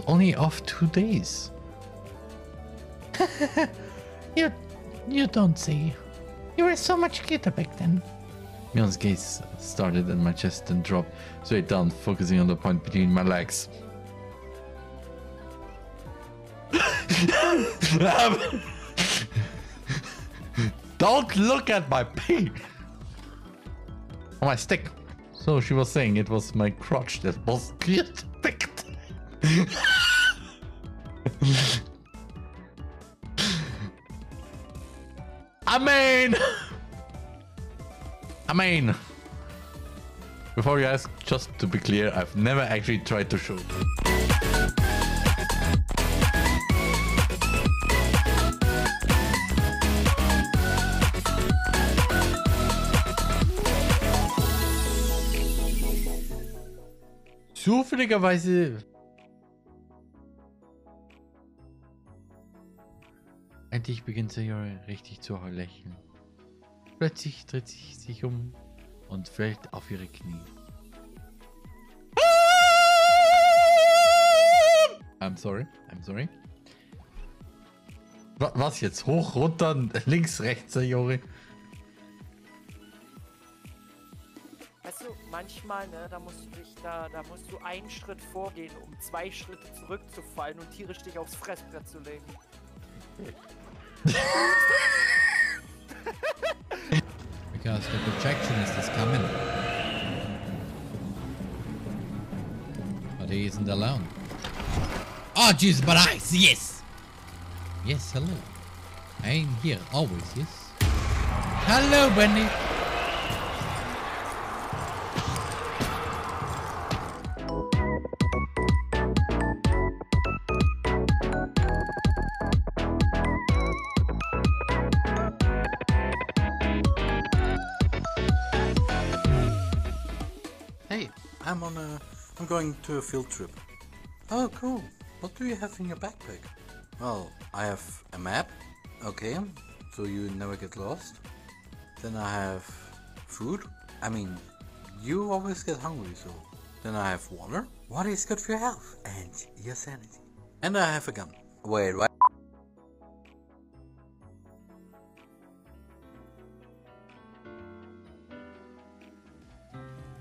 was only off two days. You, you don't say. You were so much cuter back then. Mion's gaze started in my chest and dropped straight down, focusing on the point between my legs. Don't look at my pee! Oh, my stick. So she was saying it was my crotch that was picked. I mean, I mean, before you ask, just to be clear, I've never actually tried to shoot. Zufälligerweise. Endlich beginnt Sayori richtig zu lächeln. Plötzlich dreht sie sich um und fällt auf ihre Knie. I'm sorry, I'm sorry. Wa- Was jetzt? Hoch, runter, links, rechts, Sayori? Weißt du, manchmal, ne, da musst du dich da, da musst du einen Schritt vorgehen, um zwei Schritte zurückzufallen und tierisch dich aufs Fressbrett zu legen. Because the projectionist is coming. But he isn't alone. Oh, Jesus, but I, see yes! Yes, hello. I'm here, always, yes? Hello, Benny! I'm going to a field trip. Oh, cool. What do you have in your backpack? Well, I have a map. Okay, so you never get lost. Then I have food. I mean, you always get hungry, so. Then I have water. Water is good for your health and your sanity. And I have a gun. Wait, what?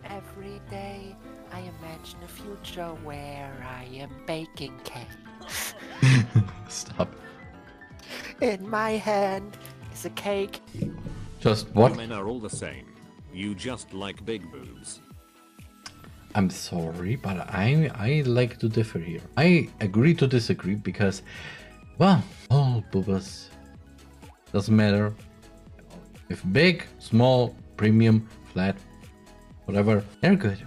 Every day, I imagine a future where I am baking cake. Stop. In my hand is a cake. Just what? Men are all the same. You just like big boobs. I'm sorry, but I I like to differ here. I agree to disagree because, well, all boobas doesn't matter if big, small, premium, flat, whatever, they're good.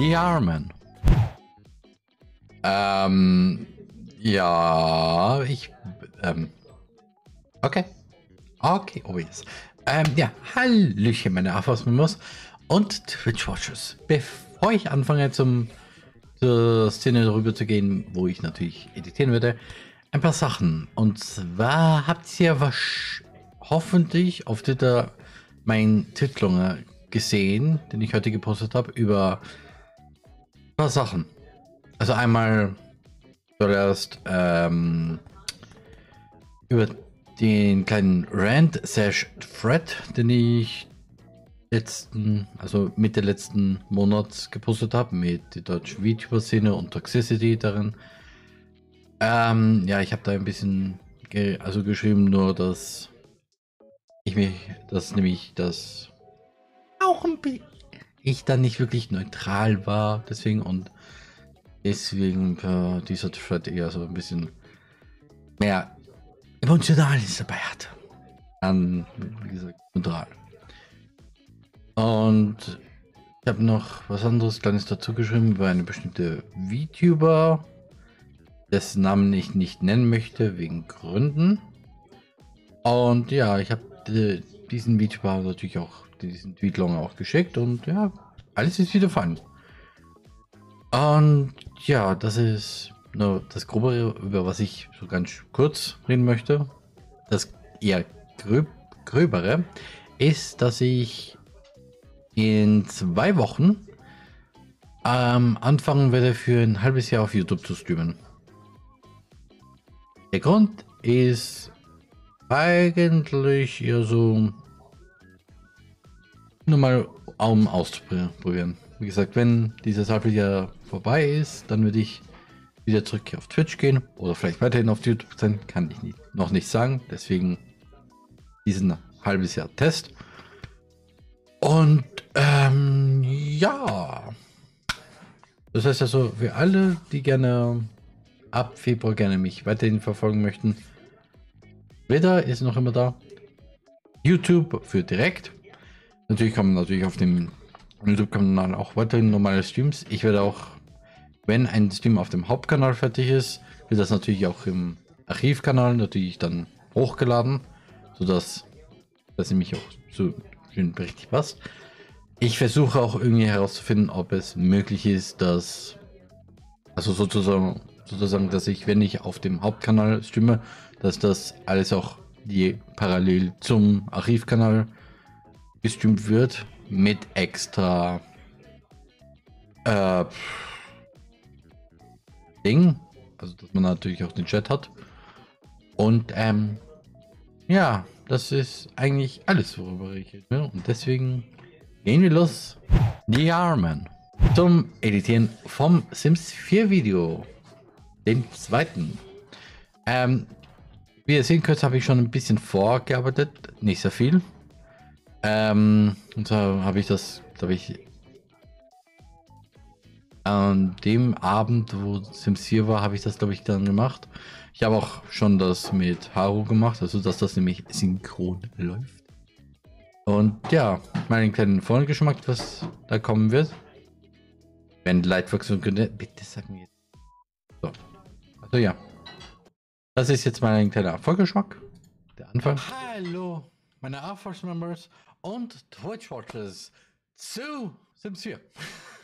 Ja, Mann. Ähm, ja, ich, ähm, okay. Okay, oh. Ähm, ja, Hallöchen, meine AFOS-Members und Twitch-Watchers. Bevor ich anfange, zum, zur Szene darüber zu gehen, wo ich natürlich editieren werde, ein paar Sachen. Und zwar habt ihr wasch hoffentlich auf Twitter meinen Titlunger gesehen, den ich heute gepostet habe, über paar Sachen. Also einmal zuerst ähm, über den kleinen Rant Sash Thread, den ich letzten, also Mitte letzten Monats gepostet habe mit der deutschen VTuber-Szene und Toxicity darin. Ähm, ja, ich habe da ein bisschen ge also geschrieben, nur dass ich mich, dass nämlich das auch ein bisschen ich dann nicht wirklich neutral war, deswegen und deswegen äh, dieser Thread eher so ein bisschen mehr Emotionales dabei hat. Dann, wie gesagt, neutral. Und ich habe noch was anderes Kleines dazu geschrieben über eine bestimmte VTuber, dessen Namen ich nicht nennen möchte, wegen Gründen. Und ja, ich habe äh, diesen VTuber natürlich auch, diesen Tweetlong auch geschickt und ja, alles ist wieder fein. Und ja, das ist nur das Grobe, über was ich so ganz kurz reden möchte. Das eher gröb gröbere ist, dass ich in zwei Wochen ähm, anfangen werde für ein halbes Jahr auf YouTube zu streamen. Der Grund ist eigentlich eher so nur mal um auszuprobieren. Wie gesagt, wenn dieses Jahr vorbei ist, dann würde ich wieder zurück auf Twitch gehen oder vielleicht weiterhin auf YouTube sein, kann ich nicht, noch nicht sagen. Deswegen diesen halbes Jahr Test. Und ähm, ja. Das heißt also, für alle, die gerne ab Februar gerne mich weiterhin verfolgen möchten, Twitter ist noch immer da. YouTube für direkt. Natürlich kommen natürlich auf dem YouTube-Kanal auch weiterhin normale Streams. Ich werde auch, wenn ein Stream auf dem Hauptkanal fertig ist, wird das natürlich auch im Archivkanal natürlich dann hochgeladen, sodass das nämlich auch so schön richtig passt. Ich versuche auch irgendwie herauszufinden, ob es möglich ist, dass also sozusagen sozusagen, dass ich, wenn ich auf dem Hauptkanal streame, dass das alles auch die parallel zum Archivkanal gestreamt wird mit extra äh, Ding, also dass man natürlich auch den Chat hat und ähm, ja, das ist eigentlich alles, worüber ich rede. Und deswegen gehen wir los. Die Armen. Zum Editieren vom Sims 4 Video. Den zweiten. Ähm, wie ihr sehen könnt, habe ich schon ein bisschen vorgearbeitet. Nicht sehr viel. Ähm, und zwar habe ich das, glaube ich, an dem Abend, wo Sims 4 war, habe ich das, glaube ich, dann gemacht. Ich habe auch schon das mit Haru gemacht, also dass das nämlich synchron läuft. Und ja, meinen kleinen Vorgeschmack, was da kommen wird. Wenn Lightworks und Gründe, bitte sag mir jetzt. So. Also ja. Das ist jetzt mein kleiner Vorgeschmack. Der Anfang. Hallo, meine AFOS-Members und Twitch-Watchers zu Sims 4.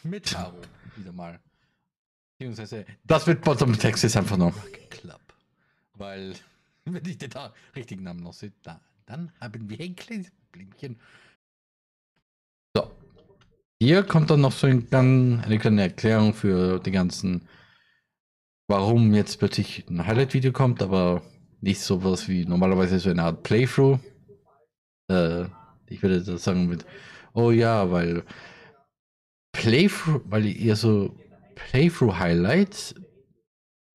Mit Haru. Wieder mal. Beziehungsweise, das wird Bottom Text ist einfach noch geklappt. Weil, wenn ich den richtigen Namen noch sehe, da, dann haben wir ein kleines Blümchen. So. Hier kommt dann noch so ein, dann eine kleine Erklärung für die ganzen, warum jetzt plötzlich ein Highlight-Video kommt, aber nicht sowas wie normalerweise so eine Art Playthrough. Äh, ich würde das sagen mit, oh ja, weil Playthrough, weil ihr so Playthrough-Highlights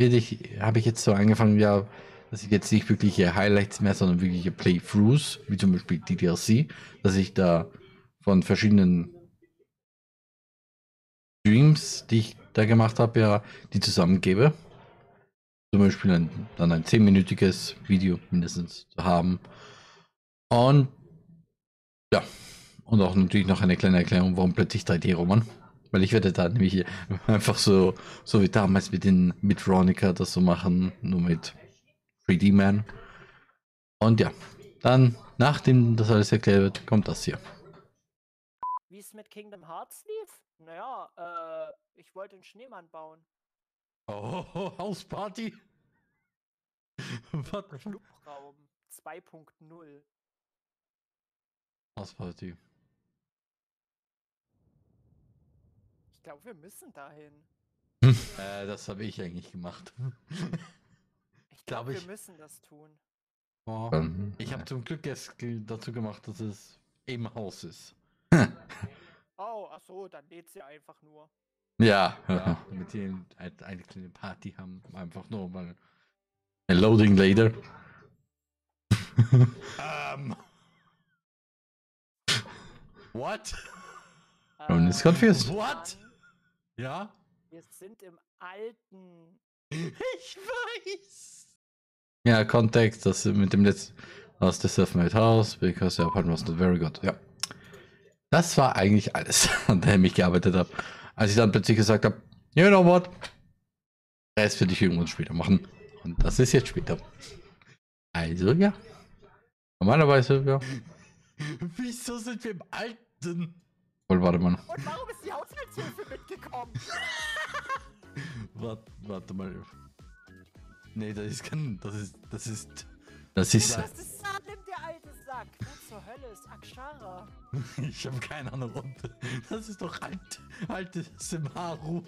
ich, habe ich jetzt so angefangen, ja, dass ich jetzt nicht wirkliche Highlights mehr, sondern wirkliche Playthroughs, wie zum Beispiel DDLC, dass ich da von verschiedenen Streams, die ich da gemacht habe, ja, die zusammengebe. Zum Beispiel ein, dann ein 10-minütiges Video mindestens zu haben. Und ja, und auch natürlich noch eine kleine Erklärung, warum plötzlich 3D-Roman. Weil ich werde da nämlich einfach so, so wie damals mit den mit Ronica das so machen, nur mit 3D Man. Und ja, dann, nachdem das alles erklärt wird, kommt das hier. Wie es mit Kingdom Hearts lief? Naja, äh, ich wollte einen Schneemann bauen. Oh, Hausparty. Clubraum 2.0. Hausparty. Ich glaube, wir müssen dahin. Äh, das habe ich eigentlich gemacht. Ich Glaub glaube, ich. wir müssen das tun. Oh, ich habe zum Glück ge- dazu gemacht, dass es im Haus ist. Oh, ach so, dann lädt sie einfach nur. Ja, damit die halt eine kleine Party haben. Einfach nur mal ein Loading later. ähm. What? Und ist confused. What? Ja? Wir sind im alten. Ich weiß. Ja, Kontext, das mit dem letzten aus the self-made house, because the apartment was not very good. Ja. Das war eigentlich alles, an dem ich gearbeitet habe. Als ich dann plötzlich gesagt habe, you know what? Rest für dich irgendwann später machen. Und das ist jetzt später. Also, ja. Normalerweise, ja. Wieso sind wir im Alten? Wohl, warte mal. Und warum ist die Haushaltshilfe mitgekommen? Warte, warte mal. Nee, das ist kein. Das ist. Das ist. Das ist. Das ist Salem, der alte Sack. Was zur Hölle ist Akshara? Ich habe keine Ahnung. Und Das ist doch alt, alte Semaru.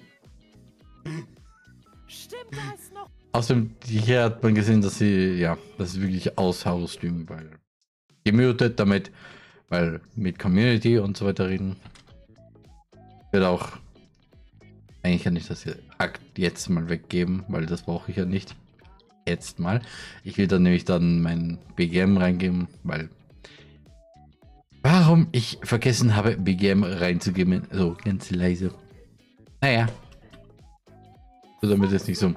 Stimmt, da ist noch. Außerdem, hier hat man gesehen, dass sie, ja, das ist wirklich aus Haus lügen, weil gemutet damit, weil mit Community und so weiter reden. Wird auch, eigentlich kann ich das Akt jetzt mal weggeben, weil das brauche ich ja nicht. Jetzt mal. Ich will dann nämlich dann mein BGM reingeben, weil Warum ich vergessen habe, BGM reinzugeben, so ganz leise. Naja. So, damit es nicht so.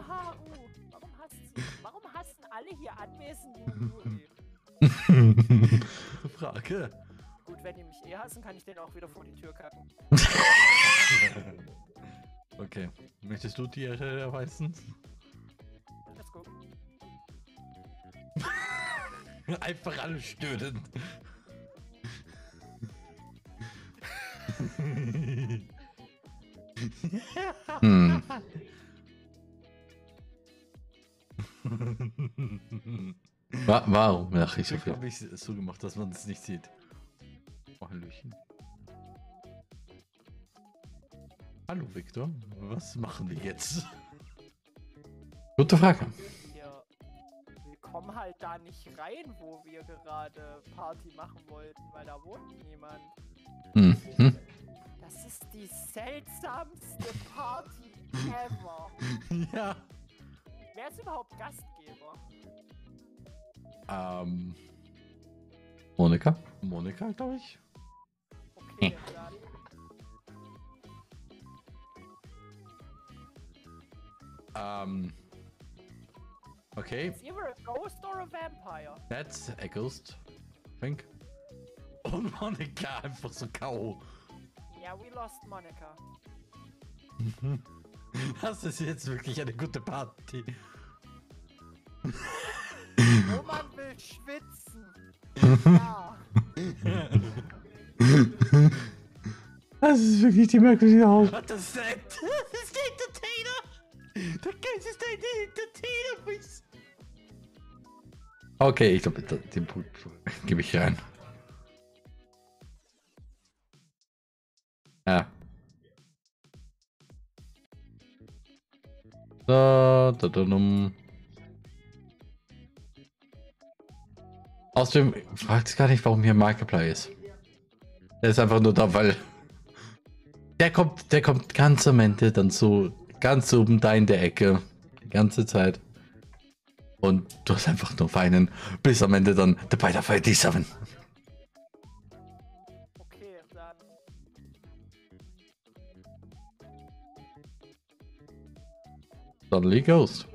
Warum hassen alle hier Anwesenden Juri? Frage. Gut, wenn die mich eh hassen, kann ich den auch wieder vor die Tür kacken. Okay. Möchtest du die Ehre erweisen? Let's go. Einfach alle stören. hm. Wa warum lache ich so viel? habe ich es so gemacht, dass man es nicht sieht. Oh, Hallöchen. Hallo Victor, was machen wir jetzt? Gute Frage. Wir, wir kommen halt da nicht rein, wo wir gerade Party machen wollten, weil da wohnt niemand. Hm. Hm. Das ist die seltsamste Party ever. Ja. Wer ist überhaupt Gastgeber? Ähm. Monika? Monika, glaube ich. Okay, dann. Ähm. Okay, Is either a ghost or a vampire? that's a ghost. I think. Und Monika einfach so K.O. Yeah, we lost Monica. Das ist jetzt wirklich eine gute Party. Roman will schwitzen. Ja. Das ist wirklich die merkwürdige Haus. Was das ist das? Das ist der Entertainer. Der Geist ist der Entertainer. Okay, ich glaube, den Punkt gebe ich rein. Ja. Da, da, da, dum. Außerdem fragt es gar nicht, warum hier Markiplier ist. Der ist einfach nur da, weil der kommt, der kommt ganz am Ende dann so ganz oben da in der Ecke die ganze Zeit. Und du hast einfach nur weinen, bis am Ende dann The Biter 57. Okay, dann. Suddenly Ghost.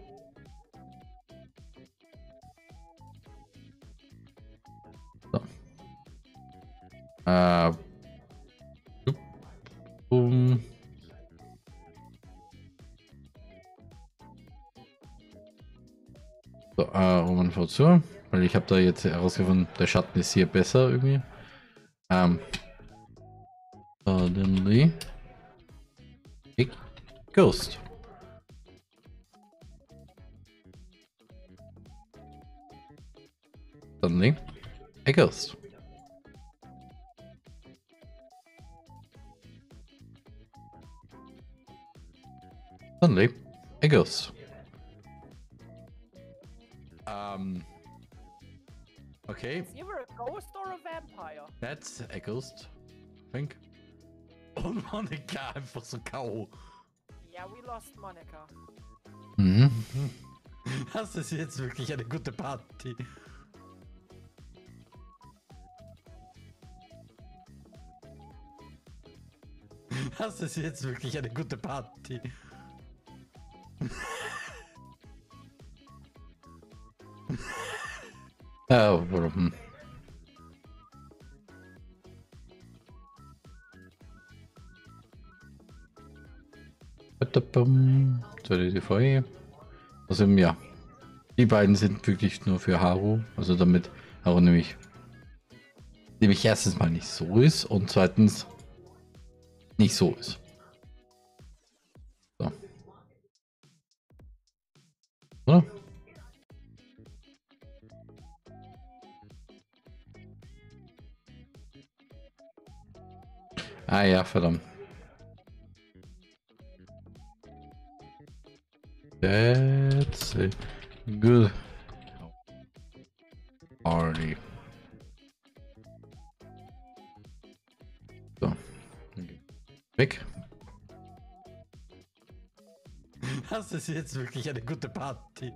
Zu, weil ich habe da jetzt herausgefunden, der Schatten ist hier besser irgendwie. Ähm. Suddenly. A Ghost. Suddenly. A ghost. Suddenly. A ghost. Okay, Is either a ghost or a vampire? that's a ghost. I think. Oh Monika, einfach so K.O. Yeah, we lost Monica. Mhm. Das ist jetzt wirklich eine gute Party. Das ist jetzt wirklich eine gute Party. Ja, warum? So, die DVE. Also, ja. Die beiden sind wirklich nur für Haru. Also, damit Haru nämlich, nämlich erstens mal nicht so ist und zweitens nicht so ist. Verdammt. That's a good party. So. Weg. Das ist jetzt wirklich eine gute Party.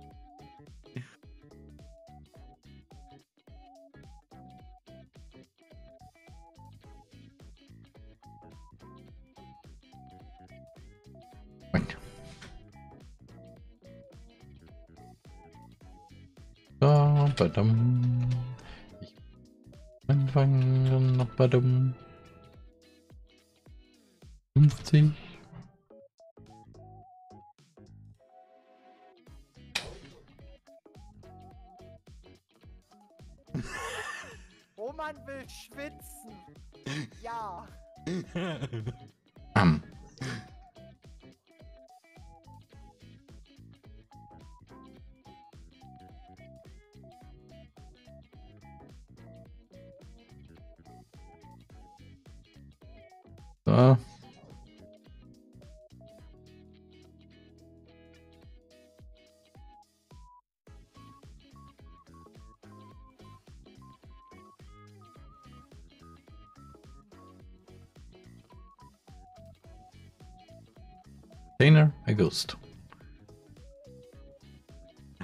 Container, a ghost.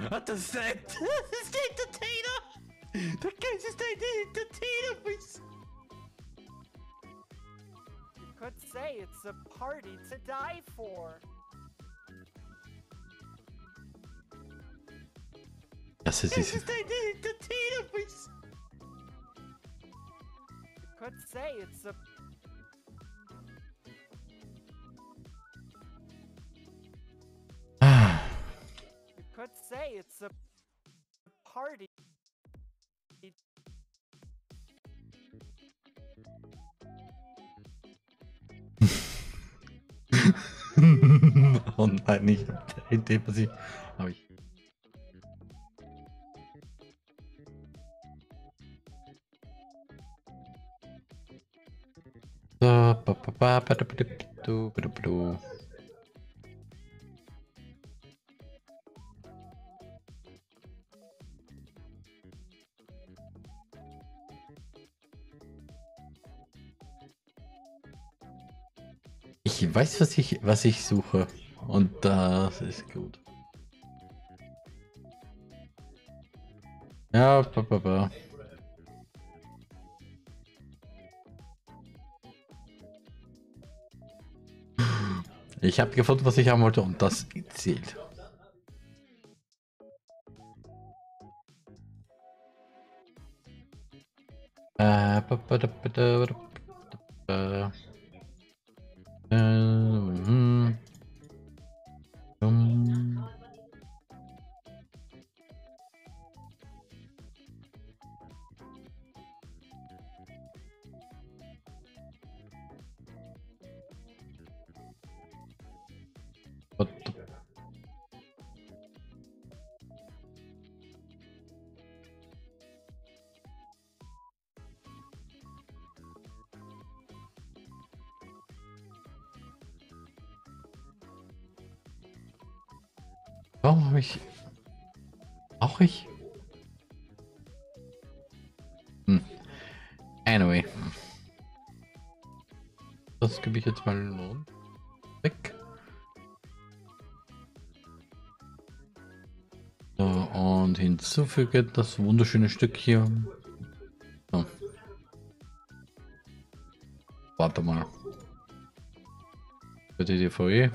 What does that? This is entertainer! The guys is the entertainer, please! You could say it's a party to die for. Das ist diese. the entertainer, please. You could say it's a a party oh nein, nicht der Idee, was ich. Hab ich. So, ba, ba, ba, ba, da, ba, da, du, ba, da, ba, weiß, was ich, was ich suche. Und das ist gut. Ja, ba, ba, ba. Ich habe gefunden, was ich haben wollte und das zählt. Äh, hinzufüge das wunderschöne Stück hier. So. Warte mal. Für die DVE.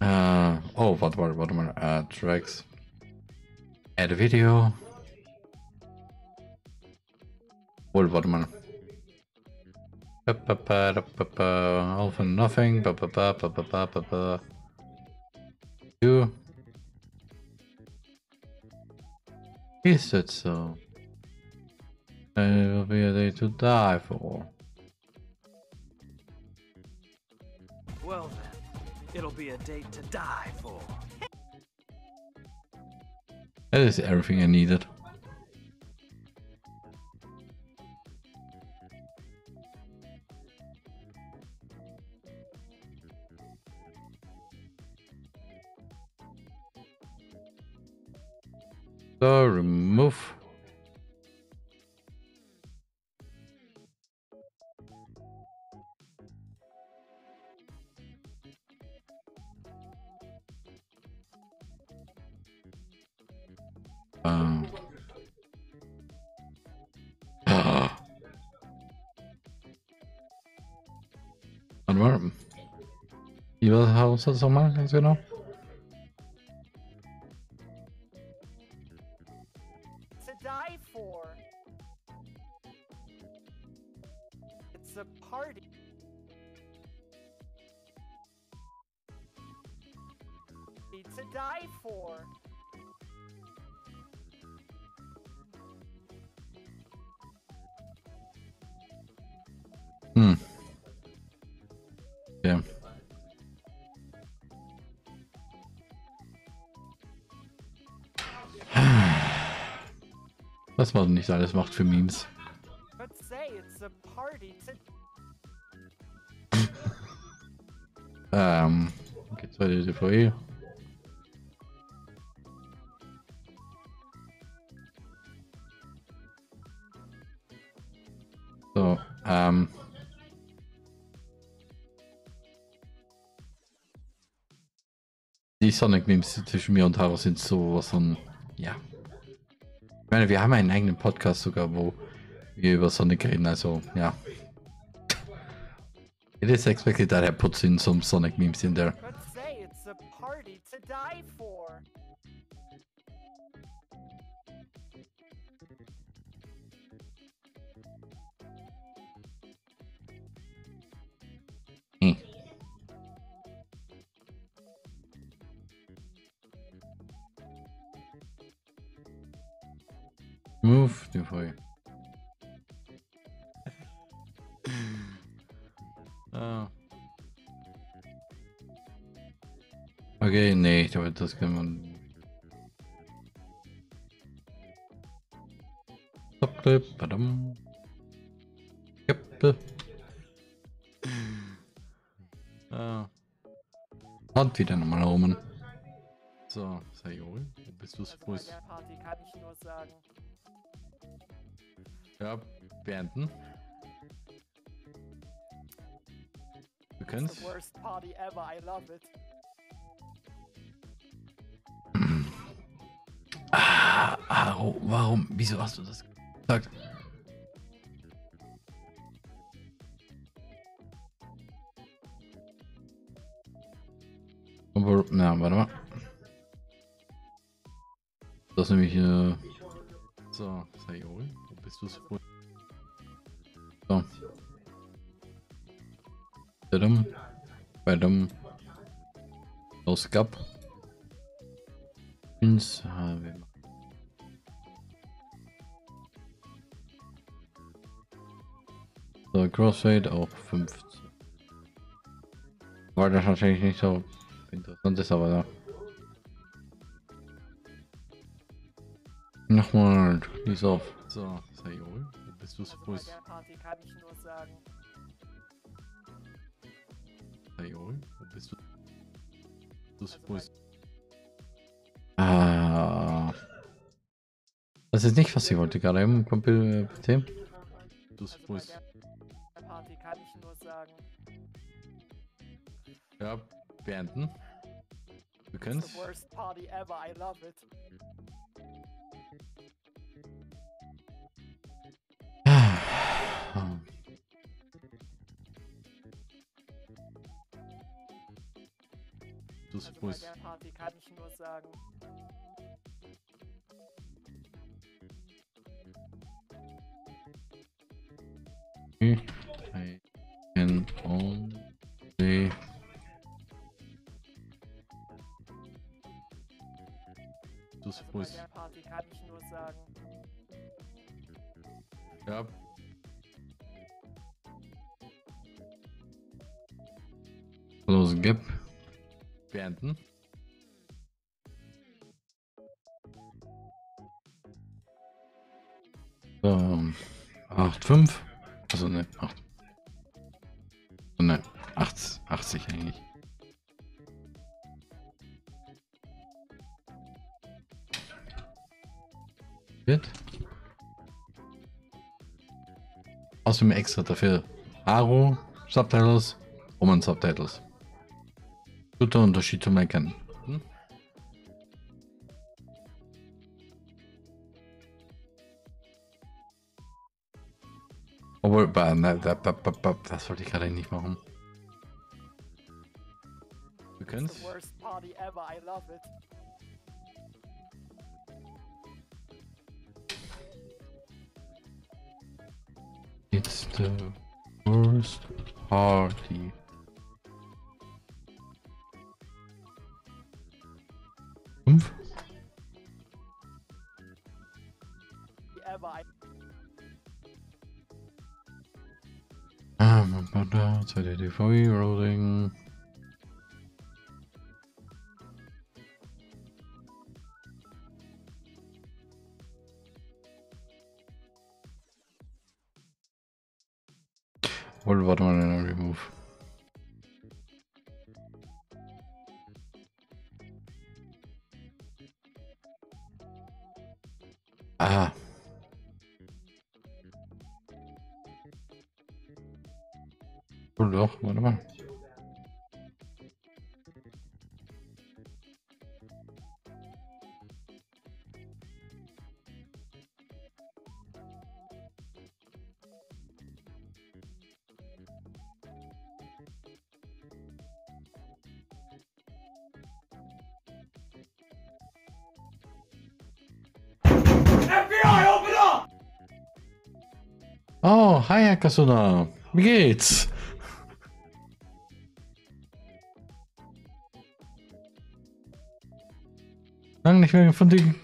Äh, oh, warte mal, warte mal. Äh, Tracks. Add Video. Wohl, warte mal. Ba, ba, ba, da, ba, ba, All for nothing. Ba, ba, ba, ba, ba, ba, ba, ba. You. Is that so? It will be a day to die for. Well then, it'll be a date to die for. That is everything I needed. War das das Was man nicht alles macht für Memes. Ähm, geht's weiter die DVE. So, ähm. Die Sonic Memes zwischen mir und Haro sind sowas von, meine, wir haben einen eigenen Podcast sogar, wo wir über Sonic reden, also, ja. It is expected that I put in some Sonic memes in there. Das kann man. Stopclip, badam. Yep. Ah. Und wieder nochmal oben. So, Sayol, wo bist du? Sagen. Ja, beenden. Wir It's können's. the worst party ever. I love it. Ah, warum? Wieso hast du das gesagt? Aber, na, warte mal. Das nämlich, äh, so, Sayol, wo bist du? So. Badum, badum. Los, gab. Ins, ah, wir machen- So, Crossfade auch 15. Weil das natürlich nicht so interessant ist, aber ja. Oswald, lies auf. So, Sayol, wo bist du? Wo Bei ist der Party kann ich nur sagen. Sayol? Wo bist du? Wo ist? Ah. Das ist nicht, was sie wollte gerade im Kumpel Tim. Du, Also Party kann ich nur sagen. Ja, beenden. Wir It's können's. the worst party ever, I love it. Du, Also bei der Party kann ich nur sagen. Also wo bei der Party kann ich nur sagen. Ja. Los, gib. Beenden. So, 8, 5. Also ne, 8. Außerdem extra dafür Aro Subtitles, Roman Subtitles. Guter Unterschied zu meckern. Hm? Obwohl, das wollte ich gerade nicht machen. Wir It's the worst party. Fünf? Ever, I Um, but uh, Hi Akasuna. Wie geht's? Lange nicht mehr von dir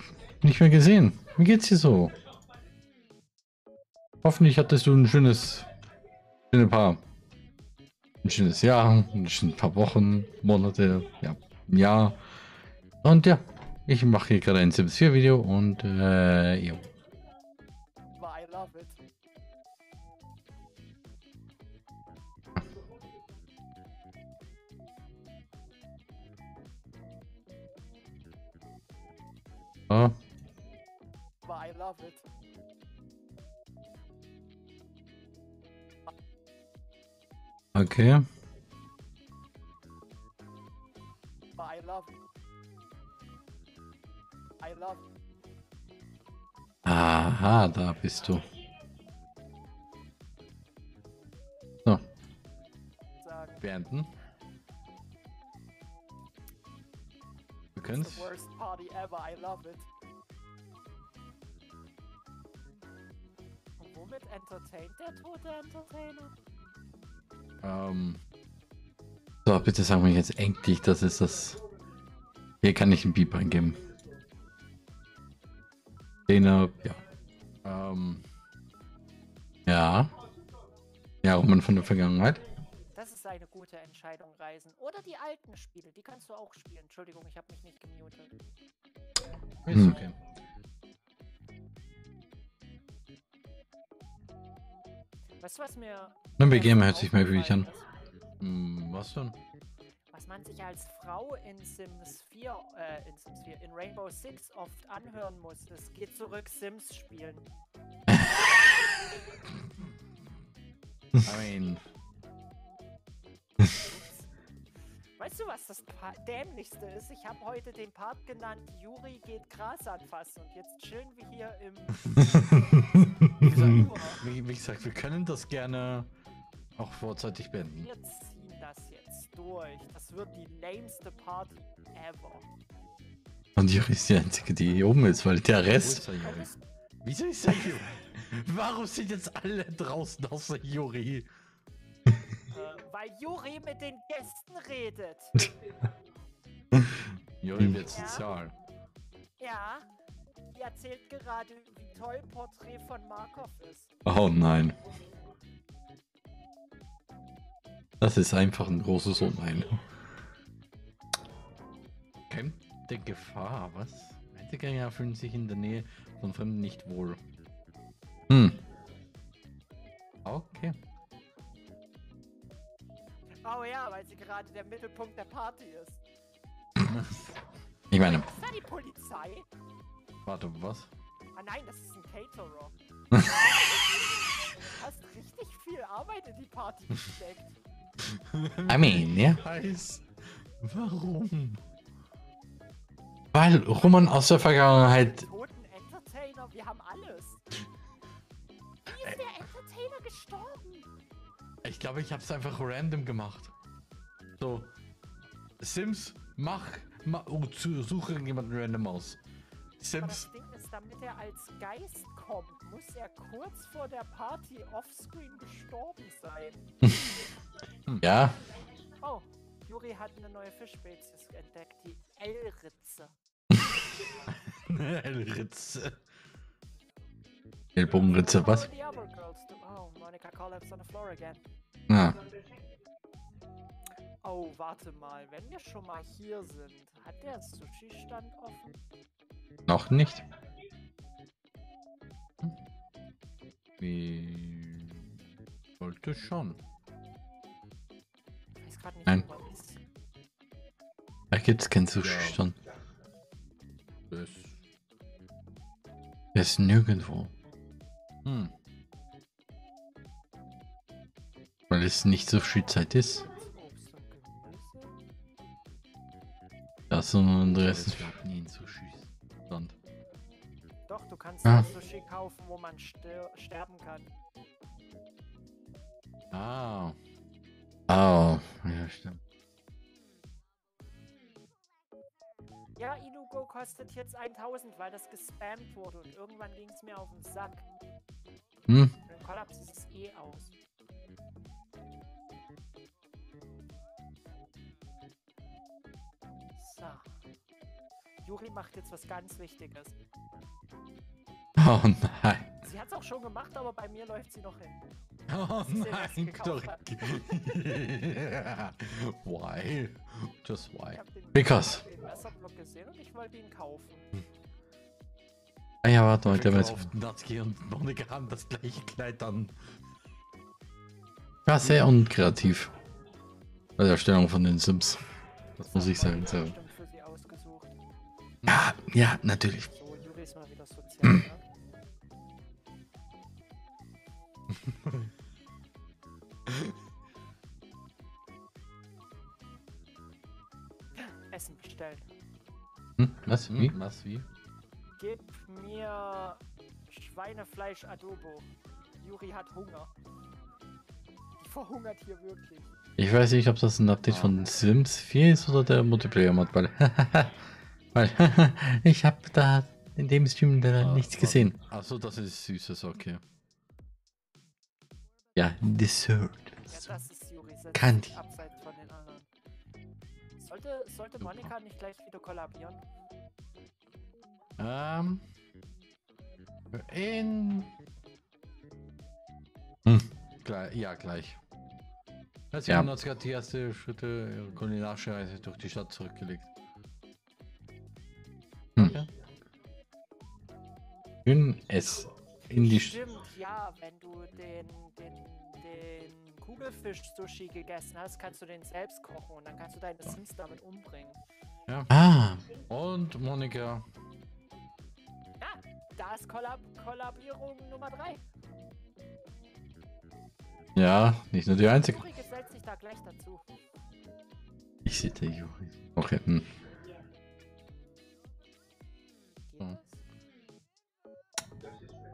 nicht mehr gesehen. Wie geht's dir so? Hoffentlich hattest du ein schönes, schöne paar, ein schönes Jahr, ein schönes paar Wochen, Monate, ja, ein Jahr. Und ja, ich mache hier gerade ein Sims 4 Video und äh, jo. So. I love it. Okay. I love it. I love it. Aha, da bist du. So, beenden. Und womit entertaint der tote Entertainer? Ähm. So, bitte sag mir jetzt endlich, das ist das. Hier kann ich einen Beep eingeben. Szene, ja. Ähm. Ja. Ja, Roman von der Vergangenheit. Entscheidungen reisen. Oder die alten Spiele, die kannst du auch spielen. Entschuldigung, ich habe mich nicht gemutet. Ist hm. okay. Weißt du, was mir. Eine BGM hört sich mal wirklich an. Hm, was denn? Was man sich als Frau in Sims 4, äh, in Sims 4, in Rainbow Six oft anhören muss, es geht zurück Sims spielen. I mean, Weißt du, was das Pa- dämlichste ist? Ich habe heute den Part genannt, Juri geht Gras anfassen und jetzt chillen wir hier im. wie, gesagt, wie, wie gesagt, wir können das gerne auch vorzeitig beenden. Wir ziehen das jetzt durch. Das wird die lameste Party ever. Und Juri ist die Einzige, die hier oben ist, weil der Rest... Wieso ist er hier? Warum sind jetzt alle draußen außer Juri? Weil Juri mit den Gästen redet. Juri wird Ja. sozial. Ja, die erzählt gerade, wie toll Porträt von Markov ist. Oh nein. Das ist einfach ein großes Oh nein. Kämpfte Gefahr, was? Einzelgänger fühlen sich in der Nähe von Fremden nicht wohl. Hm. Okay. Oh ja, weil sie gerade der Mittelpunkt der Party ist. Ich meine, Ist da die Polizei? warte, was? Ah nein, das ist ein Caterer. du hast richtig viel Arbeit in die Party gesteckt. I mean, ja. Heiß. Warum? Weil Roman aus der Vergangenheit Toten Entertainer, wir haben alles. Wie ist der Entertainer gestorben? Ich glaube, ich habe es einfach random gemacht. So. Sims, mach, mach oh, zu, suche irgendjemanden random aus. Aber Sims, das Ding ist, damit er als Geist kommt, muss er kurz vor der Party offscreen gestorben sein. ja. Oh, Juri hat eine neue Fischspezies entdeckt, die L-Ritze. Ritze. Ellbogenritze, was? Oh. Ah. Oh, warte mal, wenn wir schon mal hier sind, hat der Sushi-Stand offen? Noch nicht. Wie. Sollte schon. Ich weiß gerade nicht, Nein. wo man ist. Da gibt's keinen Zustand. Das. Der ist nirgendwo. Hm. Weil es nicht so viel Zeit ist. Obst und? Das ist nie einen Sushi-Stand. Doch, du kannst Ah. das Sushi kaufen, wo man sterben kann. Ah. Oh. Ja, stimmt. Ja, Inugo kostet jetzt 1000, weil das gespammt wurde und irgendwann ging es mir auf den Sack. Hm. Und Im Kollaps ist es eh aus. So. Juri macht jetzt was ganz Wichtiges. Oh nein. Sie hat es auch schon gemacht, aber bei mir läuft sie noch hin. Oh nein, hat. Why? Just why? Ich habe den, Because. den Messerblock gesehen und ich wollte ihn kaufen. Ah ja, warte mal, der weiß. Natsuki und Monika haben das gleiche Kleid an. Ja, sehr unkreativ. Bei der Erstellung von den Sims. Das muss ich sagen. So. Ja, ja, natürlich. So, Juri ist mal wieder sozial, ne? Essen bestellen. Hm? Was? Wie? Was? Wie? Gib mir Schweinefleisch Adobo. Juri hat Hunger. Die verhungert hier wirklich. Ich weiß nicht, ob das ein Update von Sims 4 ist oder der Multiplayer-Mod, weil. weil ich habe da in dem Stream leider nichts gesehen. Achso, das ist süßes, okay. Ja, Dessert. Ja, das ist Juri. Setzt Candy. sich abseits von den anderen. Sollte, sollte Monika nicht gleich wieder kollabieren? Ähm. In. Hm. Gleich, ja, gleich. Also, Ja. hat gerade die erste Schritte ihrer kulinarische Reise durch die Stadt zurückgelegt. Hm. Okay. Schön S. in die... Stimmt, ja, wenn du den, den, den Kugelfisch-Sushi gegessen hast, kannst du den selbst kochen und dann kannst du deine Sims damit umbringen. Ja. Ah, und Monika. Ja, da ist Kollab Kollabierung Nummer 3. Ja, nicht nur die einzige. Juri gesellt sich da gleich dazu. Ich sehe der Juri. Okay, hm. Das?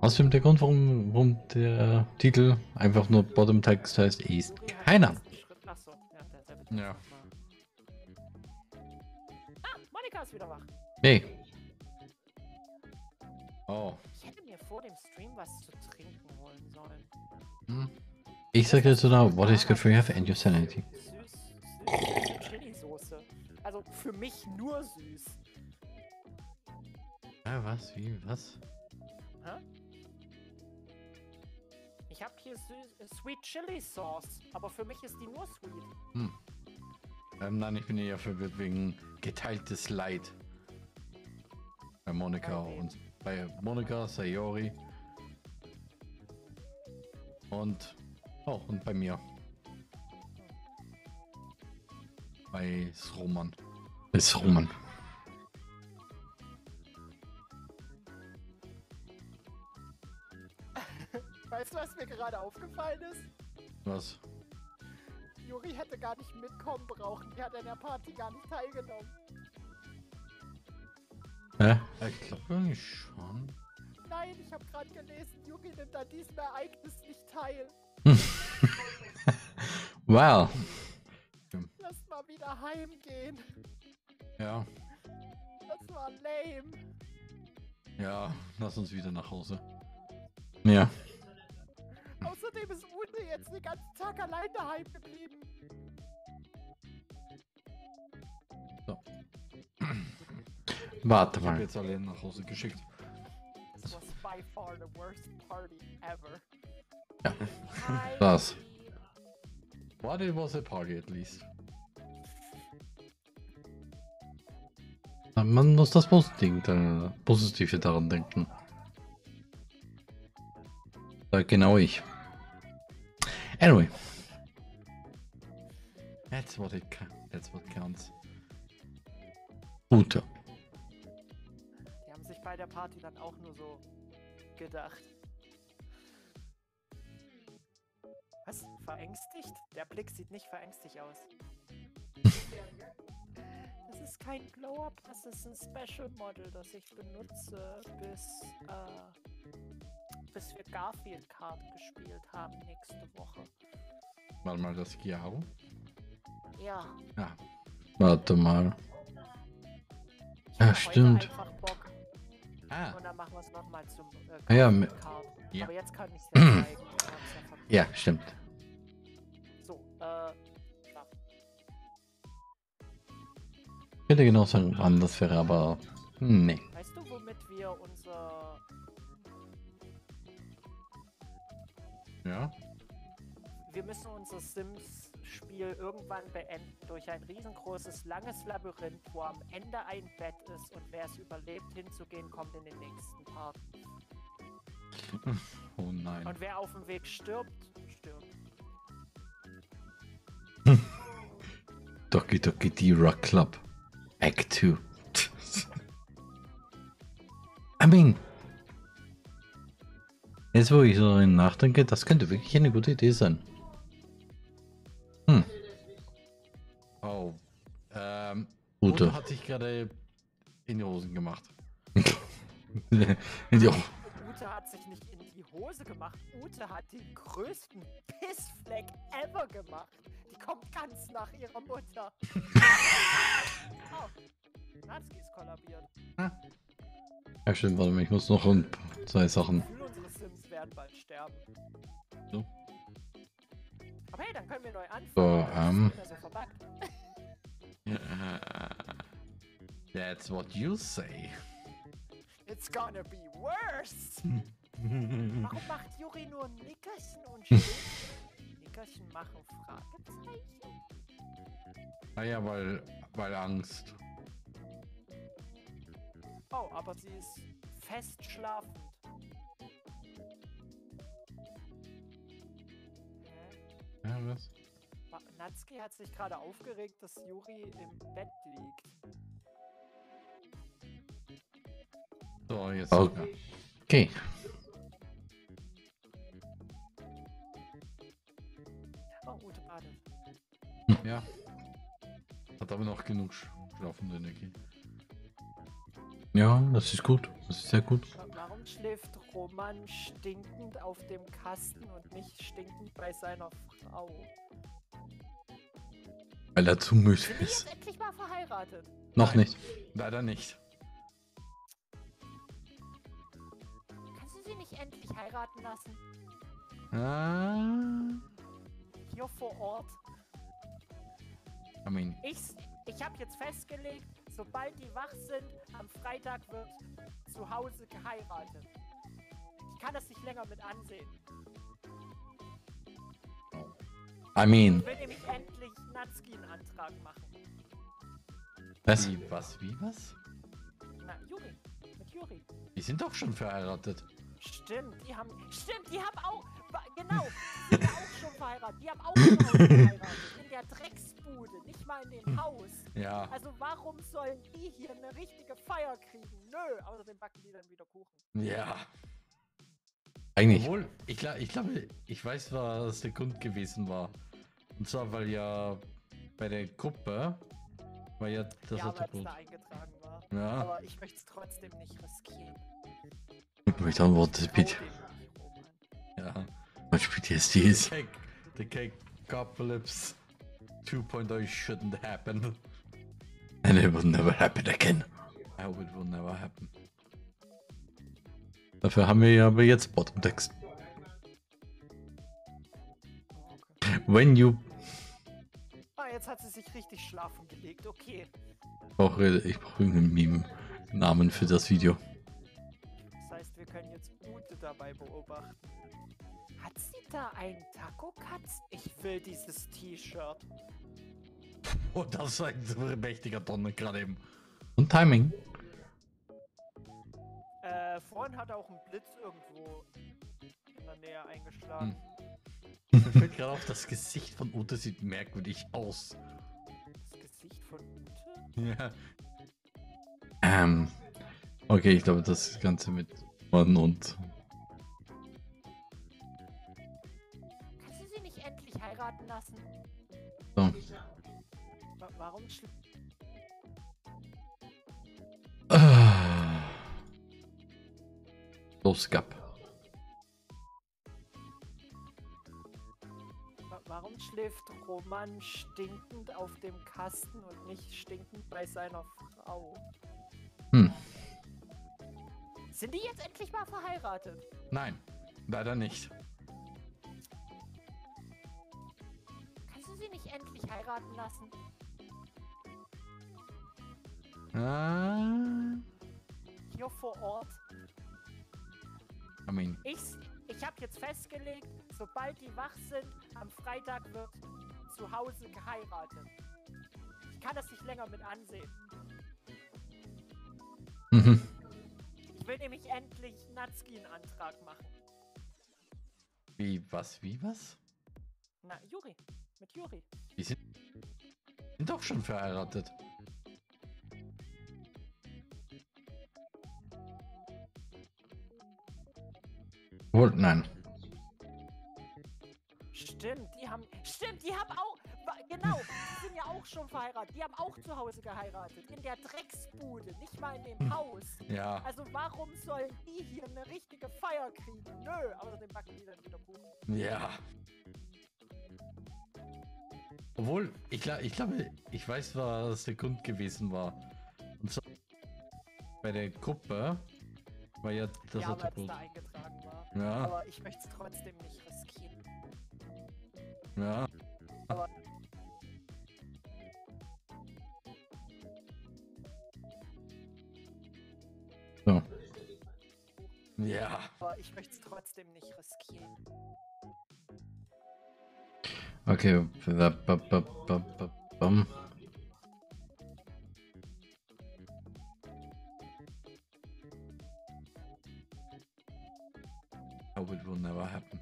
Außerdem der Grund, warum, warum der Titel einfach nur Bottom Text heißt, ist keiner. ja. Ah, Monika ist wieder wach. Hey. Oh. Ich hätte mir vor dem Stream was zu trinken holen sollen. Hm. Ich sage jetzt now, what is good for your health and your sanity? Süß, süß Chili-Soße. Also für mich nur süß. Ja, was? Wie? Was? Hä? Ich habe hier süß, äh, Sweet Chili Sauce, aber für mich ist die nur sweet. Ähm, nein, ich bin eher verwirrt wegen geteiltes Leid. Bei Monika wem? und bei Monika, Sayori. Und oh, und bei mir. Bei Sroman. Bei Sroman. Weißt du, was mir gerade aufgefallen ist? Was? Juri hätte gar nicht mitkommen brauchen. Er hat an der Party gar nicht teilgenommen. Hä? Ich glaube nicht schon. Nein, ich habe gerade gelesen, Juri nimmt an diesem Ereignis nicht teil. Wow. Lass mal wieder heimgehen. Ja. Das war lame. Ja, lass uns wieder nach Hause. Ja. Außerdem ist Ute jetzt den ganzen Tag allein daheim geblieben. Warte mal. Ich habe jetzt alle nach Hause geschickt. Was by far the worst party ever. Ja. Das. But it was a party at least. Man muss das Positive, da- daran denken. Äh, Genau ich. Anyway. That's what it that's what counts. Gute. Bei der Party dann auch nur so gedacht. Was? Verängstigt? Der Blick sieht nicht verängstigt aus. Das ist kein Glow-Up, das ist ein Special Model, das ich benutze, bis, äh, bis wir Garfield Card gespielt haben nächste Woche. Warte mal, das Chiaro. Ja. Ja. Warte mal. Ja, stimmt. Einfach Bock. Ah. Und dann machen wir es nochmal zum äh, Ah ja, mit- ja. Aber jetzt kann ich es ja zeigen. Ja stimmt. So, äh. Ich hätte genau sagen, wann das wäre, aber nee. Weißt du, womit wir unser. Ja? Wir müssen unser Sims-Spiel irgendwann beenden durch ein riesengroßes, langes Labyrinth, wo am Ende ein Bett ist und wer es überlebt, hinzugehen, kommt in den nächsten Part. Oh nein. Und wer auf dem Weg stirbt, stirbt. Doki Doki D Rock Club. Act 2. I mean. Jetzt wo ich so darüber nachdenke, das könnte wirklich eine gute Idee sein. Ähm. Ute hat sich gerade in die Hosen gemacht. in die Ho- Ute hat sich nicht in die Hose gemacht. Ute hat den größten Pissfleck ever gemacht. Die kommt ganz nach ihrer Mutter. oh, Natsuki ist kollabiert. Ja, stimmt, warte mal, ich muss noch ein, zwei Sachen. Unsere Sims werden bald sterben. So. Aber hey, dann können wir neu anfangen. So, ähm. verbuggt. That's what you say. It's gonna be worse. Warum macht Juri nur Nickerchen und Nickerchen machen Fragezeichen? Ah naja, weil, weil Angst. Oh, aber sie ist fest schlafend. Hä? Ja, was? Natsuki hat sich gerade aufgeregt, dass Juri im Bett liegt. So, jetzt. Okay. Oh, Ute badet. Ja. Hat aber noch genug sch- schlafende Energie. Ja, das ist gut. Das ist sehr gut. Wa- Warum schläft Roman stinkend auf dem Kasten und nicht stinkend bei seiner Frau? Weil er zu müde ist. endlich mal verheiratet? Noch Nein. nicht. Leider nicht. Sie nicht endlich heiraten lassen? Ah. Hier vor Ort? I mean, Ich, ich habe jetzt festgelegt, sobald die wach sind, am Freitag wird zu Hause geheiratet. Ich kann das nicht länger mit ansehen. I mean. Ich will nämlich endlich Natsuki einen Antrag machen. Was? Wie, was? Wie, was? Na, Juri. Mit Juri. Die sind doch schon verheiratet. Stimmt, die haben. Stimmt, die haben auch. Genau, die sind ja auch schon verheiratet. Die haben auch zu Hause geheiratet. In der Drecksbude, nicht mal in dem Haus. Ja. Also warum sollen die hier eine richtige Feier kriegen? Nö, außerdem backen die dann wieder Kuchen. Ja. Eigentlich. Obwohl, ich, ich glaube, ich weiß, was der Grund gewesen war. Und zwar, weil ja bei der Gruppe war ja das ja, da eingetragen war. Ja. Aber ich möchte es trotzdem nicht riskieren. Ich antworte Trau bitte. dem nicht, Roman. Ja. Was PTSD ist. Cake, the cake apocalypse 2.0 shouldn't happen. And it will never happen again. I hope it will never happen. Dafür haben wir ja aber jetzt Bottom-Text. Oh, okay. When you. Ah, jetzt hat sie sich richtig schlafen gelegt. Okay. Ich brauche, ich brauche irgendeinen Meme-Namen für das Video. Wir können jetzt Ute dabei beobachten. Hat sie da einen Taco-Katz? Ich will dieses T-Shirt. Oh, das war ein mächtiger Donner gerade eben. Und Timing. Äh, vorhin hat auch ein Blitz irgendwo in der Nähe eingeschlagen. Mir fällt gerade auf, das Gesicht von Ute sieht merkwürdig aus. Das Gesicht von Ute? Ja. Ähm. Okay, ich glaube, das Ganze mit Mann und. Kannst du sie nicht endlich heiraten lassen? So. Wa warum Ah. Los, wa warum schläft Roman stinkend auf dem Kasten und nicht stinkend bei seiner Frau? Hm. Sind die jetzt endlich mal verheiratet? Nein, leider nicht. Kannst du sie nicht endlich heiraten lassen? Ah. Hier vor Ort? I mean, Ich, ich habe jetzt festgelegt, sobald die wach sind, am Freitag wird zu Hause geheiratet. Ich kann das nicht länger mit ansehen. Mhm. Ich will nämlich endlich Natsuki einen Antrag machen. wie, was, wie, was? Na, Juri. Mit Juri. Die sind, sind doch schon verheiratet. Wohl, nein. Stimmt, die haben. Stimmt, die haben auch. Genau, die sind ja auch schon verheiratet. Die haben auch zu Hause geheiratet. In der Drecksbude, nicht mal in dem Haus. Ja. Also warum sollen die hier eine richtige Feier kriegen? Nö, außerdem backen die dann wieder Kuchen. Ja. Obwohl, ich, ich glaube, ich weiß, was der Grund gewesen war. Und zwar bei der Gruppe war ja das ja, weil es Attribut. da eingetragen war. Ja, Aber ich möchte es trotzdem nicht riskieren. ja. So. Ja. Aber ich möchte es trotzdem nicht riskieren. Okay. ba- ba- ba- ba- ba- bam. hope it will never happen.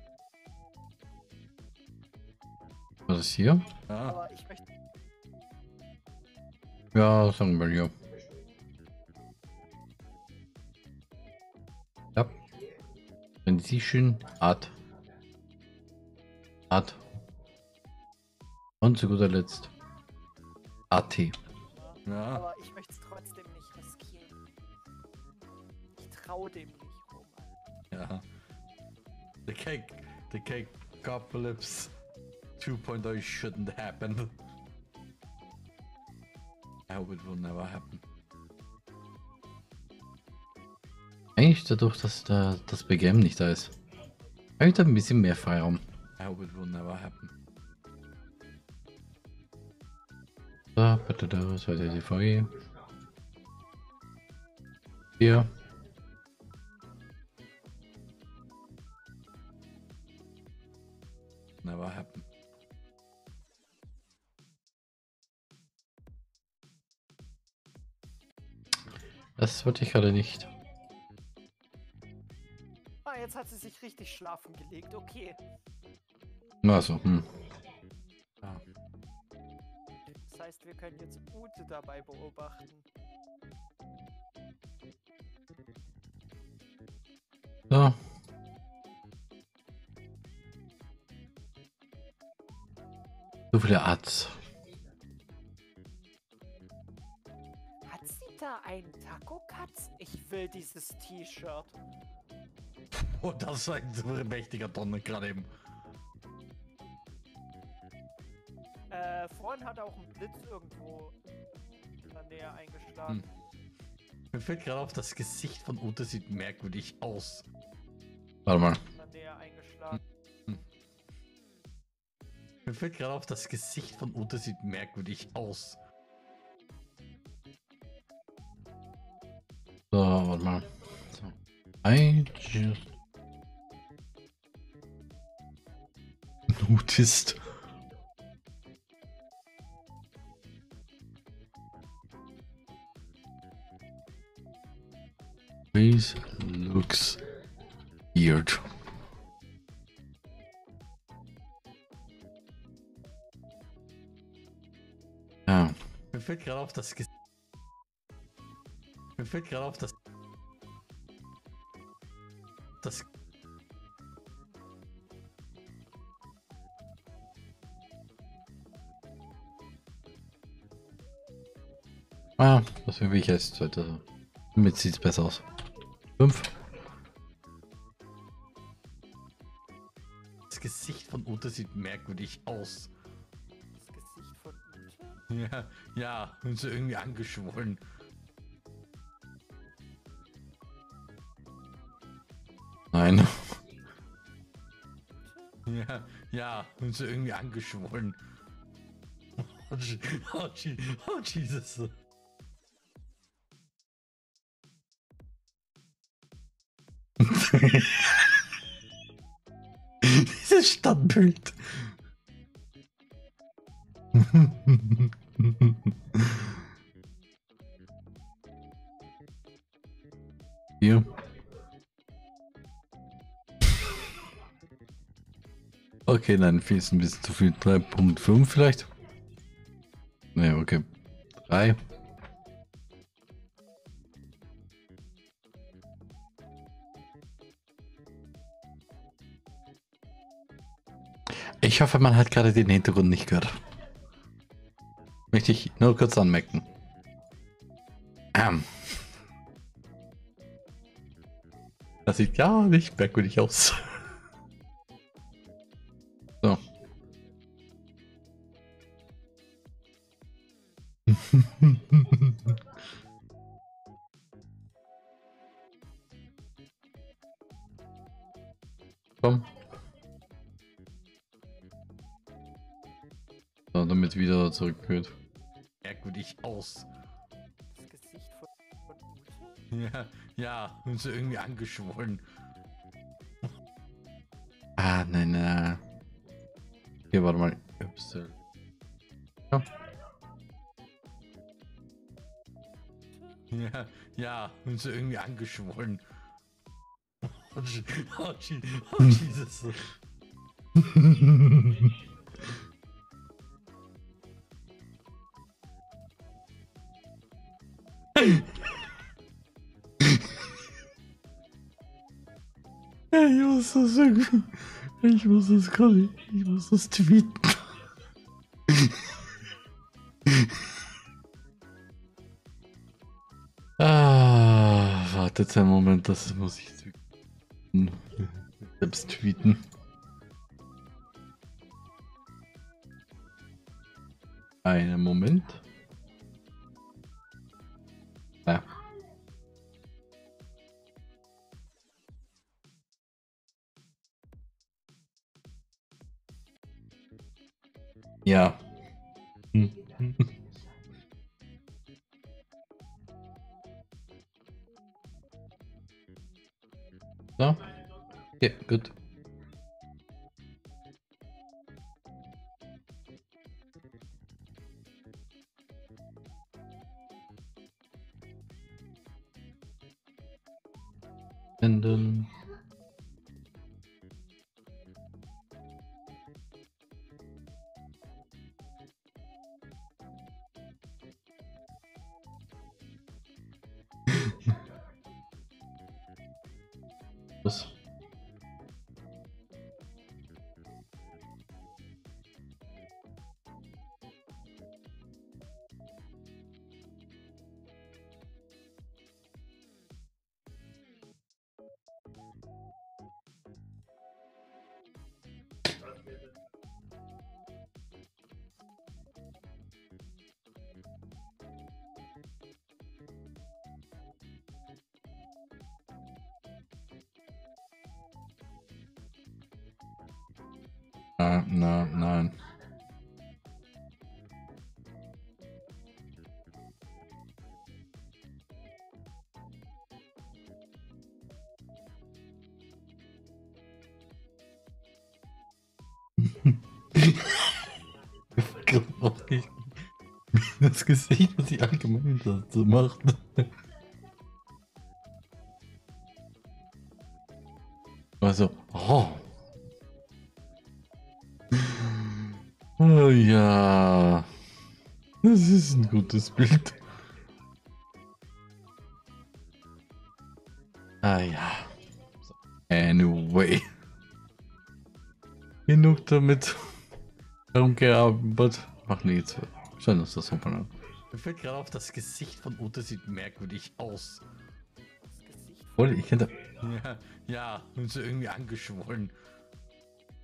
Was ist hier? Ja. Aber ich möchte. Ja, sagen wir hier. Ja. Transition Art. Art. Und zu guter Letzt. AT. Ja. Aber ich möchte es trotzdem nicht riskieren. Ich traue dem nicht, Roman. Ja. The cake, the cake apocalypse 2.0 shouldn't happen. I hope it will never happen. Eigentlich dadurch, dass da das BGM nicht da ist. Habe ich da ein bisschen mehr Freiraum. I hope it will never happen. So, bitte da, was heute die Folge? Hier. Never happen. Das wollte ich gerade nicht. Sich richtig schlafen gelegt. Okay. Also, hm. Ja. Das heißt, wir können jetzt Ute dabei beobachten. So. So viele Arts. Hat sie da einen Taco-Katz? Ich will dieses T-Shirt. Oh, das ist ein so mächtiger Donner gerade eben. Äh, vorhin hat auch ein Blitz irgendwo in der Nähe eingeschlagen. Mir fällt gerade auf, das Gesicht von Ute sieht merkwürdig aus. Warte mal. In der Nähe eingeschlagen. Mir fällt gerade auf, das Gesicht von Ute sieht merkwürdig aus. So, warte mal. So. I just noticed. This looks weird. Ja. Mir fällt gerade auf, Gesicht. Mir fällt gerade auf, dass. Das will ich als zweite. Damit sieht es besser aus. Fünf. Das Gesicht von Ute sieht merkwürdig aus. Das Gesicht von Ute? Ja, ja, und so irgendwie angeschwollen. Nein. Ja, ja, und so irgendwie angeschwollen. Oh, oh, oh Jesus. Standbild. Hier. Okay, nein, viel ist ein bisschen zu viel. 3.5 vielleicht? Ich hoffe, man hat gerade den Hintergrund nicht gehört. Möchte ich nur kurz anmerken. Ähm. Das sieht gar nicht merkwürdig aus. Zurückführt. Merkwürdig aus. Das Gesicht von? Ja, ja, und so irgendwie angeschwollen. Ah, nein, nein. Hier, warte mal. Äh. Ja. Ja, ja, und so irgendwie angeschwollen. Oh, oh, oh Jesus. irgendwie. Ich muss das. Ich muss das tweeten. ah, wartet einen Moment, das muss ich. Selbst tweeten. Einen Das Gesicht, was sie allgemein dazu macht. Also, oh. Oh ja. Das ist ein gutes Bild. Ah ja. Anyway. Genug damit herumgearbeitet. Machen wir jetzt. Schauen uns das an. Mir fällt gerade auf, das Gesicht von Ute sieht merkwürdig aus. Das Gesicht Oder ich hätte. Ja, ja, und so irgendwie angeschwollen.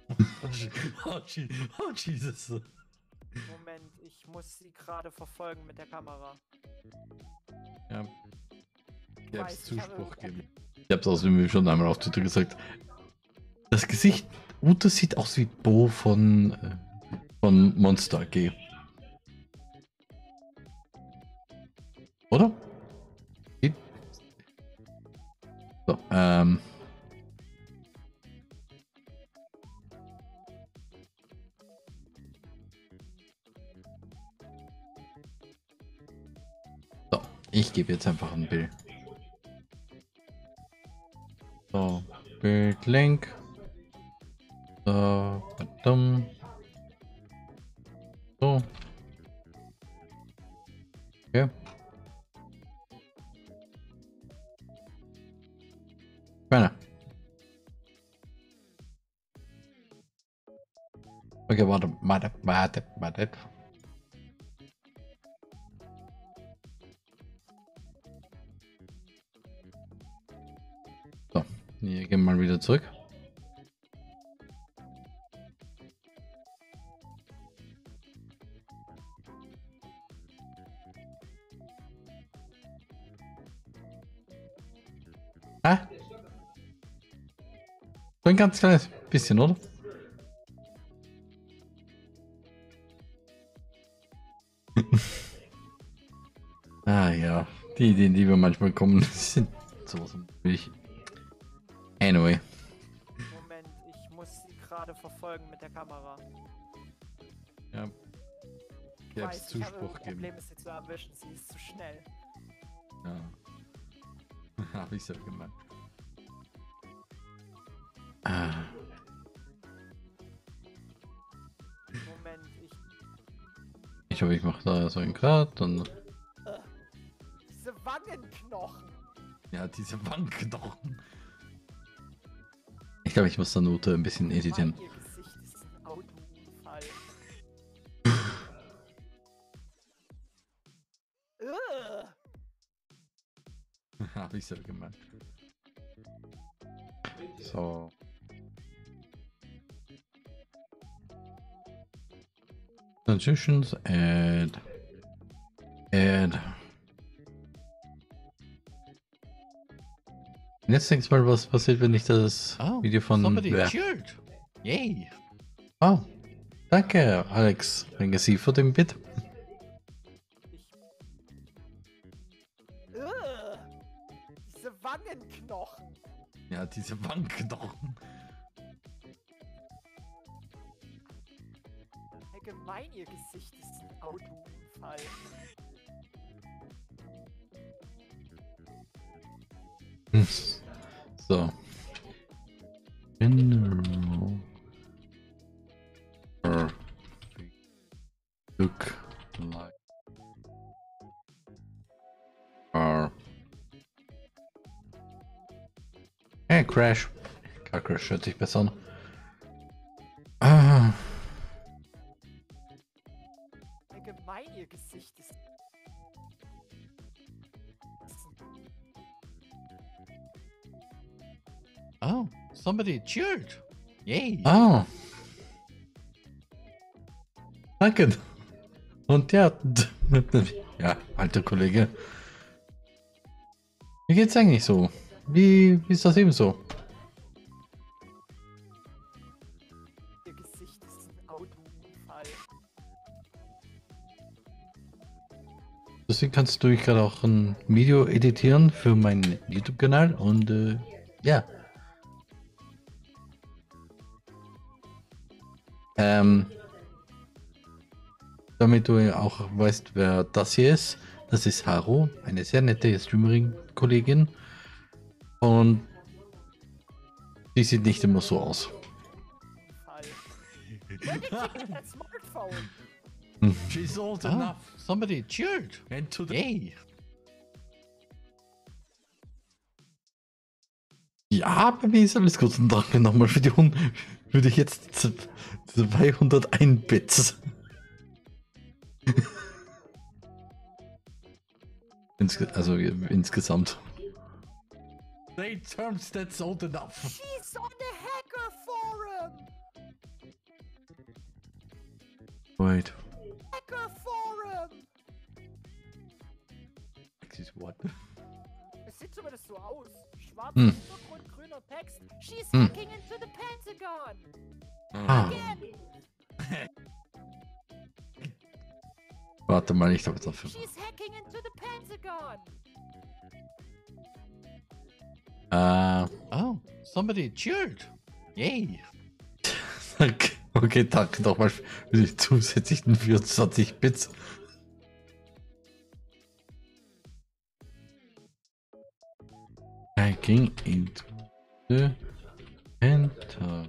oh, oh, Je- Jesus. Moment, ich muss sie gerade verfolgen mit der Kamera. Ja. Ich hab's weiß, ich habe Zuspruch geben. Ich hab's außerdem schon einmal auf Twitter gesagt. Das Gesicht Ute sieht aus wie Bo von, äh, von Monster AG. Oder? Gebe jetzt einfach ein Bild. So, Bildlink. So, verdammt. So. Okay. Keine. Okay, warte, warte, warte, warte. Wieder zurück. Ah? So ein ganz kleines bisschen, oder? ah ja, die Ideen, die wir manchmal kommen, sind sowas ich. Verfolgen mit der Kamera. Ja. Ich weiß, ich habe Zuspruch geben. Probleme, sie zu erwischen. Sie ist zu schnell. Ja. Hab ich so gemeint. Ah. Moment, ich. Ich hoffe, ich mache da so einen Grad und. Äh, diese Wangenknochen. Ja, diese Wangenknochen. Ich glaube, ich muss da Note ein bisschen editieren. Hab ich so gemacht. So. Transitions, add. Add. Und Jetzt denkst du mal, was passiert, wenn ich das Oh, Video von somebody. Yay. Oh, danke, Alex Legacy für den Bit. Hört sich besser an. Ah. Allgemein, ihr Gesicht ist. Oh, somebody cheered. Yay. Ah. Danke. Und ja, ja, alter Kollege. Wie geht's eigentlich so? Wie, wie ist das eben so? Kannst du gerade auch ein Video editieren für meinen YouTube-Kanal und äh, ja. Ähm, damit du auch weißt, wer das hier ist. Das ist Haro, eine sehr nette Streamerin-Kollegin. Und die sieht nicht immer so aus. Smartphone? She's old Oh, somebody cheered. And to Yay. Ja, bei mir ist alles gut. Und danke nochmal für die Hund. Würde ich jetzt z- 201 Bits. Insge also insgesamt. They terms that's old enough. She's on the hacker forum! Wait. Hacker forum! Axis what? Es sieht zumindest so aus. Schwarzer Hm. Hintergrund, grüner Text. She's Hm. hacking into the Pentagon! Ah, Again! warte mal, ich glaube dafür. She's hacking into the Pentagon! Äh, Oh, somebody cheered. Yay. danke. Okay, danke nochmal für die zusätzlichen 24 Bits. Hacking into the Pentagon.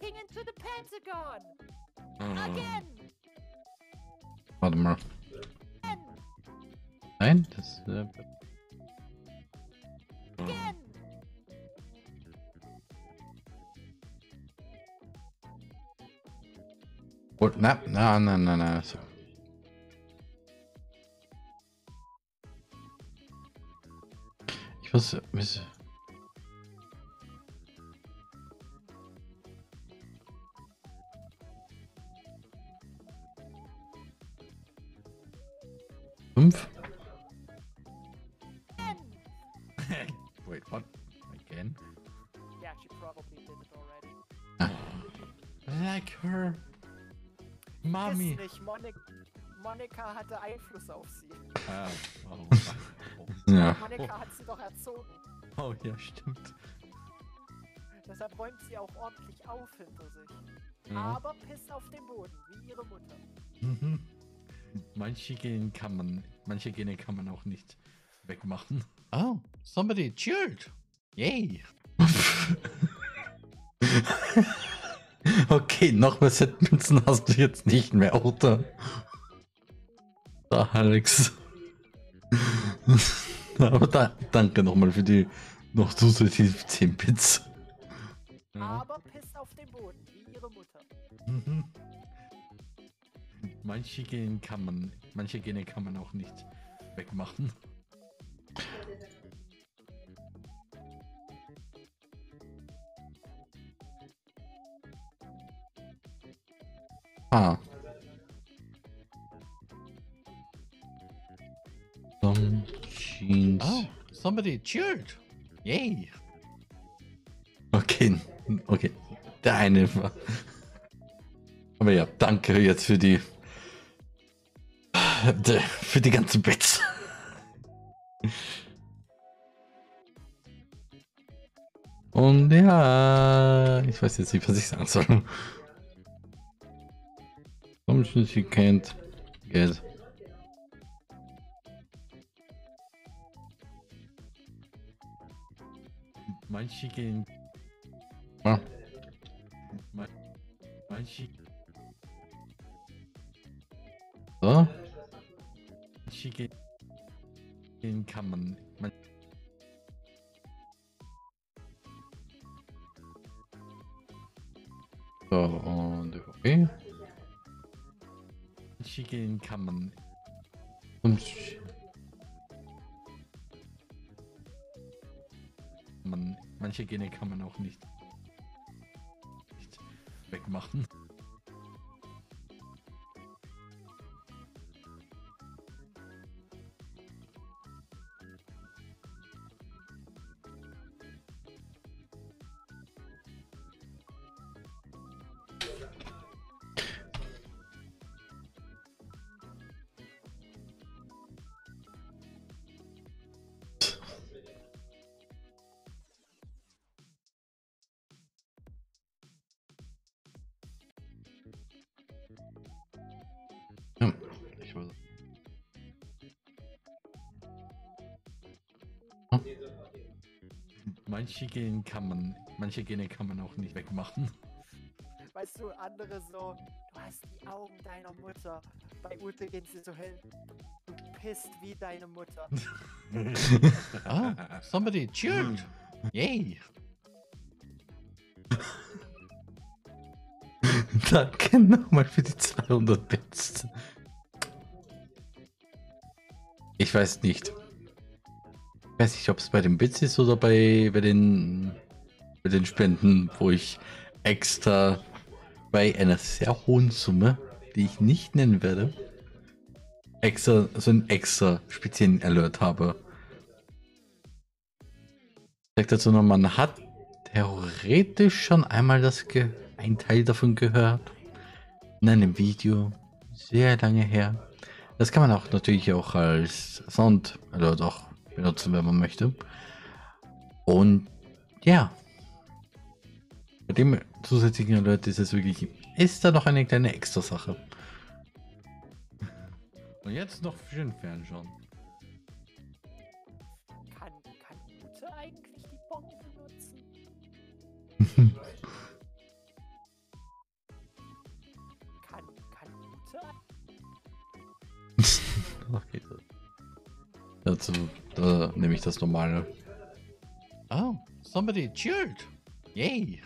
Hacking into the Pentagon! Again! Warte mal. Nein, das. Äh, oh, na, na, na, na, na. So. Ich muss. ja, stimmt. Deshalb räumt sie auch ordentlich auf hinter sich. Mhm. Aber pisst auf den Boden, wie ihre Mutter. Mhm. Manche Gene kann man, manche Gene kann man auch nicht wegmachen. Oh, somebody cheered. Yay. Okay, noch mehr Setmünzen hast du jetzt nicht mehr, oder? Da, Alex. Aber da, danke nochmal für die noch zusätzlichen 10 Bits. Aber piss auf den Boden, wie ihre Mutter. Manche Gene kann man, manche Gene kann man auch nicht wegmachen. Ah. Some jeans. Oh, somebody cheered. Yay. Okay, okay. Der eine war. Aber ja, danke jetzt für die. Für die ganzen Bits. Und ja, ich weiß jetzt nicht, was ich sagen soll. Komm sie kennt. Yes. Manche gehen. Ah. Ma- Manche. So. Manche gehen kann man. man so, und okay. Manche gehen kann man. Und man, manche Gene kann man auch nicht, nicht wegmachen. Manche Gene kann man, manche Gene kann man auch nicht wegmachen. Weißt du, andere so, du hast die Augen deiner Mutter. Bei Ute gehen sie so hell. Du pisst wie deine Mutter. Oh, somebody cheered. Yay. Danke nochmal für die 200 Bits. Ich weiß nicht. Ich weiß nicht, ob es bei den Bits ist oder bei, bei, den, bei den Spenden, wo ich extra bei einer sehr hohen Summe, die ich nicht nennen werde, extra so einen extra speziellen Alert habe. Ich sag dazu noch, man hat theoretisch schon einmal das Ge ein Teil davon gehört. In einem Video. Sehr lange her. Das kann man auch natürlich auch als Sound Alert auch benutzen, wenn man möchte. Und ja. Bei dem zusätzlichen Alert ist es wirklich. Ist da noch eine kleine extra Sache. Und jetzt noch schön fernschauen. Kann, kann Ute eigentlich die Bombe benutzen? Kann, kann Ute? Okay. Dazu da nehme ich das normale. Oh, somebody cheered. Yay.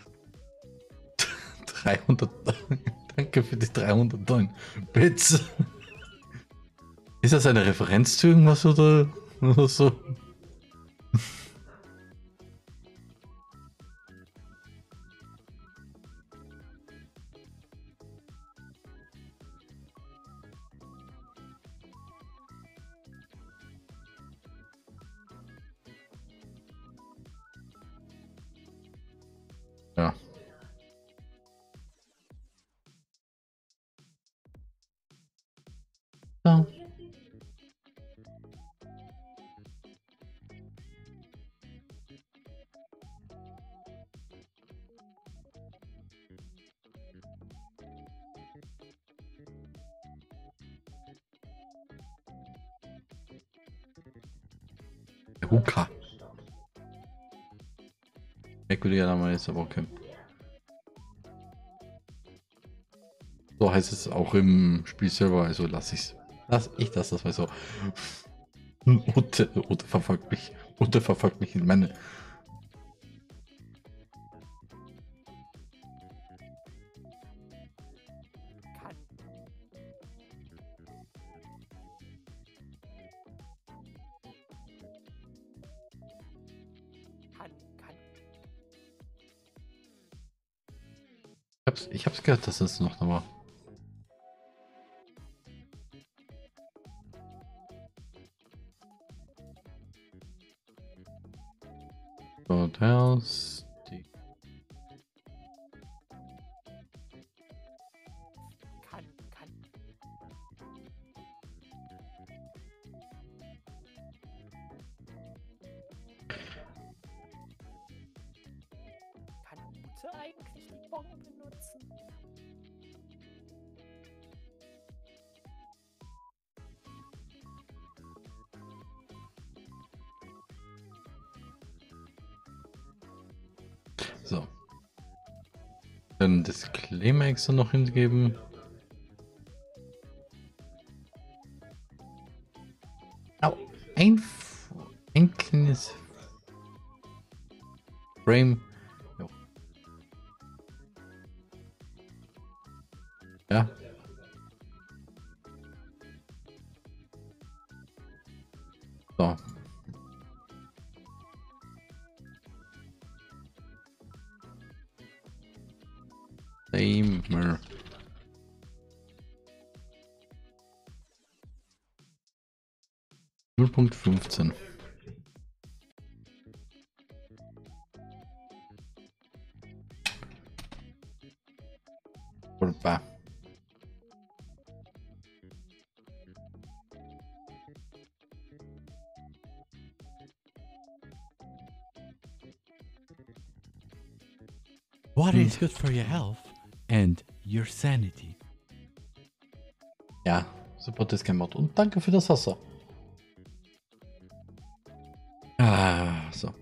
300. Danke für die 309 Bits. Ist das eine Referenz zu irgendwas oder, oder so? Aber okay. So heißt es auch im Spiel selber, also lass ich's. Lass ich das, das war so. Ute verfolgt mich. Ute verfolgt mich in meine. Gehört, dass es noch war. Hotels. Extra noch hingeben. Is good for your health and your sanity. Ja, Support ist kein Mod. Und danke für das Wasser. Ah, so.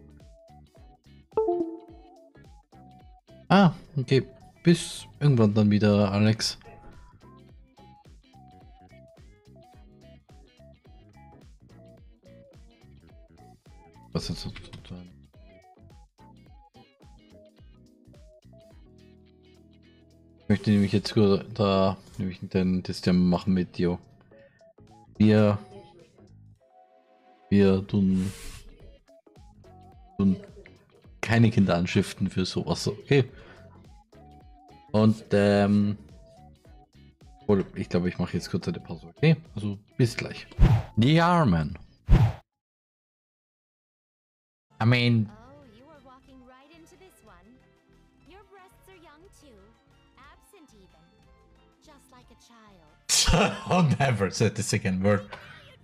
Ah, okay. Bis irgendwann dann wieder, Alex. Was ist das? Ich möchte nämlich jetzt da nämlich den das ja machen mit dir. Wir wir tun, tun keine Kinder anschiften für sowas, okay? Und ähm ich glaube, ich mache jetzt kurz eine Pause, okay? Also bis gleich. The Armen. I mean, I'll never say the second word. You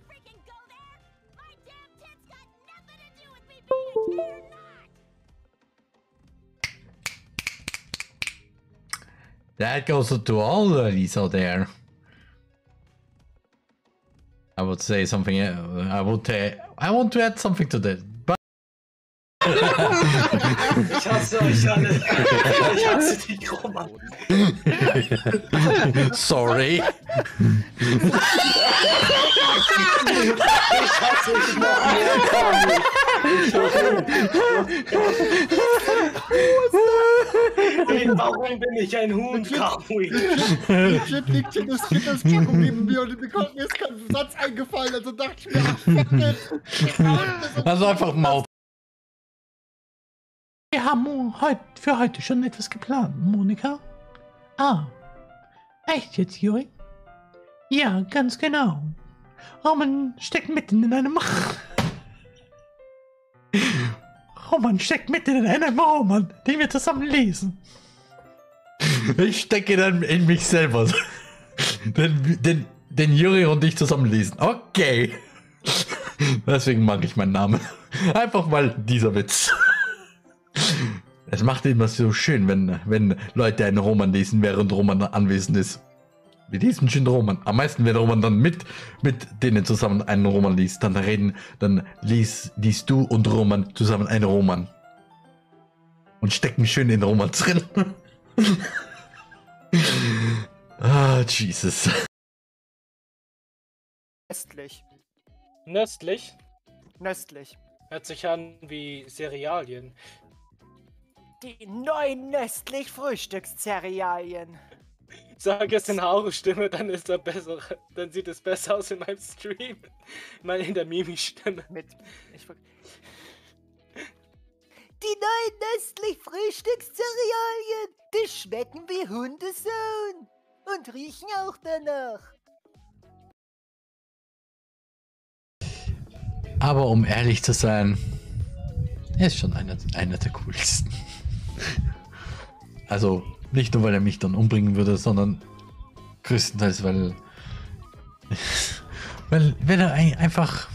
freaking go there! My damn tits got nothing to do with me being gay or not. That goes to all ladies out there. I would say something. uh, I would. Uh, I want to add something to that, but Ich hasse. Ich hasse dich, Roman. sorry. Ich hasse dich noch mehr, Kamu. Warum bin ich ein Huhn, Kamu? Legit liegt hier das Kind das Packung neben mir und mir ist kein Satz eingefallen, also dachte ich mir, ach, fuck it. Also einfach Maul. Wir haben für heute schon etwas geplant, Monika. Ah, echt jetzt, Juri? Ja, ganz genau. Roman steckt mitten in einem... Roman steckt mitten in einem Roman, den wir zusammen lesen. Ich stecke dann in mich selber. Den, den, den Juri und ich zusammen lesen. Okay. Deswegen mag ich meinen Namen. Einfach mal dieser Witz. Es macht immer so schön, wenn, wenn Leute einen Roman lesen, während Roman anwesend ist. Wir lesen schön Roman. Am meisten, wenn Roman dann mit, mit denen zusammen einen Roman liest, dann reden, dann liest, liest du und Roman zusammen einen Roman. Und stecken schön in Roman drin. ah, Jesus. Westlich. Nöstlich. Nöstlich. Hört sich an wie Cerealien. Die neuen Nöstlich Frühstückszerealien. Sag es in Haru-Stimme, dann ist er besser. Dann sieht es besser aus in meinem Stream. Mal in der Mimi-Stimme. Mit. Ich, die neuen Nöstlich Frühstückszerealien, die schmecken wie Hundesohn. Und riechen auch danach. Aber um ehrlich zu sein, er ist schon einer, einer der coolsten. Also nicht nur, weil er mich dann umbringen würde, sondern größtenteils, weil, weil wenn er ein, einfach,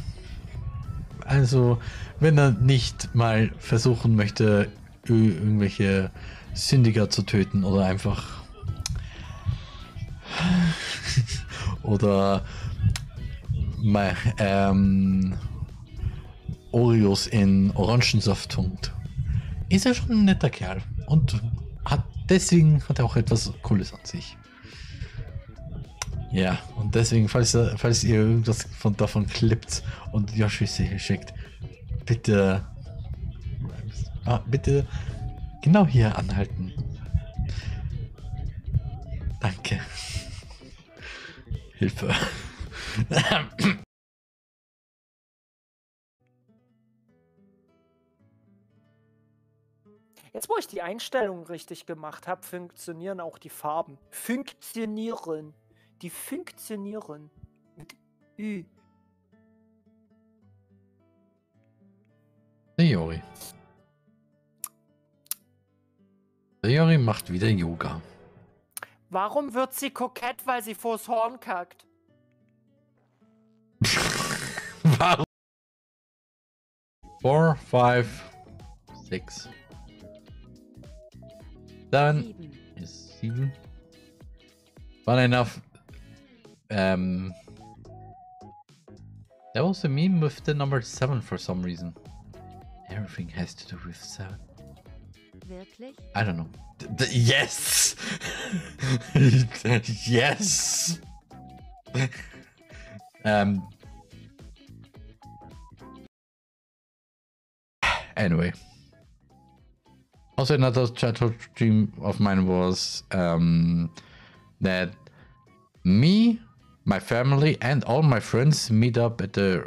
also wenn er nicht mal versuchen möchte, irgendwelche Sündiger zu töten oder einfach oder ähm, Oreos in Orangensaft tunkt, ist er schon ein netter Kerl und hat deswegen hat er auch etwas Cooles an sich. Ja, und deswegen, falls, falls ihr irgendwas von, davon klippt und Yoshi sie schickt, bitte, ah, bitte genau hier anhalten. Danke. Hilfe. Jetzt, wo ich die Einstellungen richtig gemacht habe, funktionieren auch die Farben. Funktionieren. Die funktionieren. Mit Ü. Der Jori macht wieder Yoga. Warum wird sie kokett, weil sie vors Horn kackt? Warum? Four, five, six. Dann ist sieben. Fun enough. Um, there was a meme with the number seven for some reason. Everything has to do with seven. Wirklich? I don't know. D- yes! yes! um, anyway. Also, another childhood dream of mine was um, that me, my family, and all my friends meet up at the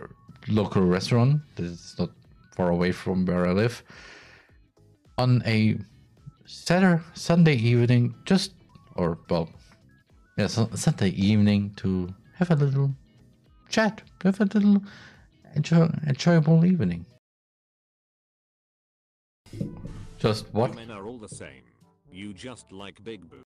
local restaurant that is not far away from where I live on a Saturday, Sunday evening, just or well, yeah, Sunday evening to have a little chat, have a little enjoy, enjoyable evening. Just what? You men are all the same. You just like big boobs.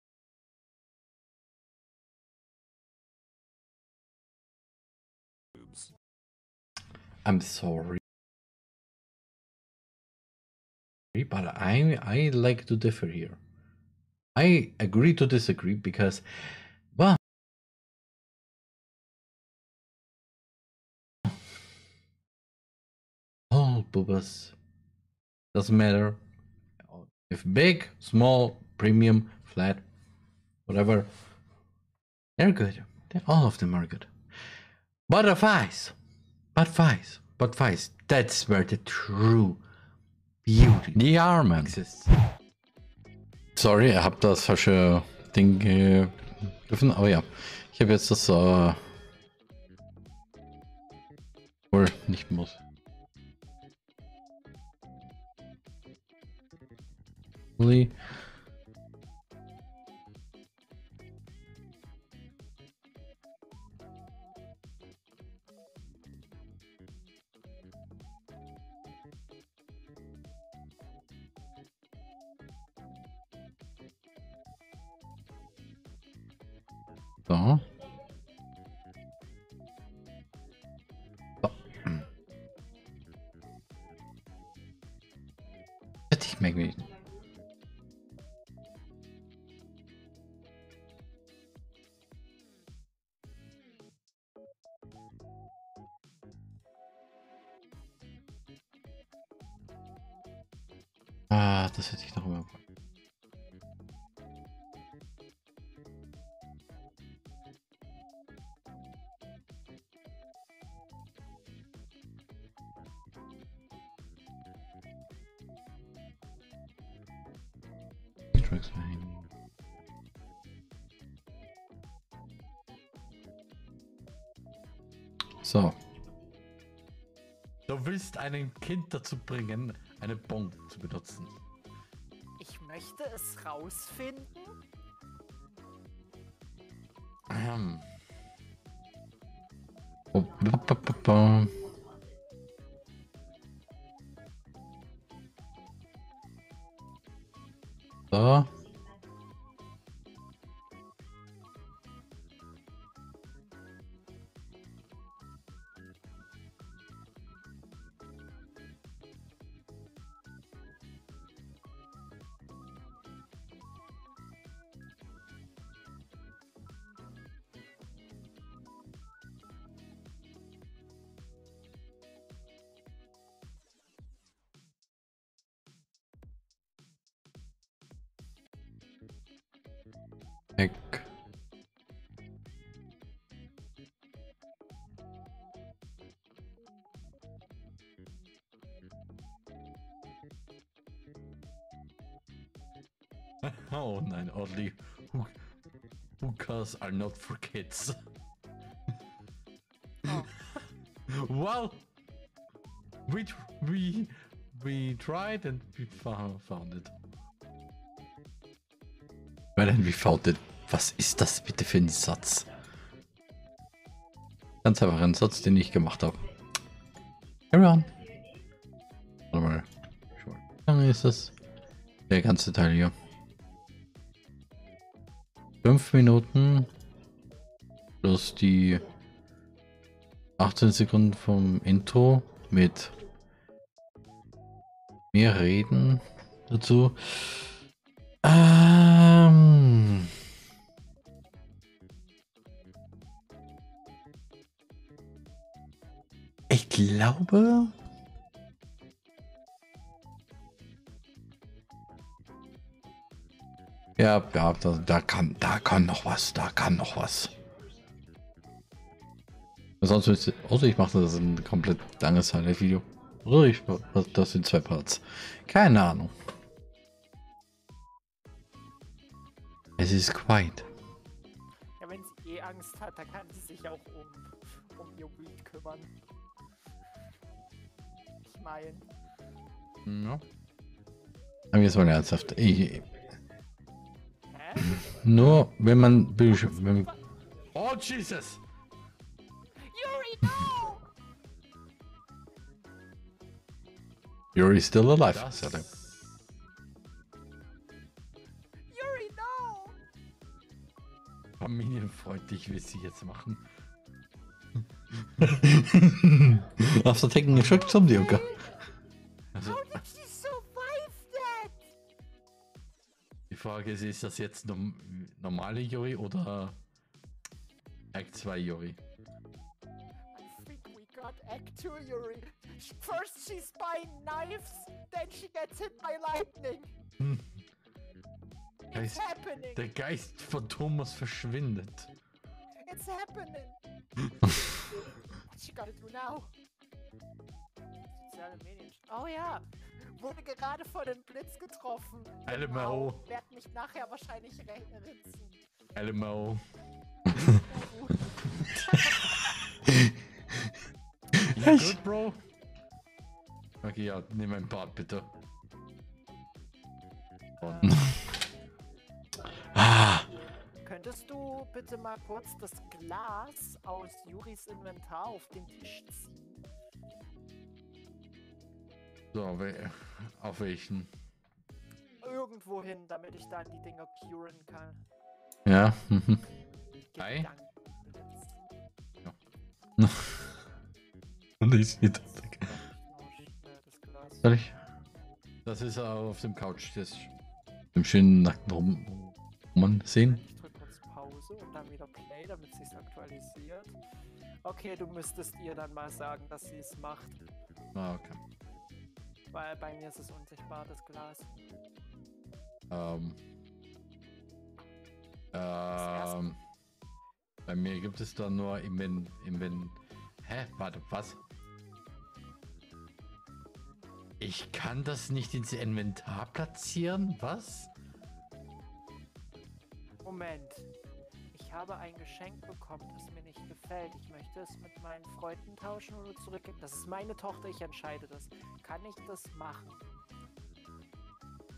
I'm sorry. But I I like to differ here. I agree to disagree because well oh, all boobas doesn't matter if big, small, premium, flat, whatever. They're good. They- all of them are good. But of ice. But Vice, but Vice, that's where the true beauty The Armen. exists. Sorry, ihr habt das falsche Ding gegriffen, eh, aber oh ja. Ich habe jetzt das, äh, wohl nicht muss. Really? So. So. Ah, das hätte ich noch mal. So. Du willst einem Kind dazu bringen, eine Bon zu benutzen. Ich möchte es rausfinden. Ähm. Oh. So. Oh oddly, hook hookahs are not for kids. well, we we we tried and we found found it. Well, and we found it. Was ist das bitte für ein Satz? Ganz einfach ein Satz, den ich gemacht habe. Carry on. Warte mal. Wie lange ist das? Der ganze Teil hier. Fünf Minuten plus die 18 Sekunden vom Intro mit mehr Reden dazu. Ähm. Ich glaube. Ja, ja, da, da kann, da kann noch was, da kann noch was. Sonst müsste, außer ich mache das ein komplett langes Highlight-Video. Oder ich, das sind zwei Parts. Keine Ahnung. Es ist quiet. Ja, wenn sie eh Angst hat, dann kann sie sich auch um, um ihr Weed kümmern. Ich meine, Ja. Aber jetzt mal ernsthaft. Ich? Nur wenn man, wenn. Oh Jesus! Yuri, no! You're still alive. sagt er. Yuri, no! Familienfreundlich will sie jetzt machen. After taking a from the yoga. Frage ist, ist das jetzt norm normale Yuri oder Act 2 Yuri? I think we got Act 2 Yuri. First she's buying knives, then she gets hit by lightning. Hm. Geist, der Geist von Thomas verschwindet. It's happening. What's she gotta do now? Oh ja. Wurde gerade von dem Blitz getroffen. LMAO. Wow, Werd mich nachher wahrscheinlich ritzen. LMAO. Ich- Good, Bro? Okay, ja, nimm ein Bad bitte. Und ah, Könntest du bitte mal kurz das Glas aus Juris Inventar auf den Tisch ziehen? So, we- auf welchen? Irgendwo hin, damit ich dann die Dinger curen kann. Ja. mhm. Gedankenblitz. Und ich sehe das. Soll ich? Das ist auf dem Couch. Das im schönen nackten Rum Mann sehen. Ich drücke kurz Pause und dann wieder Play, damit sie es aktualisiert. Okay, du müsstest ihr dann mal sagen, dass sie es macht. Ah, okay. Weil bei mir ist es unsichtbar, das Glas. Ähm. Ähm. Bei mir gibt es da nur im Wenn. Hä? Warte, was? Ich kann das nicht ins Inventar platzieren? Was? Moment. Habe ein Geschenk bekommen, das mir nicht gefällt. Ich möchte es mit meinen Freunden tauschen oder zurückgeben. Das ist meine Tochter, ich entscheide das. Kann ich das machen?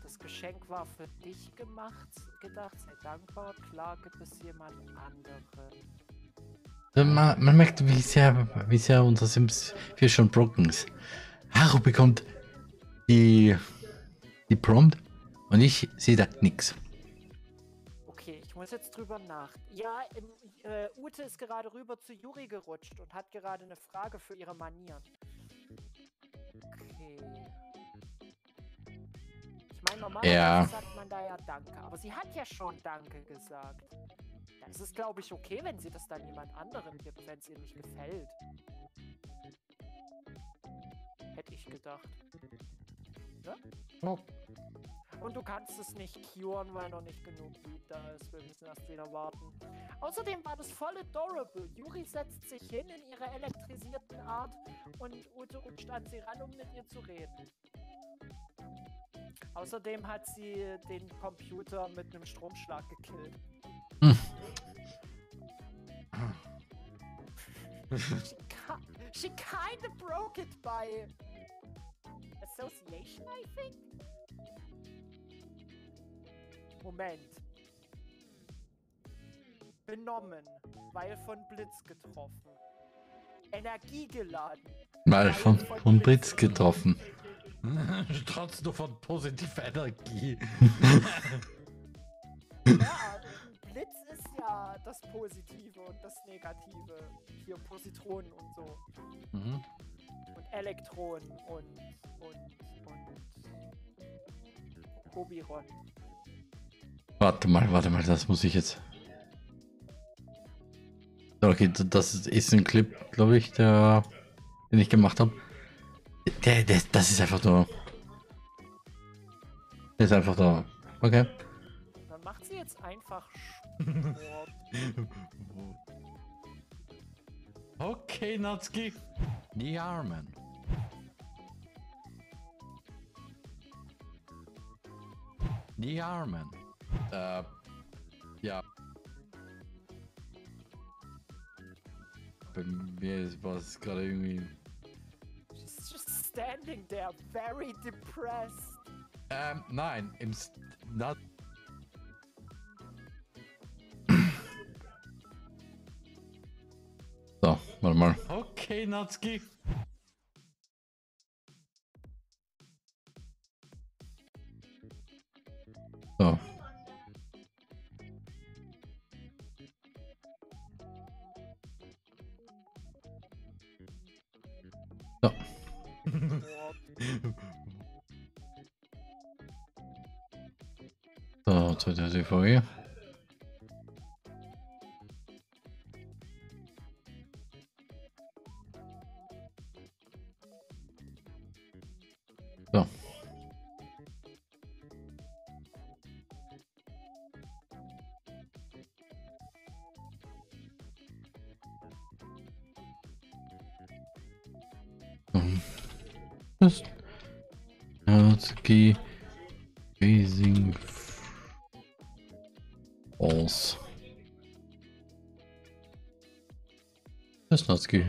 Das Geschenk war für dich gemacht, gedacht, sei dankbar. Klar gibt es jemand anderen. Man, man merkt, wie sehr, wie sehr unser Sims 4 schon broken ist. Haru bekommt die, die Prompt und ich sehe da nix. Muss jetzt drüber nach. Ja, im, äh, Ute ist gerade rüber zu Juri gerutscht und hat gerade eine Frage für ihre Manieren. Okay. Ich meine, normalerweise Ja. sagt man da ja Danke, aber sie hat ja schon Danke gesagt. Dann ist es, glaube ich, okay, wenn sie das dann jemand anderem gibt, wenn es ihr nicht gefällt. Hätte ich gedacht. Ne? Oh. Und du kannst es nicht curen, weil noch nicht genug Blut da ist. Wir müssen erst wieder warten. Außerdem war das voll adorable. Yuri setzt sich hin in ihrer elektrisierten Art und Ute rutscht an sie ran, um mit ihr zu reden. Außerdem hat sie den Computer mit einem Stromschlag gekillt. Hm. she, ki- she kinda broke it by association, I think. Moment. Benommen, weil von Blitz getroffen. Energie geladen. Mal von, von Blitz getroffen. Trotz nur von positiver Energie. Ja, Blitz ist ja das Positive und das Negative. Hier Positronen und so. Mhm. Und Elektronen und und und Obiron. Warte mal, warte mal, das muss ich jetzt. Okay, das ist- ein Clip, glaube ich, der, den ich gemacht habe. Der, der, das ist einfach nur. Der ist einfach da. Okay. Dann macht sie jetzt einfach Sport. Okay, Natsuki. Die Armen. The Armen. Äh, ja. Bei mir war es gerade irgendwie. She's just standing there, very depressed. Ähm, nein, im St So, warte mal. Okay, Natsuki. So. So. So, zweite TV. Just Natsuki Raising Balls. That's Natsuki.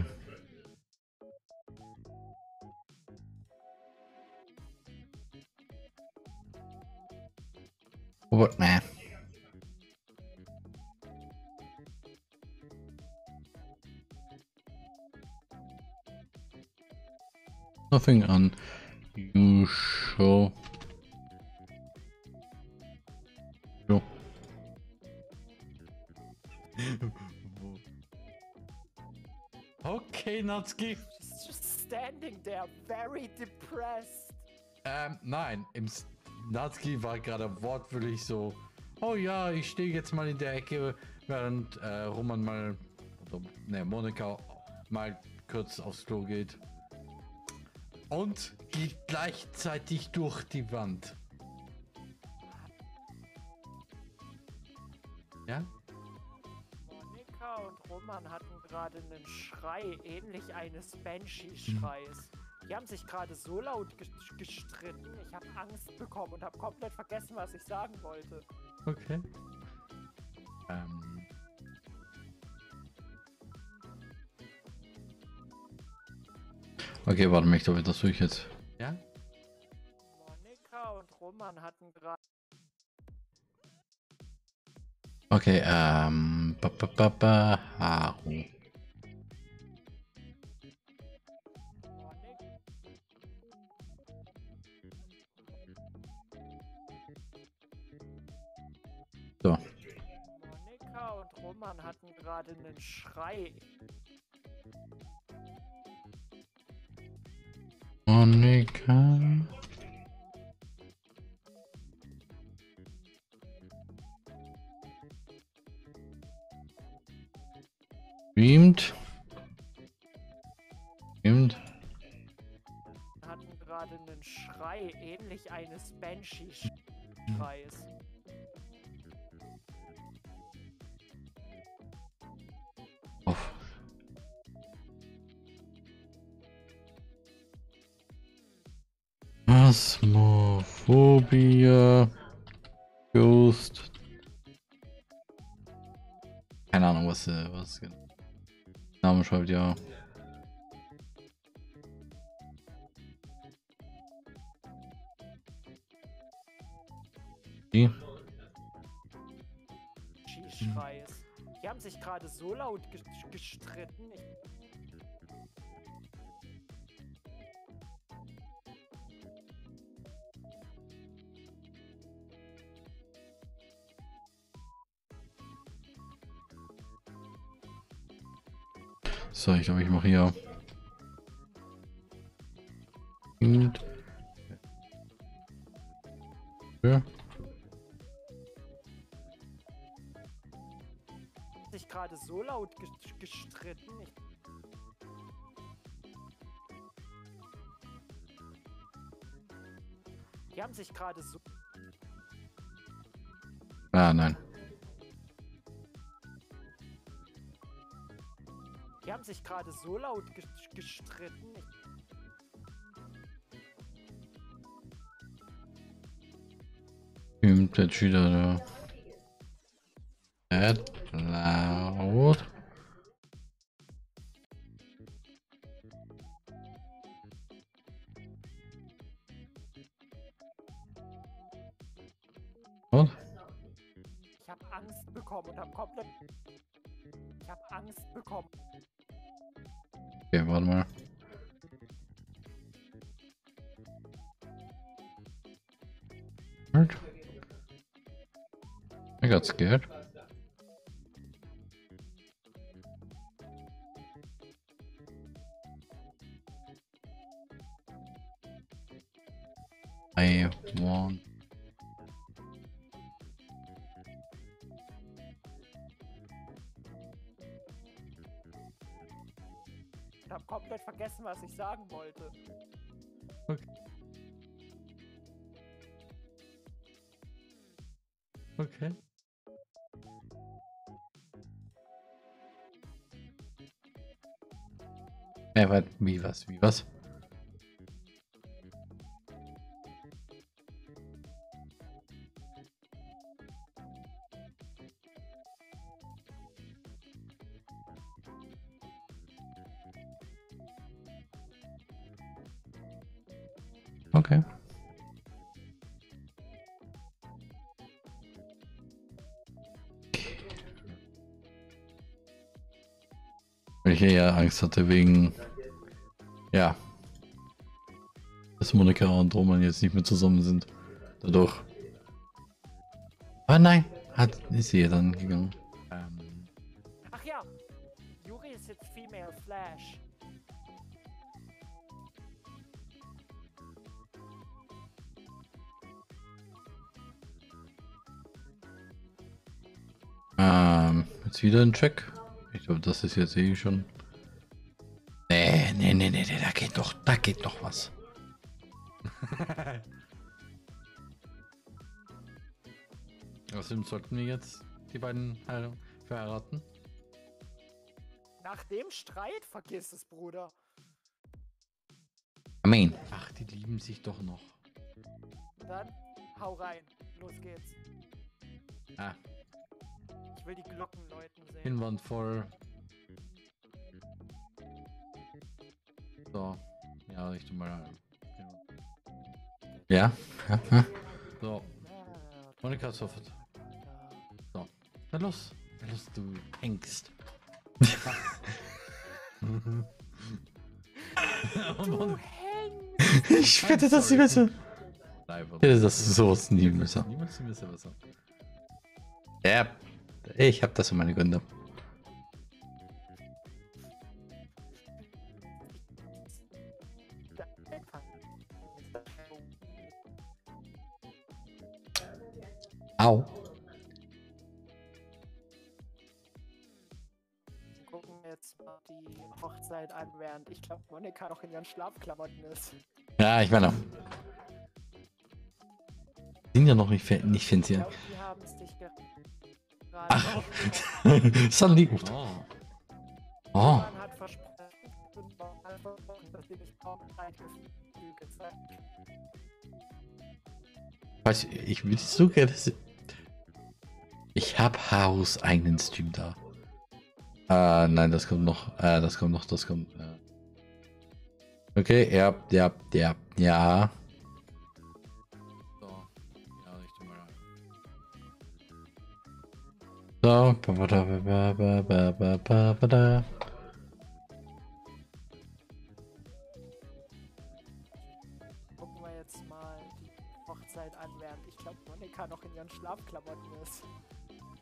Nothing unusual. Sure. Okay, Natsuki. She's just standing there, very depressed. Ähm, nein, im S- Natsuki war gerade wortwörtlich so, oh ja, ich stehe jetzt mal in der Ecke, während äh, Roman mal, oder, ne, Monika mal kurz aufs Klo geht. Und geht gleichzeitig durch die Wand. Ja? Monika und Roman hatten gerade einen Schrei, ähnlich eines Banshee-Schreis. Die haben sich gerade so laut ge gestritten, ich habe Angst bekommen und habe komplett vergessen, was ich sagen wollte. Okay. Ähm. Okay, warte mal, ich glaube, das suche ich jetzt. Ja? Monika und Roman hatten gerade. Okay, ähm. Ba, ba, ba, ba, Haru. So. Monika und Roman hatten gerade einen Schrei. Auf. Asmophobia. Ghost. Keine Ahnung, was, äh, was genau. Name schreibt, ja. So laut ge gestritten. Ich So, ich glaube, ich mache hier. Gerade so. Ah, nein. Die haben sich gerade so laut ge gestritten. Stimmt, jetzt wieder da. At Okay, vergessen, was ich sagen wollte. Okay. Ja, warte, wie was, wie was? Ich ja Angst hatte wegen, ja, dass Monika und Roman jetzt nicht mehr zusammen sind. Dadurch. Ah nein, hat, ist sie ja dann gegangen. Ähm, Ach ja, Yuri ist jetzt Female Flash. ähm, jetzt wieder ein Check. Ich glaube, das ist jetzt eh schon. Nee, nee, nee, nee, nee, da geht doch, da geht doch was. Außerdem sollten wir jetzt die beiden äh, verheiraten. Nach dem Streit vergiss es, Bruder. Amen. Ach, die lieben sich doch noch. Dann hau rein. Los geht's. Ah, Ich will die Glocken Pinwand voll. So. Ja, ich tu mal. Ja? ja, ja. So. Monika sofort. So. Na los. Na los, du Hengst. Du hängst! Ich wette, dass sie besser. Nein, Ich hätte das sowas nie müssen. Niemals zu wissen, was er. Ja, ich habe das für meine Gründe. Au. Gucken wir jetzt mal die Hochzeit an, während ich glaube, Monika noch in ihren Schlafklamotten ist. Ja, ich meine. Sind ja noch nicht, nicht Ich fancy. Brauchen, Zeitgefüge zeigen. Weiß, ich- ich würde so gerne. Ich habe Haus eigenen Stream da. Äh, nein, das kommt noch. Äh, das kommt noch, das kommt. Äh. Okay, ja, ja, ja, ja. Gucken wir jetzt mal die Hochzeit an, während ich glaube, Monika noch in ihren Schlafklamotten ist.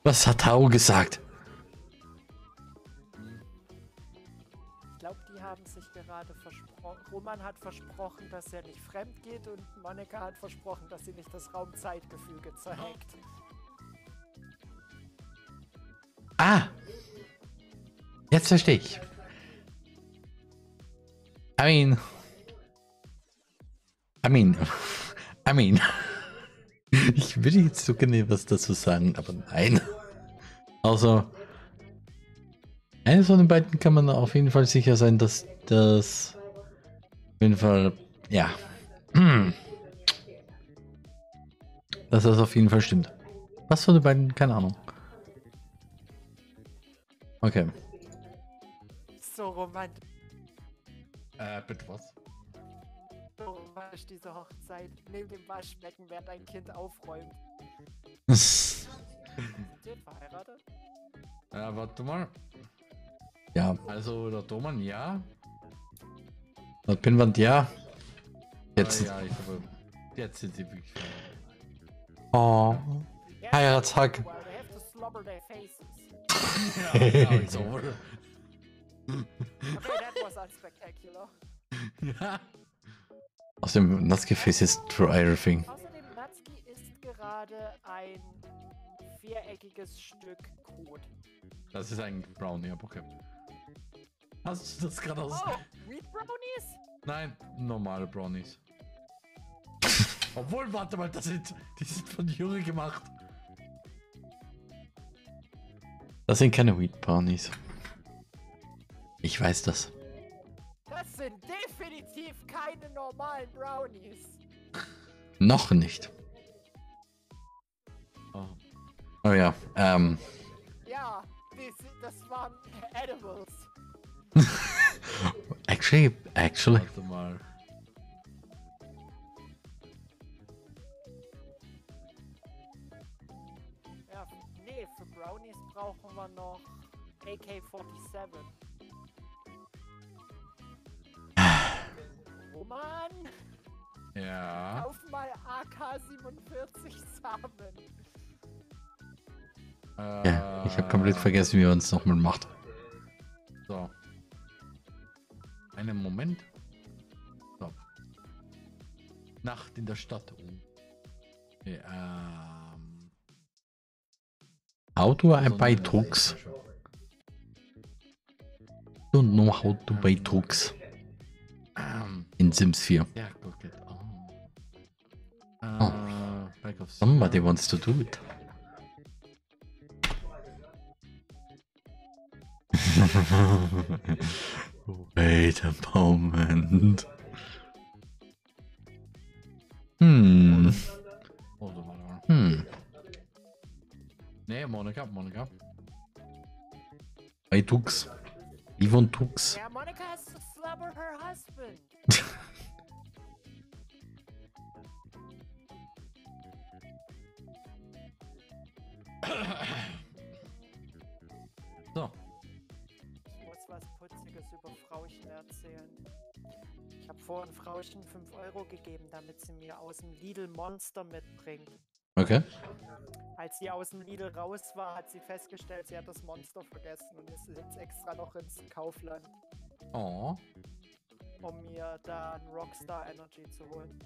Was hat Tao gesagt? Ich glaube, die haben sich gerade versprochen. Roman hat versprochen, dass er nicht fremd geht und Monika hat versprochen, dass sie nicht das Raumzeitgefüge zeigt. Ah! Jetzt verstehe ich. I mean. I mean. I mean. Ich würde jetzt so gerne was dazu sagen, aber nein. Also. Eines von den beiden kann man auf jeden Fall sicher sein, dass das. Auf jeden Fall. Ja. Dass das auf jeden Fall stimmt. Was von den beiden? Keine Ahnung. Okay. So romantisch, Äh, bitte was? so romantisch diese Hochzeit. Neben dem Waschbecken, während ein Kind aufräumt. Sind verheiratet? Äh, warte mal. ja, Also, der Doman, ja. laut Pinwand ja. Jetzt. Äh, ja, ich habe. Jetzt sind sie wirklich. Oh. Heiratstag. Well, they have to slobber their faces. Ja, ja, it's over. Okay, that was unspectacular. ja. Außerdem, Natsuki-Face ist for everything. Außerdem, Natsuki isst gerade ein viereckiges Stück Kot. Das ist ein Brownie, aber okay. Hast du das gerade aus? Oh, Wheat Brownies? Nein, normale Brownies. Obwohl, warte mal, das sind, die sind von Junge gemacht. Das sind keine Wheat Brownies. Ich weiß das. Das sind definitiv keine normalen Brownies. Noch nicht. Oh. Oh ja, ähm. Ja, das waren Edibles. Actually, actually. Noch AK-47. Roman, Ja. kauf mal AK-47 Samen. Ja, ich habe komplett vergessen, wie man es nochmal macht. So. Einen Moment. So. Nacht in der Stadt. Ja. How do I so buy eine- drugs? Don't know how to buy drugs Ähm, in Sims 4. ja, guck it. Oh. Äh, Somebody wants to do it. Wait a moment. Hmm. Hmm. Nee, Monika, Monika. Bei Tux. Yvonne Tux. Yeah, Monica has to slobber her husband. So. Ich muss was Putziges über Frauchen erzählen. Ich habe vorhin Frauchen 5 Euro gegeben, damit sie mir aus dem Lidl Monster mitbringt. Okay. Als sie aus dem Lidl raus war, hat sie festgestellt, sie hat das Monster vergessen und ist jetzt extra noch ins Kaufland, Oh. um mir da ein Rockstar Energy zu holen.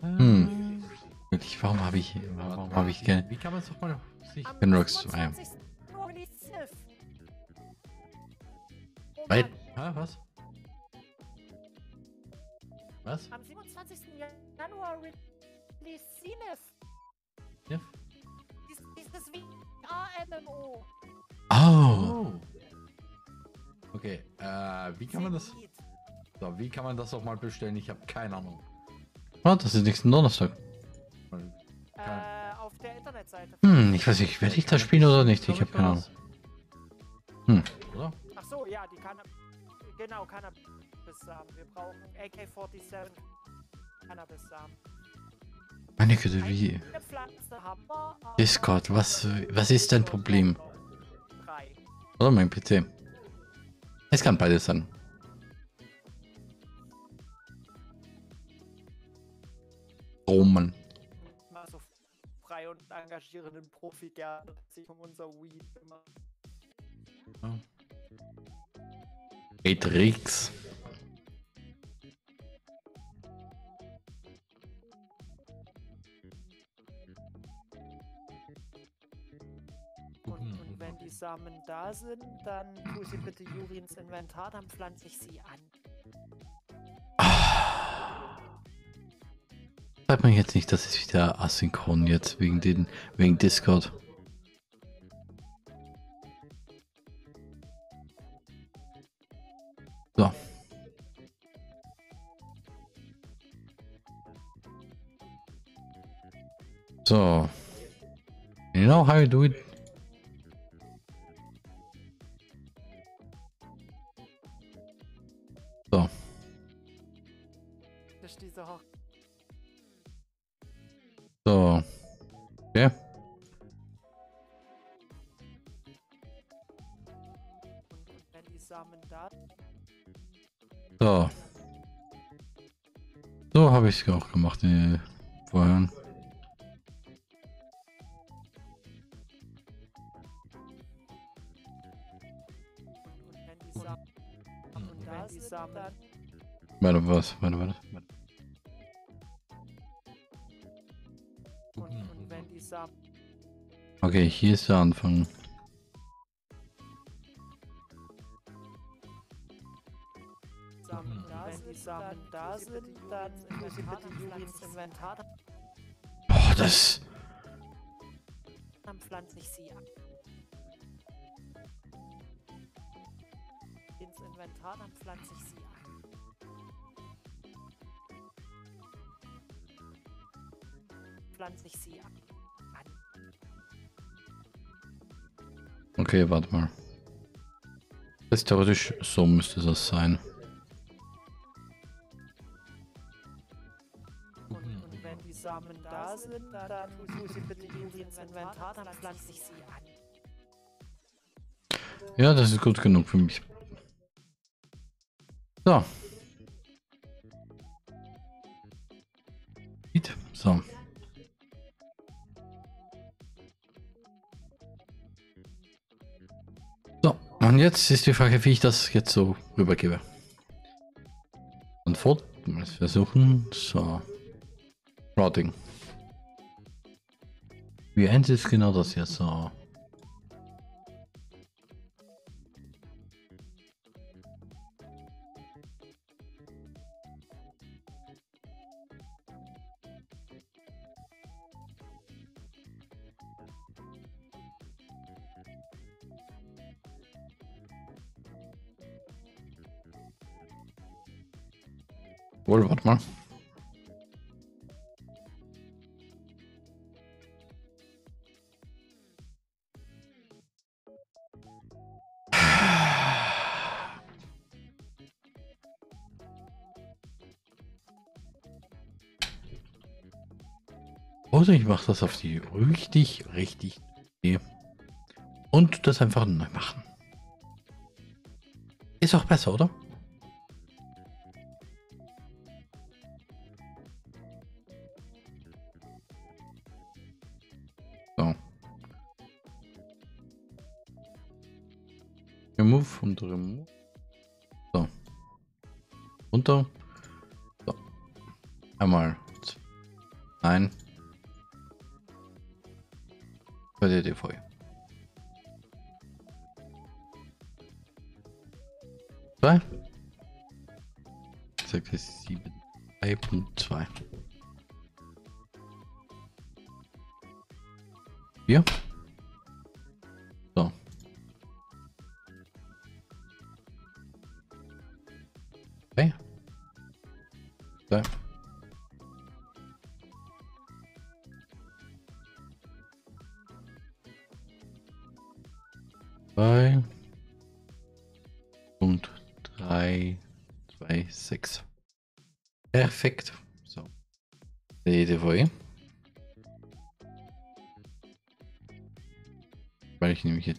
Hm. Wirklich, warum habe ich, warum habe ich keine, Wie kann man es doch mal sich. Bin Rockstar, ja. 27. Holy Sif. Weit- Hä, was? Was? am 27. Januar release Sinef. Ja. Dies, dieses VR-MMO. Oh. Oh. Okay, äh, wie kann man das. So, wie kann man das auch mal bestellen? Ich habe keine Ahnung. Oh, das ist nächsten Donnerstag. Äh, auf der Internetseite. Hm, ich weiß nicht, werde ich das spielen oder nicht? Ich habe keine Ahnung. Hm. Oder? Ach so, ja, die kann. Genau, Cannabis-Samen. Wir brauchen AK-47 Cannabis-Samen. Meine Güte, wie. Discord, was, was ist dein Problem? Oder mein PC? Es kann beides sein. Oh Mann. Mal so frei und engagierenden Profi gerne sich um unser Weed kümmert. Matrix. Die Samen da sind, dann tu sie bitte Juri ins Inventar, dann pflanze ich sie an. Sag mir jetzt nicht, das ist wieder asynchron jetzt wegen den wegen Discord. So. So. You know how you do it? Okay, hier ist der Anfang. Samen da die Samen da sind, dann sie bitte Juri ins Inventar, Oh, das. dann pflanze ich sie an. Ins Inventar, dann pflanze ich sie an. Pflanze ich sie an. Okay, warte mal. Das ist theoretisch so müsste das sein. Wenn die Samen da sind, dann tu sie bitte Juri ins Inventar, dann pflanze ich sie an. Ja, das ist gut genug für mich. So. So. Und jetzt ist die Frage, wie ich das jetzt so rübergebe. Und fort, mal versuchen. So. Routing. Wie endet ist genau das jetzt so? erstmal. Also ich mache das auf die richtig, richtig und das einfach neu machen. Ist auch besser, oder?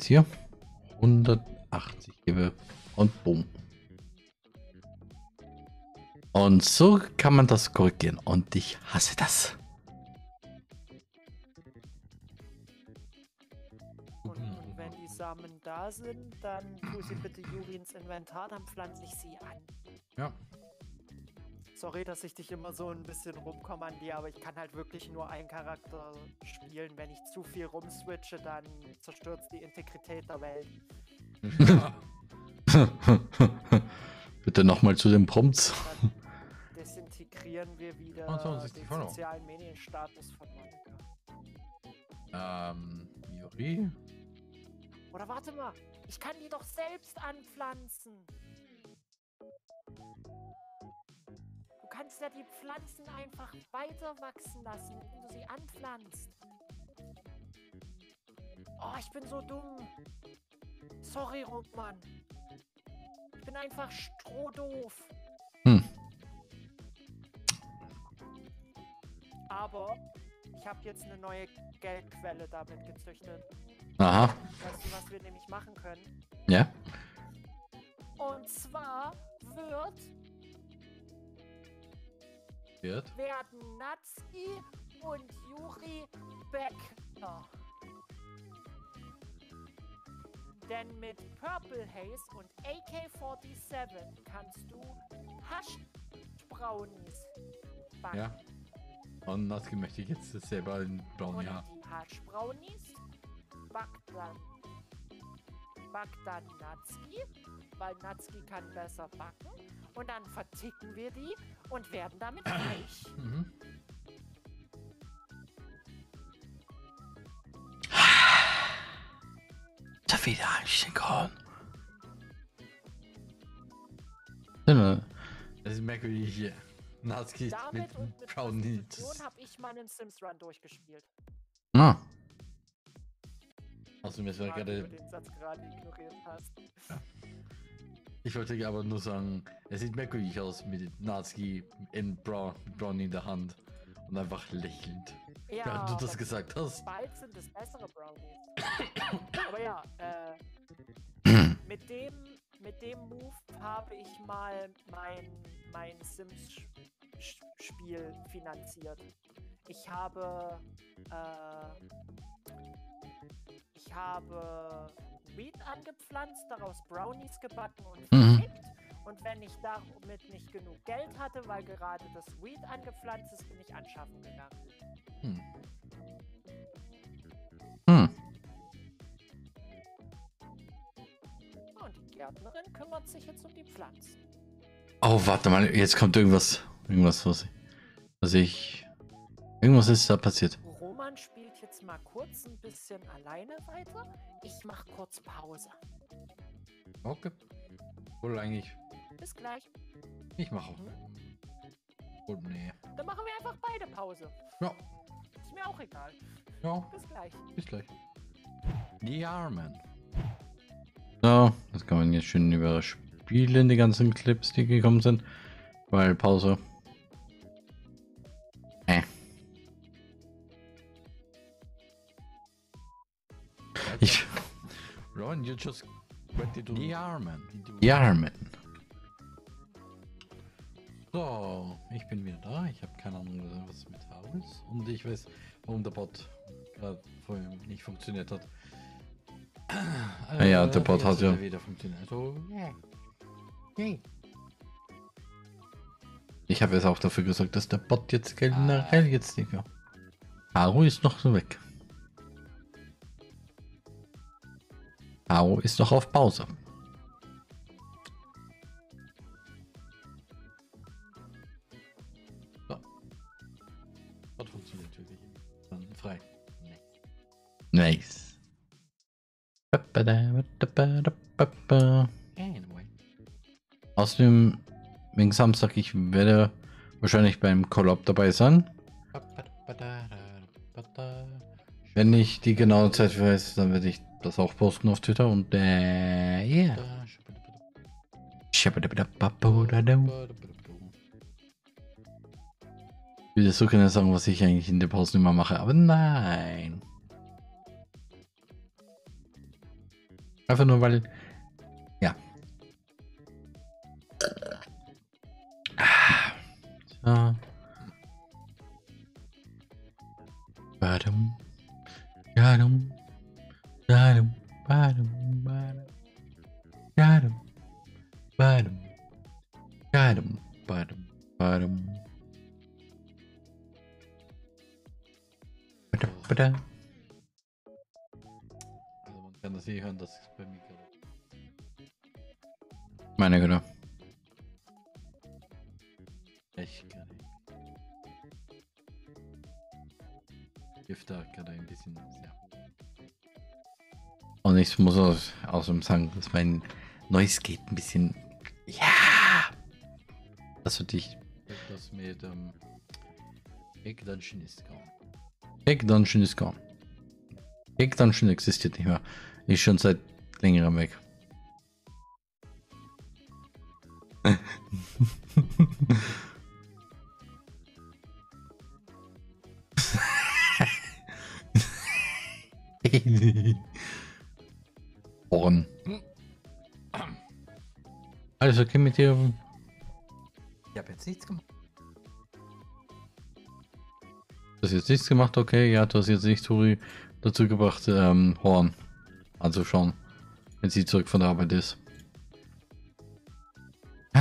Hier 180 gebe und boom. Und so kann man das korrigieren. Und ich hasse das. Und, wenn die Samen da sind, dann tu sie bitte Juri ins Inventar, dann pflanze ich sie an. Ja. Sorry, dass ich dich immer so ein bisschen rumkommandiere, aber ich kann halt wirklich nur einen Charakter spielen. Wenn ich zu viel rumswitche, dann zerstört die Integrität der Welt. Bitte nochmal zu den Prompts. Dann desintegrieren wir wieder 22 den Follower. sozialen Medienstatus von Monika. Ähm, Juri? Oder warte mal, ich kann die doch selbst anpflanzen. Kannst ja die Pflanzen einfach weiter wachsen lassen, indem du sie anpflanzt. Oh, ich bin so dumm. Sorry, Roman. Ich bin einfach strohdoof. Hm. Aber ich habe jetzt eine neue Geldquelle damit gezüchtet. Aha. Weißt du, was wir nämlich machen können? Ja. Und zwar wird Wird. werden Natsuki und Yuri Beckner. Denn mit Purple Haze und AK-47 kannst du Hash-Brownies backen. Ja. Und Natsuki möchte ich jetzt selber in Braun, Und ja. die Hash-Brownies backt dann, backt dann Natsuki, weil Natsuki kann besser backen. Und dann verticken wir die und werden damit reich. Mhm. Da wieder einstehen können. Das ist merkwürdig hier. Natsuki Damit mit und mit Brownies. Prostitution habe ich meinen Sims Run durchgespielt. Ah. Also mir ist Frage, gerade ob du den Satz gerade ignoriert hast. Ich wollte aber nur sagen, es sieht merkwürdig aus mit Natsuki in Brown, Brown in der Hand und einfach lächelnd. Ja, Während du das gesagt hast. Bald sind es bessere Brownies. aber ja, äh, mit dem, mit dem Move habe ich mal mein, mein Sims-Spiel finanziert. Ich habe, äh, ich habe Weed angepflanzt, daraus Brownies gebacken und Mhm. vertickt. Und wenn ich damit nicht genug Geld hatte, weil gerade das Weed angepflanzt ist, bin ich anschaffen gegangen. Hm. Hm. Und die Gärtnerin kümmert sich jetzt um die Pflanzen. Oh, warte mal, jetzt kommt irgendwas. Irgendwas, was ich. Was ich. Irgendwas ist da passiert. Roman spielt jetzt mal kurz ein bisschen alleine weiter. Ich mach kurz Pause. Okay. Wohl eigentlich. Bis gleich. Ich mache auch. Oh, nee. Dann machen wir einfach beide Pause. Ja. Ist mir auch egal. Ja, Bis gleich. bis gleich. Die Armen. So, das kann man jetzt schön überspielen, die ganzen Clips, die gekommen sind. Weil Pause. Just ready to The The Armen. So, ich bin wieder da. Ich habe keine Ahnung, was mit Haus ist. Und ich weiß, warum der Bot gerade vorhin nicht funktioniert hat. Ah ja, der Bot hat ja- er wieder funktioniert. Also, ja. Hey. Ich habe jetzt auch dafür gesorgt, dass der Bot jetzt generell jetzt nicht mehr. Haru ist noch so weg. Haru ist noch auf Pause. Bot funktioniert. Dann frei. Nice. Anyway. Außerdem, wegen Samstag, ich werde wahrscheinlich beim Collab dabei sein. Wenn ich die genaue Zeit weiß, dann werde ich das auch posten auf Twitter und äh, yeah. Ich würde so gerne sagen, was ich eigentlich in der Pause immer mache, aber nein. Einfach nur weil, ja. Ah, So. Badum. Badum. Badum, badum, badum. Badum, badum. Badum, badum, badum. Badum, badum. Also man kann das eh hören, dass es bei mir gerade... Meine Güte. Ich kann nicht. Gifter gerade ein bisschen... Ja. Und ich muss aus, außerdem sagen, dass mein Noise geht ein bisschen. Ja! Das für dich. Das mit ähm, Egg Dungeon ist gone. Egg Dungeon ist gone. Egg Dungeon existiert nicht mehr. Ist schon seit längerem weg. Alles okay mit dir? Ich habe jetzt nichts gemacht. Du hast jetzt nichts gemacht, okay? Ja, du hast jetzt nicht Turi dazu gebracht, ähm, Horn anzuschauen, wenn sie zurück von der Arbeit ist.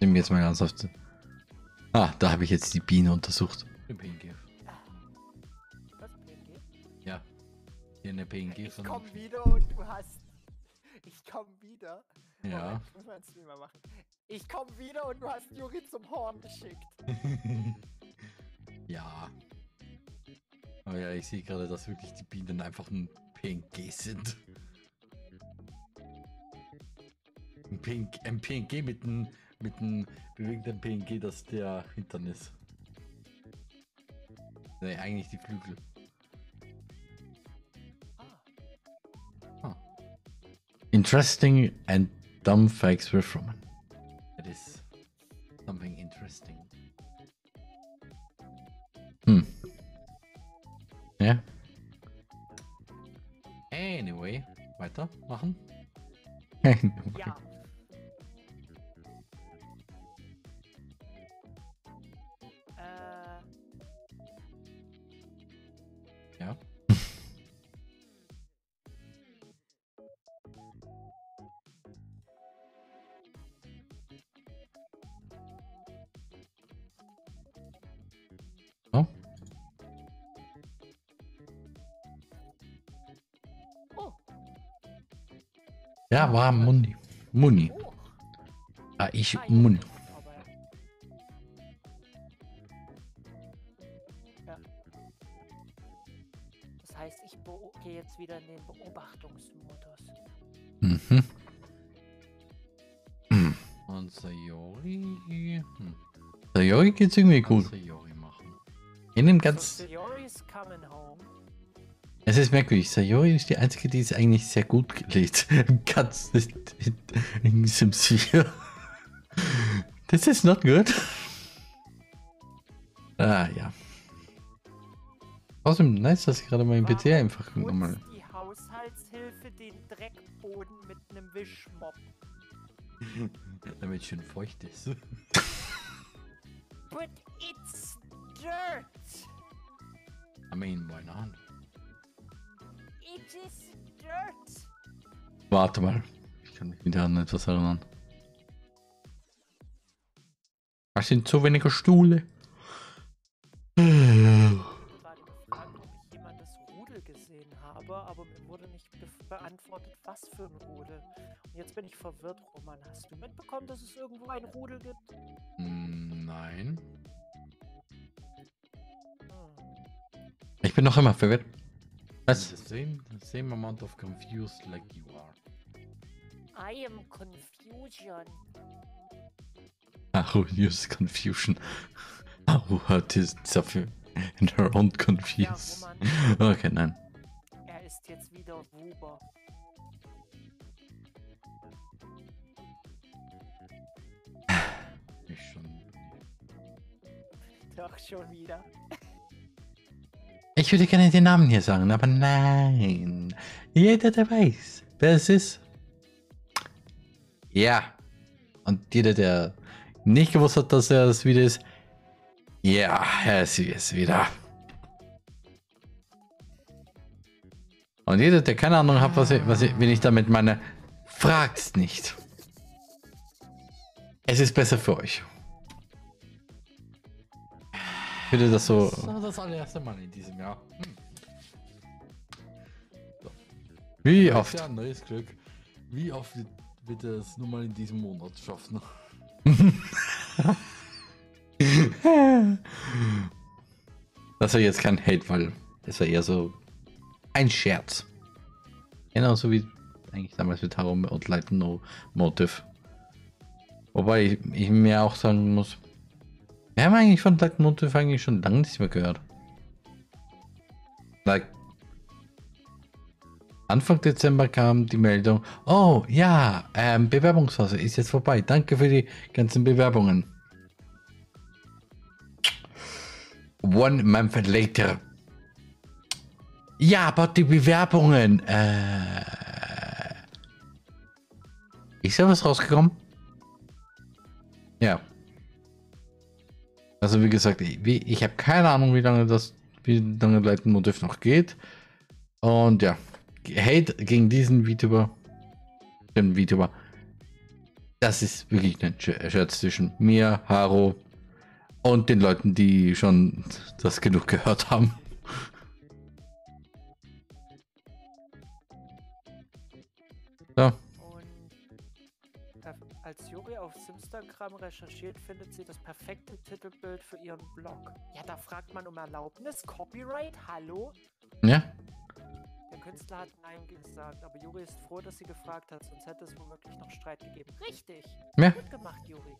Nehmen wir jetzt mal ernsthaft. Ah, da habe ich jetzt die Biene untersucht. Eine PNG. Was, PNG? Ja. Hier eine PNG Ich komm wieder und du hast. Ich komm wieder. Ja. Moment, muss man Streamer machen. Ich komm wieder und du hast Juri zum Horn geschickt. ja. Oh ja, ich sehe gerade, dass wirklich die Bienen einfach ein PNG sind. Ein PNG, ein PNG mit einem mit einem bewegenden PNG, das der Hintern ist. Nee, eigentlich die Flügel. Interesting and dumb facts were from. That is something interesting. Hmm. Yeah. Anyway, weiter machen. Ja. Ja, war Muni. Muni. Ah, ich Muni. Ja. Das heißt, ich gehe jetzt wieder in den Beobachtungsmodus. Mhm. Hm. Und Sayori. Hm. Sayori geht's irgendwie gut. Sayori machen. In dem So, ganz. Sayori's coming home. Es ist merkwürdig. Sayori ist die einzige, die es eigentlich sehr gut lädt. Ganz in, Sims 4. Das ist not good. Ah, ja. Außerdem nice, dass ich gerade meinen PC einfach nochmal. die Dreckboden mit einem Wischmopp. Damit schön feucht ist. But it's dirt. I mean, why not? Warte mal. Ich kann mich wieder an etwas erinnern. Das sind zu wenige Stühle. beantwortet, was für ein Rudel. Und jetzt bin ich verwirrt, Roman. Hast du mitbekommen, dass es irgendwo ein Rudel gibt? Nein. Ich bin noch immer verwirrt. Was? The same, the same amount of confused like you are. I am confusion. Ach, use confusion. Oh, hat is dafür in her own confused. Roman. Okay, nein. Er ist jetzt wieder Wuber. Ich schon. Doch schon wieder. Ich würde gerne den Namen hier sagen, aber nein. Jeder, der weiß, wer es ist. Ja. Und jeder, der nicht gewusst hat, dass er es wieder ist. Ja, er ist es wieder. Und jeder, der keine Ahnung hat, was ich, was ich, wen ich damit meine, fragt's nicht. Es ist besser für euch. Ich würde das so. Das ist das allererste Mal in diesem Jahr. Hm. Wie Neues oft? Jahr, neues Glück. Wie oft wird, er es nur mal in diesem Monat schaffen? Das war jetzt kein Hate, weil es war eher so ein Scherz. Genauso wie eigentlich damals mit Harum und Light No Motive. Wobei ich, ich mir auch sagen muss, wir haben eigentlich von Light Motive eigentlich schon lange nichts mehr gehört. Like, Anfang Dezember kam die Meldung, oh ja, ähm, Bewerbungsphase ist jetzt vorbei. Danke für die ganzen Bewerbungen. One month later. Ja, aber die Bewerbungen. Äh, ist da was rausgekommen? Ja. Also wie gesagt, ich, ich habe keine Ahnung, wie lange das, wie lange Leitmotiv noch geht. Und ja, Hate gegen diesen VTuber, den VTuber, das ist wirklich ein Sch- Scherz zwischen mir, Haro und den Leuten, die schon das genug gehört haben. Simstagram recherchiert, findet sie das perfekte Titelbild für ihren Blog. Ja, da fragt man um Erlaubnis. Copyright? Hallo? ja. Der Künstler hat Nein gesagt, aber Juri ist froh, dass sie gefragt hat, sonst hätte es womöglich noch Streit gegeben. Richtig. Ja. Gut gemacht, Juri.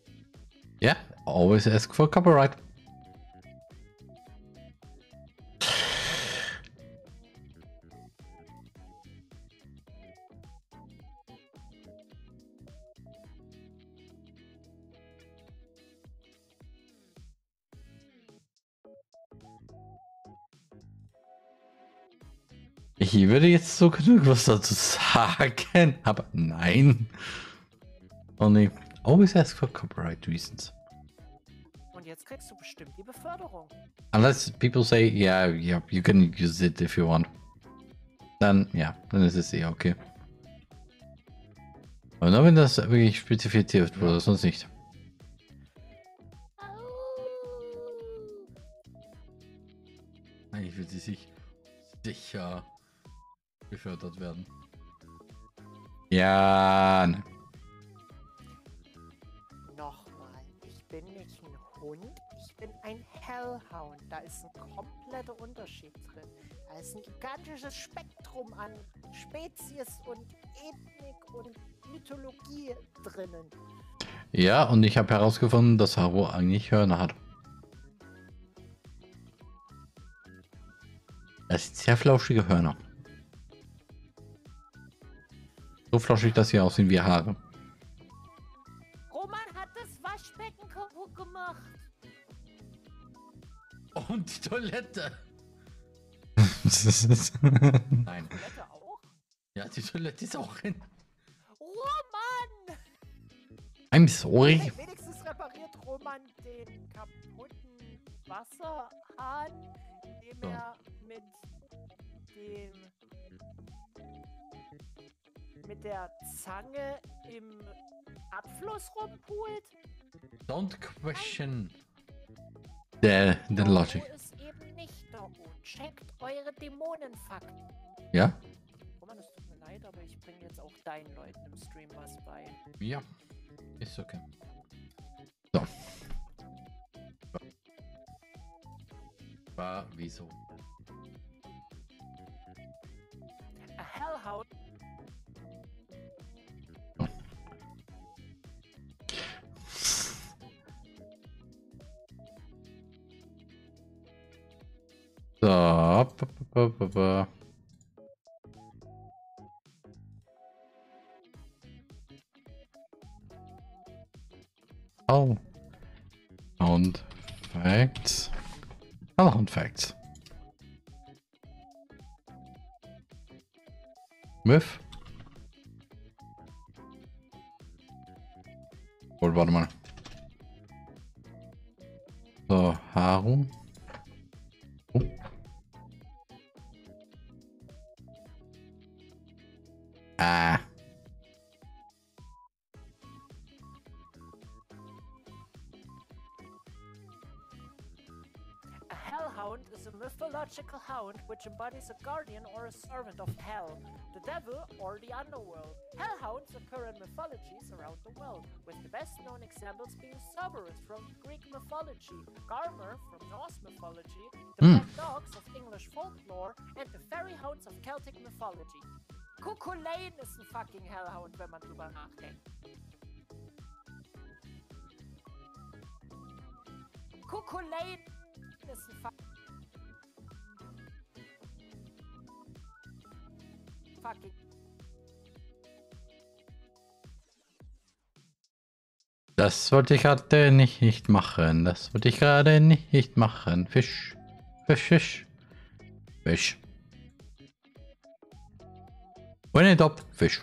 Ja, always ask for copyright. Ich würde jetzt so genug was dazu sagen, aber nein. Only always ask for copyright reasons. Und jetzt kriegst du bestimmt die Beförderung. Unless people say, yeah, yeah, you can use it if you want. Dann, ja, dann ist es eh okay. Aber nur wenn das wirklich spezifiziert wurde, sonst nicht. Eigentlich wird sie sich sicher befördert werden. Ja, ne. Nochmal, ich bin nicht ein Hund, ich bin ein Hellhound. Da ist ein kompletter Unterschied drin. Da ist ein gigantisches Spektrum an Spezies und Ethnik und Mythologie drinnen. Ja, und ich habe herausgefunden, dass Haro eigentlich Hörner hat. Das sind sehr flauschige Hörner. So flauschig, dass sie aussehen wie Haare. Roman hat das Waschbecken kaputt gemacht. Und die Toilette! Nein. Toilette auch? Ja, die Toilette ist auch hin. Roman! I'm sorry. Hey, wenigstens repariert Roman den kaputten Wasserhahn, indem Ja. er mit dem mit der Zange im Abfluss rumpult. Don't question the, the logic. Ist eben nicht, Dogo. Checkt eure Dämonenfakten. Ja? Roman, es tut mir leid, aber ich bringe jetzt auch deinen Leuten im Stream was bei. Ja. Ist okay. So. War wieso? A Hellhound So. Oh. Und Facts. Alle und Facts. Muff. Oder warte mal. So, Harun. Ah. A hellhound is a mythological hound which embodies a guardian or a servant of hell, the devil, or the underworld. Hellhounds occur in mythologies around the world, with the best known examples being Cerberus from Greek mythology, Garmer from Norse mythology, the Hmm. black dogs of English folklore, and the fairy hounds of Celtic mythology. Cuckoo-Lane ist ein fucking Hellhound, wenn man drüber nachdenkt. Cuckoo-Lane ist ein fuck fucking Das wollte ich gerade nicht, nicht machen. Das wollte ich gerade nicht machen. Fisch. Fisch, Fisch. Fisch. When in doubt, Fisch.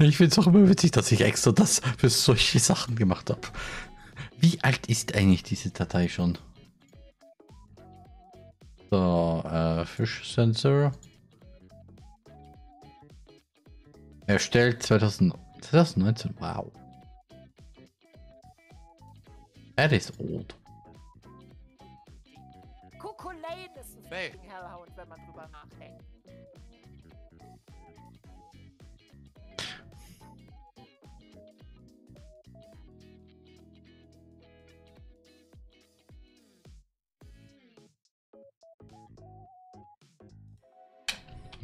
Ich finde es auch immer witzig, dass ich extra das für solche Sachen gemacht habe. Wie alt ist eigentlich diese Datei schon? So, äh, Fish Sensor. Erstellt 2000, 2019. Wow. That is old. Cuckoo-Lane ist ein Hey. fucking Hellhound, wenn man drüber nachdenkt.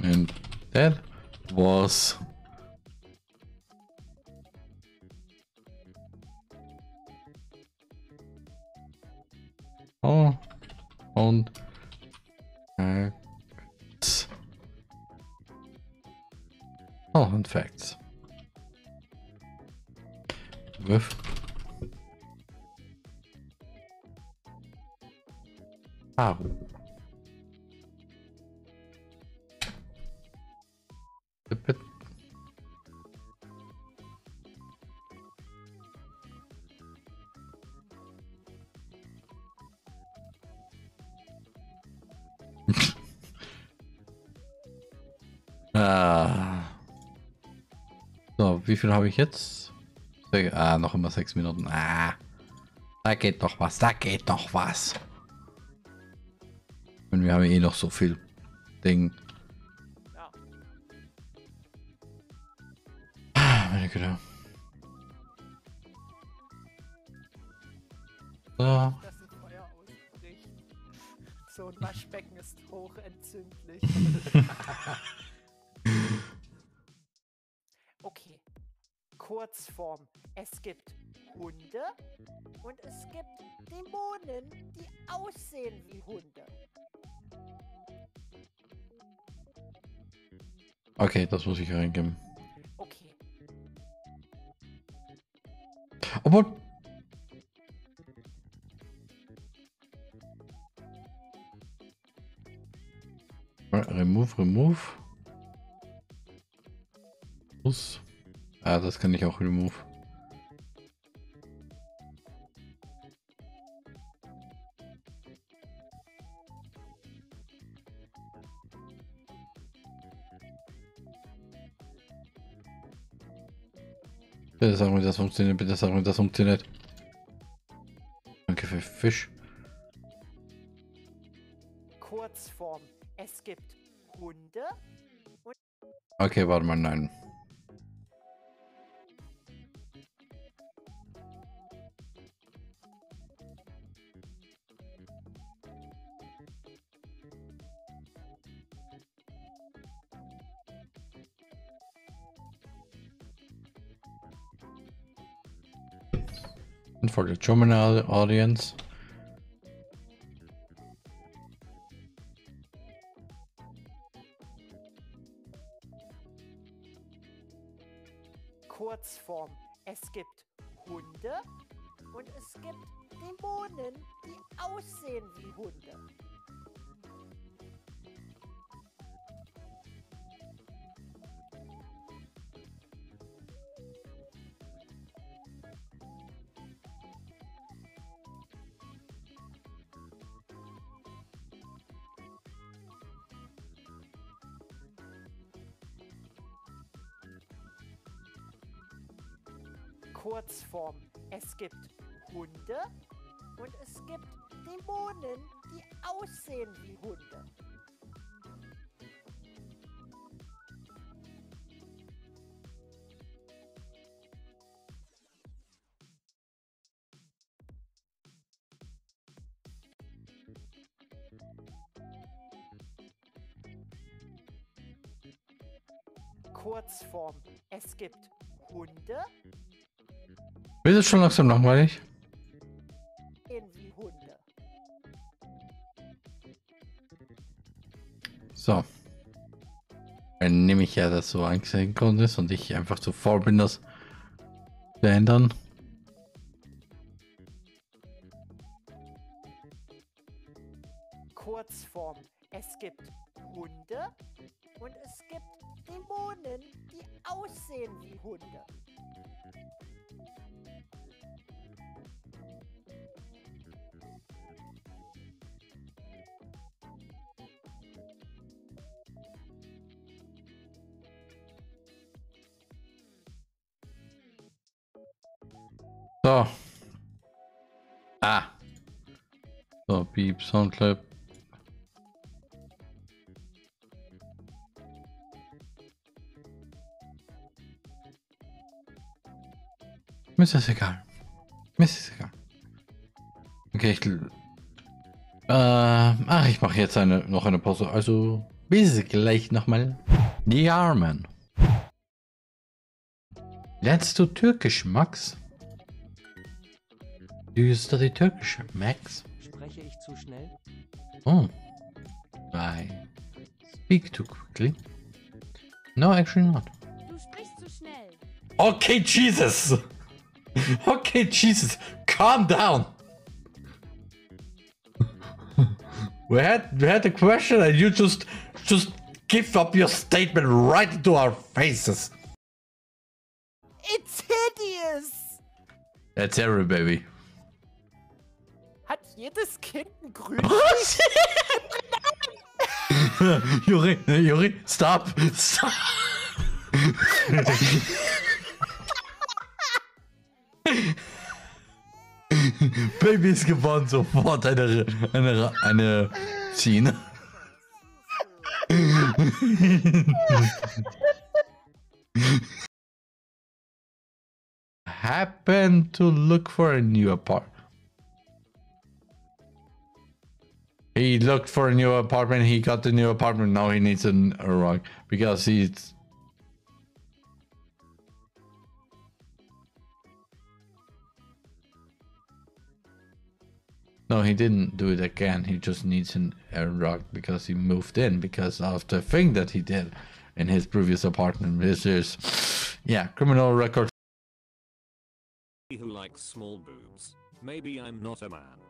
And that was viel habe ich jetzt? Ah, noch immer sechs Minuten. Ah. Da geht doch was, da geht doch was. Und wir haben eh noch so viel Ding. Das muss ich reingeben. Okay. Obwohl. Remove, remove. Plus. Ah, das kann ich auch remove. Bitte sag mir, das funktioniert. Bitte sag mir, das funktioniert. Danke für Fisch. Kurzform. Es gibt Hunde. Okay, warte mal, nein. For the German au- audience, Kurzform. Es gibt Hunde wird es schon langsam langweilig? sehen wie Hunde. So. Dann nehme ich ja, dass so eingesynchron ist und ich einfach zu faul bin, das zu ändern. So. Ah. So, Beep, Soundclip. Mir ist das egal. Mir ist es egal. Okay, ich. Äh, ach, ich mache jetzt eine, noch eine Pause. Also, bis gleich nochmal. Die Armen. Du Türkisch, Max? Do you study Turkish, Max? Spreche ich zu schnell? Oh. I speak too quickly. No, actually not. Du sprichst zu schnell. Okay, Jesus. Okay, Jesus. Calm down. we had we had a question and you just just give up your statement right into our faces. It's hideous! That's every baby. Jedes Kind ein Grün? Oh, Juri, Juri, stop, stop. Baby ist geboren, sofort eine, eine, eine ziehen. Happen to look for a new apartment. He looked for a new apartment. He got the new apartment. Now he needs an, a rug because he's. No, he didn't do it again. He just needs an, a rug because he moved in because of the thing that he did in his previous apartment. This is, yeah, criminal record. who likes small boobs. Maybe I'm not a man.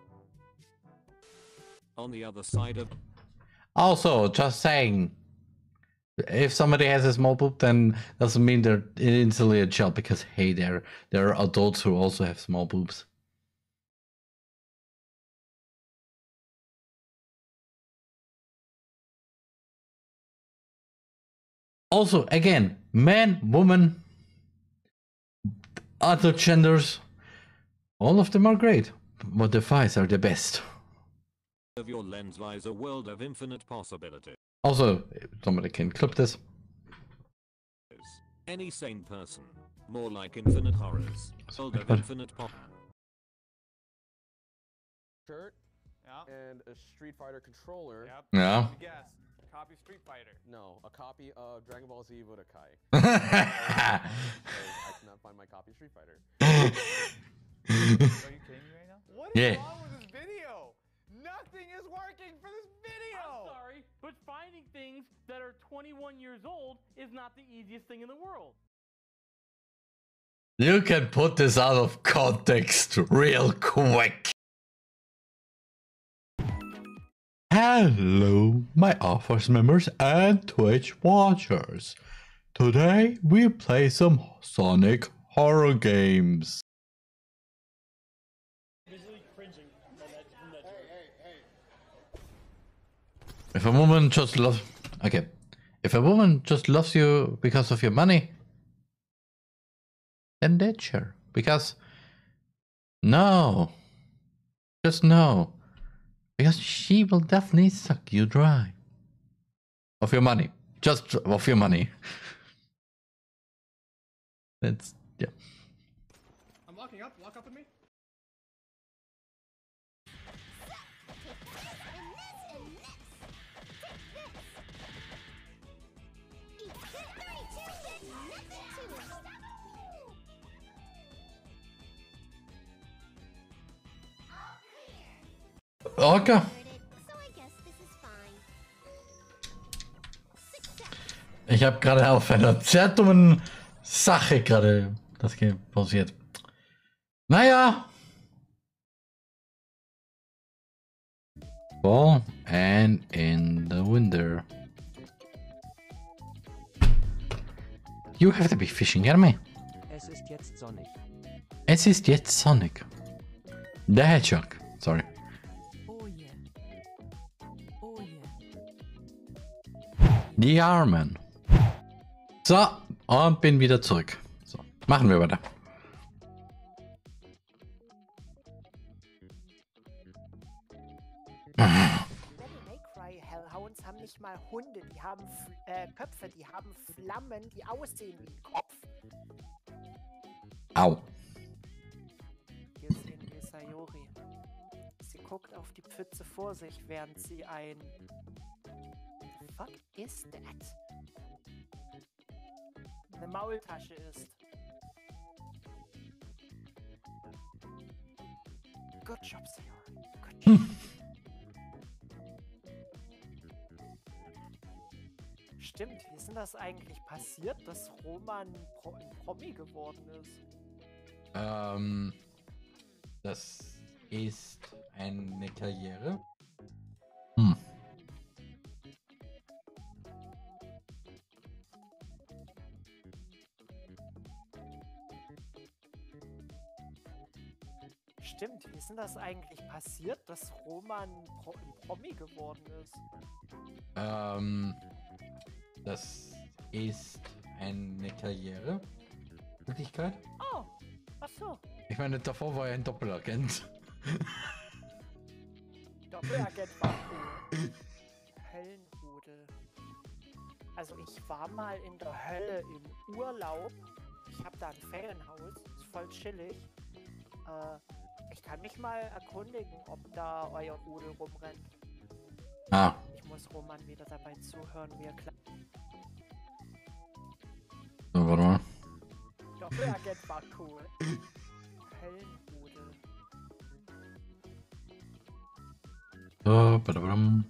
On the other side of Also, just saying. If somebody has a small boob, then doesn't mean they're instantly a child because hey, there there are adults who also have small boobs. Also, again, man, woman, other genders, all of them are great, but the fives are the best. Of your lens lies a world of infinite possibilities. Also, somebody can clip this. Any sane person. More like infinite horrors. World of infinite po- shirt and a Street Fighter controller. Yep. Yeah. Guess. Copy Street Fighter. No, a copy of Dragon Ball Z Budokai. I I cannot find my copy of Street Fighter. Are you kidding me right now? What Yeah. wrong with this video? Nothing is working for this video. I'm sorry, but finding things that are 21 years old is not the easiest thing in the world. You can put this out of context real quick. Hello, my Offers members and Twitch watchers. Today we play some Sonic horror games. If a woman just loves okay, if a woman just loves you because of your money, then ditch her. Because no, just no, because she will definitely suck you dry of your money, just of your money. That's yeah. Okay. Ich habe gerade auf einer sehr dummen Sache gerade das Game pausiert. Naja. Ball and in the window. You have to be fishing at me. Es ist jetzt sonnig. Es ist jetzt Sonic. The Hedgehog. Sorry. Die Armen. So, und bin wieder zurück. So, machen wir weiter. Mal Hunde, die haben äh, Köpfe, die haben Flammen, die aussehen wie ein Kopf. Au. Wir sehen Misayori. Sie guckt auf die Pfütze vor sich, während sie ein... Fuck is that? Eine Maultasche ist. Good job, Sayori. Good job. Stimmt, wie ist denn das eigentlich passiert, dass Roman Pro ein Promi geworden ist? Ähm, das ist eine Karriere. Stimmt, wie ist denn das eigentlich passiert, dass Roman Pro ein Promi geworden ist? Ähm, das ist eine Karriere. Möglichkeit? Oh, ach so. Ich meine, davor war er ein Doppelagent. Doppelagent war cool. Höllenrudel. Also ich war mal in der Hölle im Urlaub. Ich habe da ein Ferienhaus, ist voll chillig. Äh, ich kann mich mal erkundigen, ob da euer Rudel rumrennt. Ah. Ich muss Roman wieder dabei zuhören, wie er klappt. So, warte mal. Doppelagent war cool. Höllenrudel. So, badabam.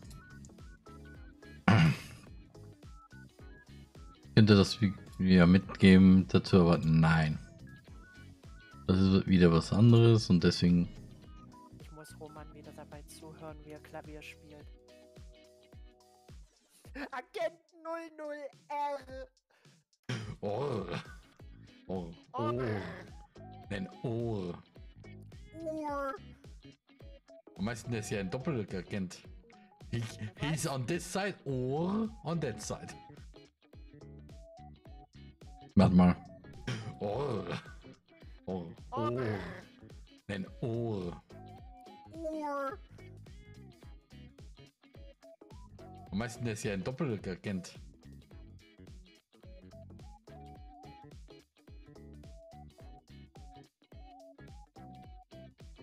Ich könnte das wie- wieder mitgeben dazu, aber nein. Das ist wieder was anderes und deswegen. Ich muss Roman wieder dabei zuhören, wie er Klavier spielt. Agent 00R. Ohr. Ohr. Ohr. Ein Ohr. Uhr. Am meisten ist ja ein Doppelagent. He, he's on this side or on that side. Warte mal. Ohr. Ohr. Ohr. Ein Ohr. Uhr. Am meisten ist ja ein Doppelagent.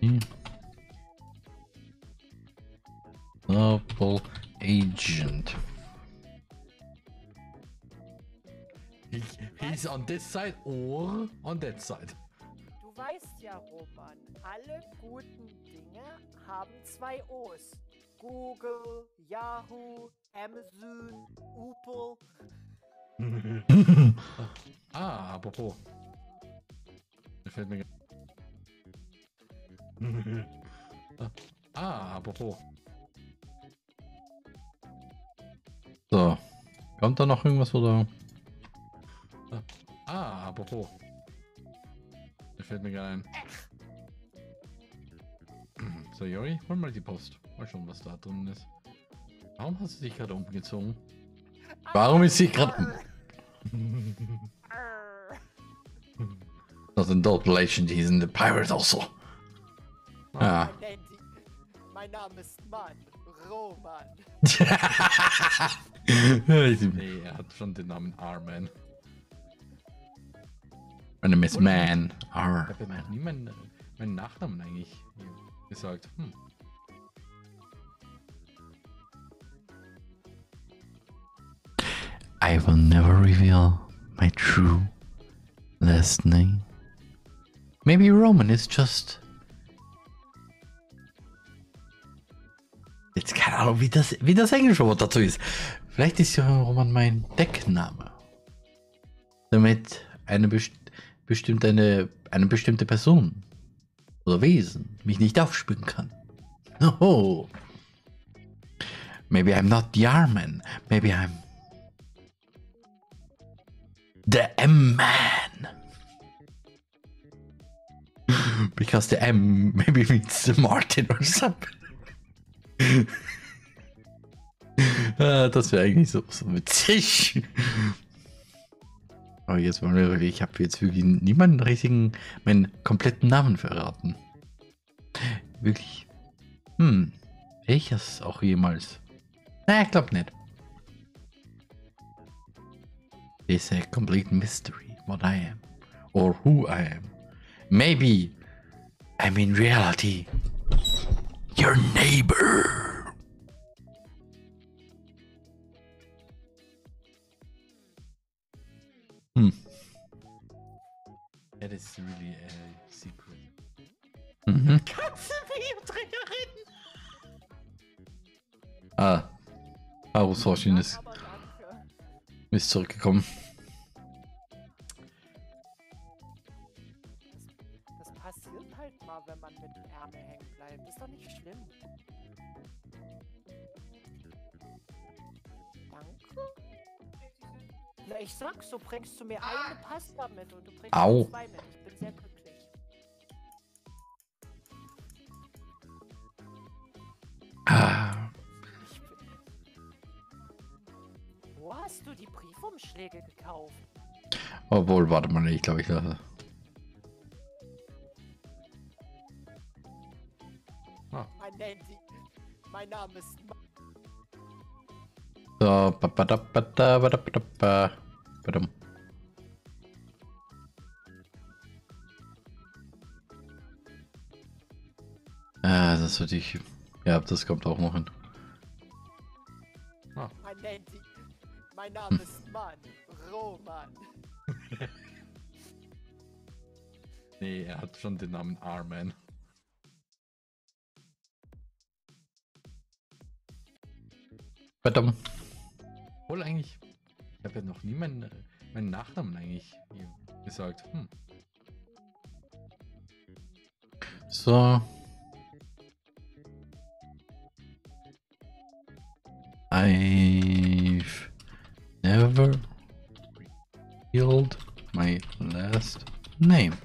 Hm. Double agent. He, he's on this side or on that side. Weißt ja, Roman, alle guten Dinge haben zwei O's. Google, Yahoo, Amazon, Upel. ah, apropos. Mir fällt mir. ah, apropos. So. Kommt da noch irgendwas oder? Ah, apropos. Fällt mir gerade ein. So, Jori, hol mal die Post. Mal schauen, was da drin ist. Warum hast du dich gerade umgezogen? Warum ist sie gerade. Not an double agent, he's in the pirate also. Ah. Nennt ihn- Mein Name ist Mann. Roman. nee, er hat schon den Namen R-Man. My name is Man. R. Ich habe ja noch nie meinen, meinen Nachnamen eigentlich gesagt. Hm. I will never reveal my true last name. Maybe Roman is just. Jetzt keine Ahnung, wie das, wie das englische Wort dazu ist. Vielleicht ist ja Roman mein Deckname. Damit eine best bestimmte, eine, eine bestimmte Person oder Wesen mich nicht aufspüren kann. Oh. Maybe I'm not the Arman. Maybe I'm the M-Man. Because the M maybe means the Martin or something. ah, das wäre eigentlich so, so witzig. Aber jetzt wollen wir wirklich, ich habe jetzt wirklich niemanden richtigen, meinen kompletten Namen verraten. Wirklich. Hm. Welches auch jemals? Na, ich glaube nicht. It's a complete mystery what I am. Or who I am. Maybe I'm in reality your neighbor. Is really a secret. Mhm. Reden? Ah. Harus Forschin ist, ist zurückgekommen. Na, ich sag's, so bringst du mir eine Pasta mit und du bringst Au. mir zwei mit. Ich bin sehr glücklich. Ah. Wo hast du die Briefumschläge gekauft? Obwohl, warte mal, ich glaube, ich lasse. Man nennt. Mein Name ist Ma So, ba, ba, da, ba, da, ba, da, ba, da, ba. Badum. Ah, das würde ich. Ja, das kommt auch noch hin. Man nennt ihn. Mein Name ist Mann. Roman. Nee, er hat schon den Namen R-Man. Verdammt. Obwohl eigentlich, ich habe ja noch nie meinen, mein Nachnamen eigentlich gesagt. Hm. So. I've never killed my last name.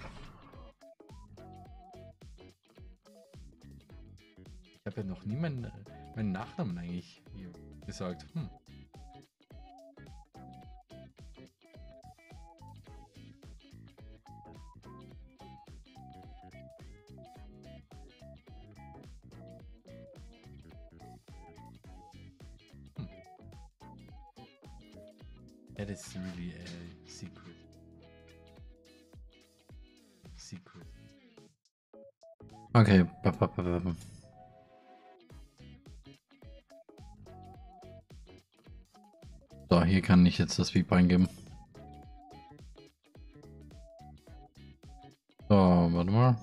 Ich habe ja noch nie meinen, mein Nachnamen eigentlich gesagt. Hm. That is really a secret. Secret. Okay. So, hier kann ich jetzt das Beep eingeben. So, warte mal.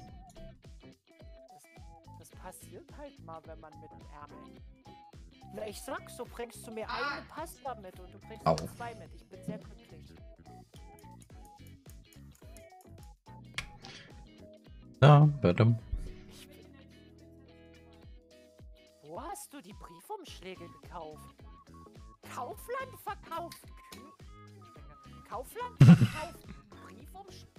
Das passiert halt mal, wenn man mit dem Ärmel. Na, ich sag's, so bringst du mir eine Pasta mit und du bringst Au. mir zwei mit. Ich bin sehr glücklich. Da, warte. Wo hast du die Briefumschläge gekauft? Kaufland verkauft Kaufland verkauft Briefumschläge?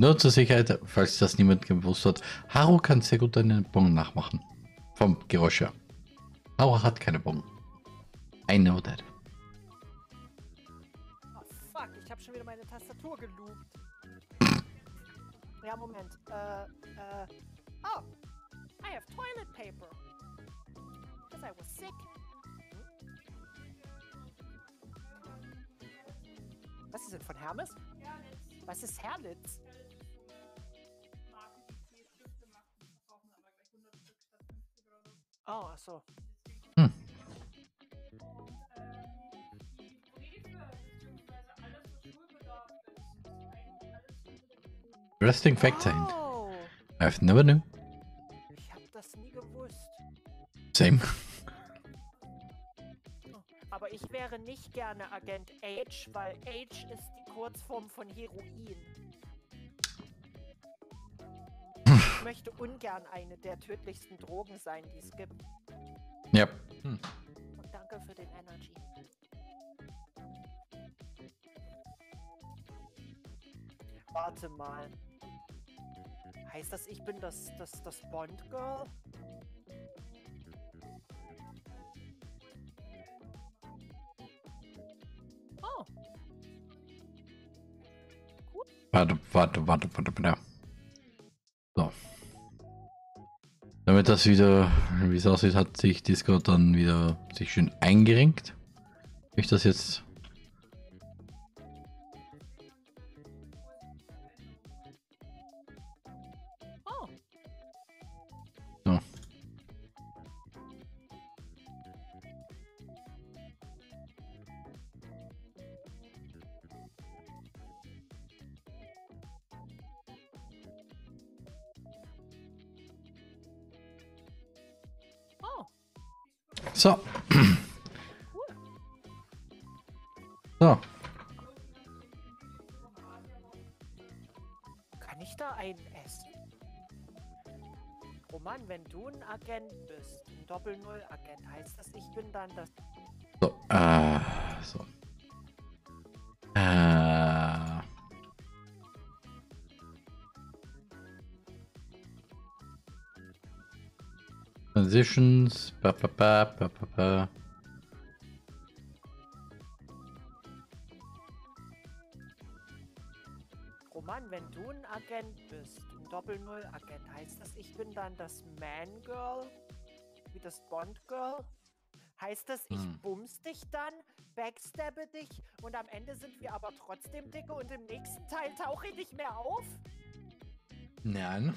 Nur zur Sicherheit, falls das niemand gewusst hat, Haru kann sehr gut einen Bon nachmachen. Vom Geräusch her. Haru hat keine Bon. I know that. Oh, fuck, ich habe schon wieder meine Tastatur geloopt. ja, Moment. Äh, äh. Oh, I have toilet paper. Because I was sick. Was ist denn von Hermes? Was ist Herlitz? Oh, ach so. Hm. Interesting fact sein. Oh, I've never knew. ich hab das nie gewusst. Same. Aber ich wäre nicht gerne Agent H, weil H ist die Kurzform von Heroin. Ich möchte ungern eine der tödlichsten Drogen sein, die es gibt. Ja. Hm. Und danke für den Energy. Warte mal. Heißt das, ich bin das, das, das Bond-Girl? Oh. Warte, warte, warte, warte, bitte. Damit das wieder, wie es aussieht, hat sich Discord dann wieder sich schön eingerenkt. Ich das jetzt. Doppel-Null-Agent, heißt das, ich bin dann das. So. Äh, so. Äh. Transitions. Ba, ba, ba, ba, ba, ba. Roman, wenn du ein Agent bist, ein Doppel-Null-Agent, heißt das, ich bin dann das Man-Girl? Wie das Bond-Girl? Heißt das, ich Hm. bums dich dann, backstabbe dich und am Ende sind wir aber trotzdem dicke und im nächsten Teil tauche ich nicht mehr auf? Nein.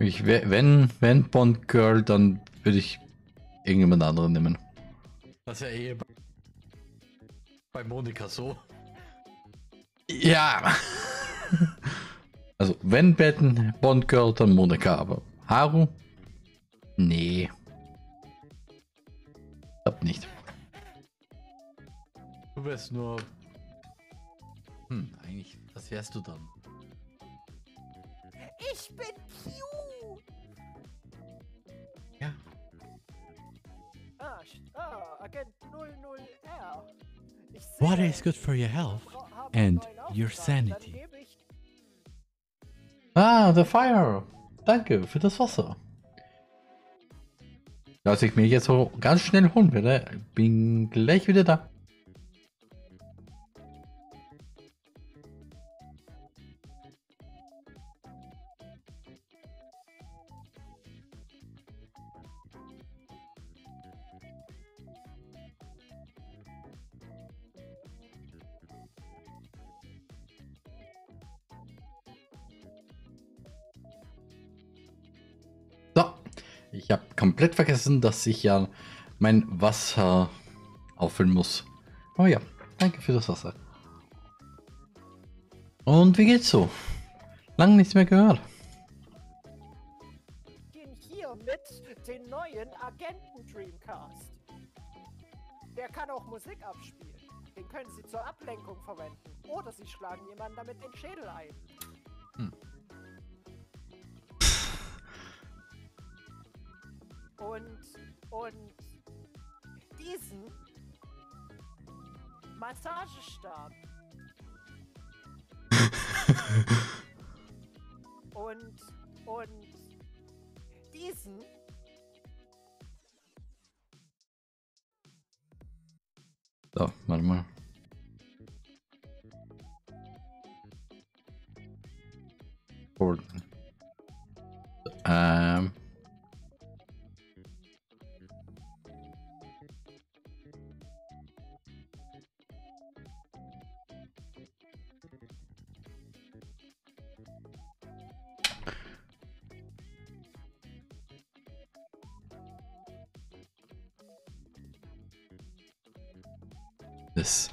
Ich, wenn, wenn Bond Girl, dann würde ich irgendjemand anderen nehmen. Das ist ja eh bei Monika so. Ja. Also, wenn Betten Bond Girl, dann Monika, aber Haru? Nee. Ich glaub nicht. Du wärst nur. Hm, eigentlich, was wärst du dann? Ich bin Q! Ja. Ah, ah Agent 00R. What is good for your health and your sanity. Ah, the fire. Danke für das Wasser. Das ich mir jetzt so ganz schnell holen werde. Bin gleich wieder da. Ich habe komplett vergessen, dass ich ja mein Wasser auffüllen muss. Oh ja, danke für das Wasser. Und wie geht's so? Lang nichts mehr gehört. gehen hier mit den neuen Agenten Dreamcast. Der kann auch Musik abspielen. Den können Sie zur Ablenkung verwenden. Oder Sie schlagen jemanden damit den Schädel ein. Hm. Und, und diesen Massagestab. und, und diesen So, warte mal. Ähm. Das.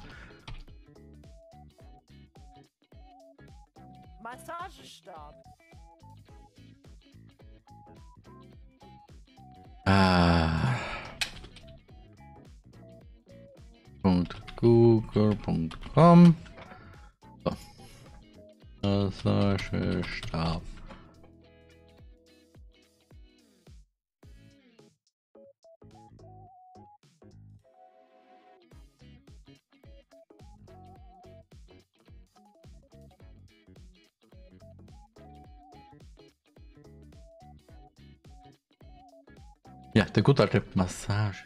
Massagestab. Ah. Google.com. So. Massagestab. Ja, der gute alte Massage.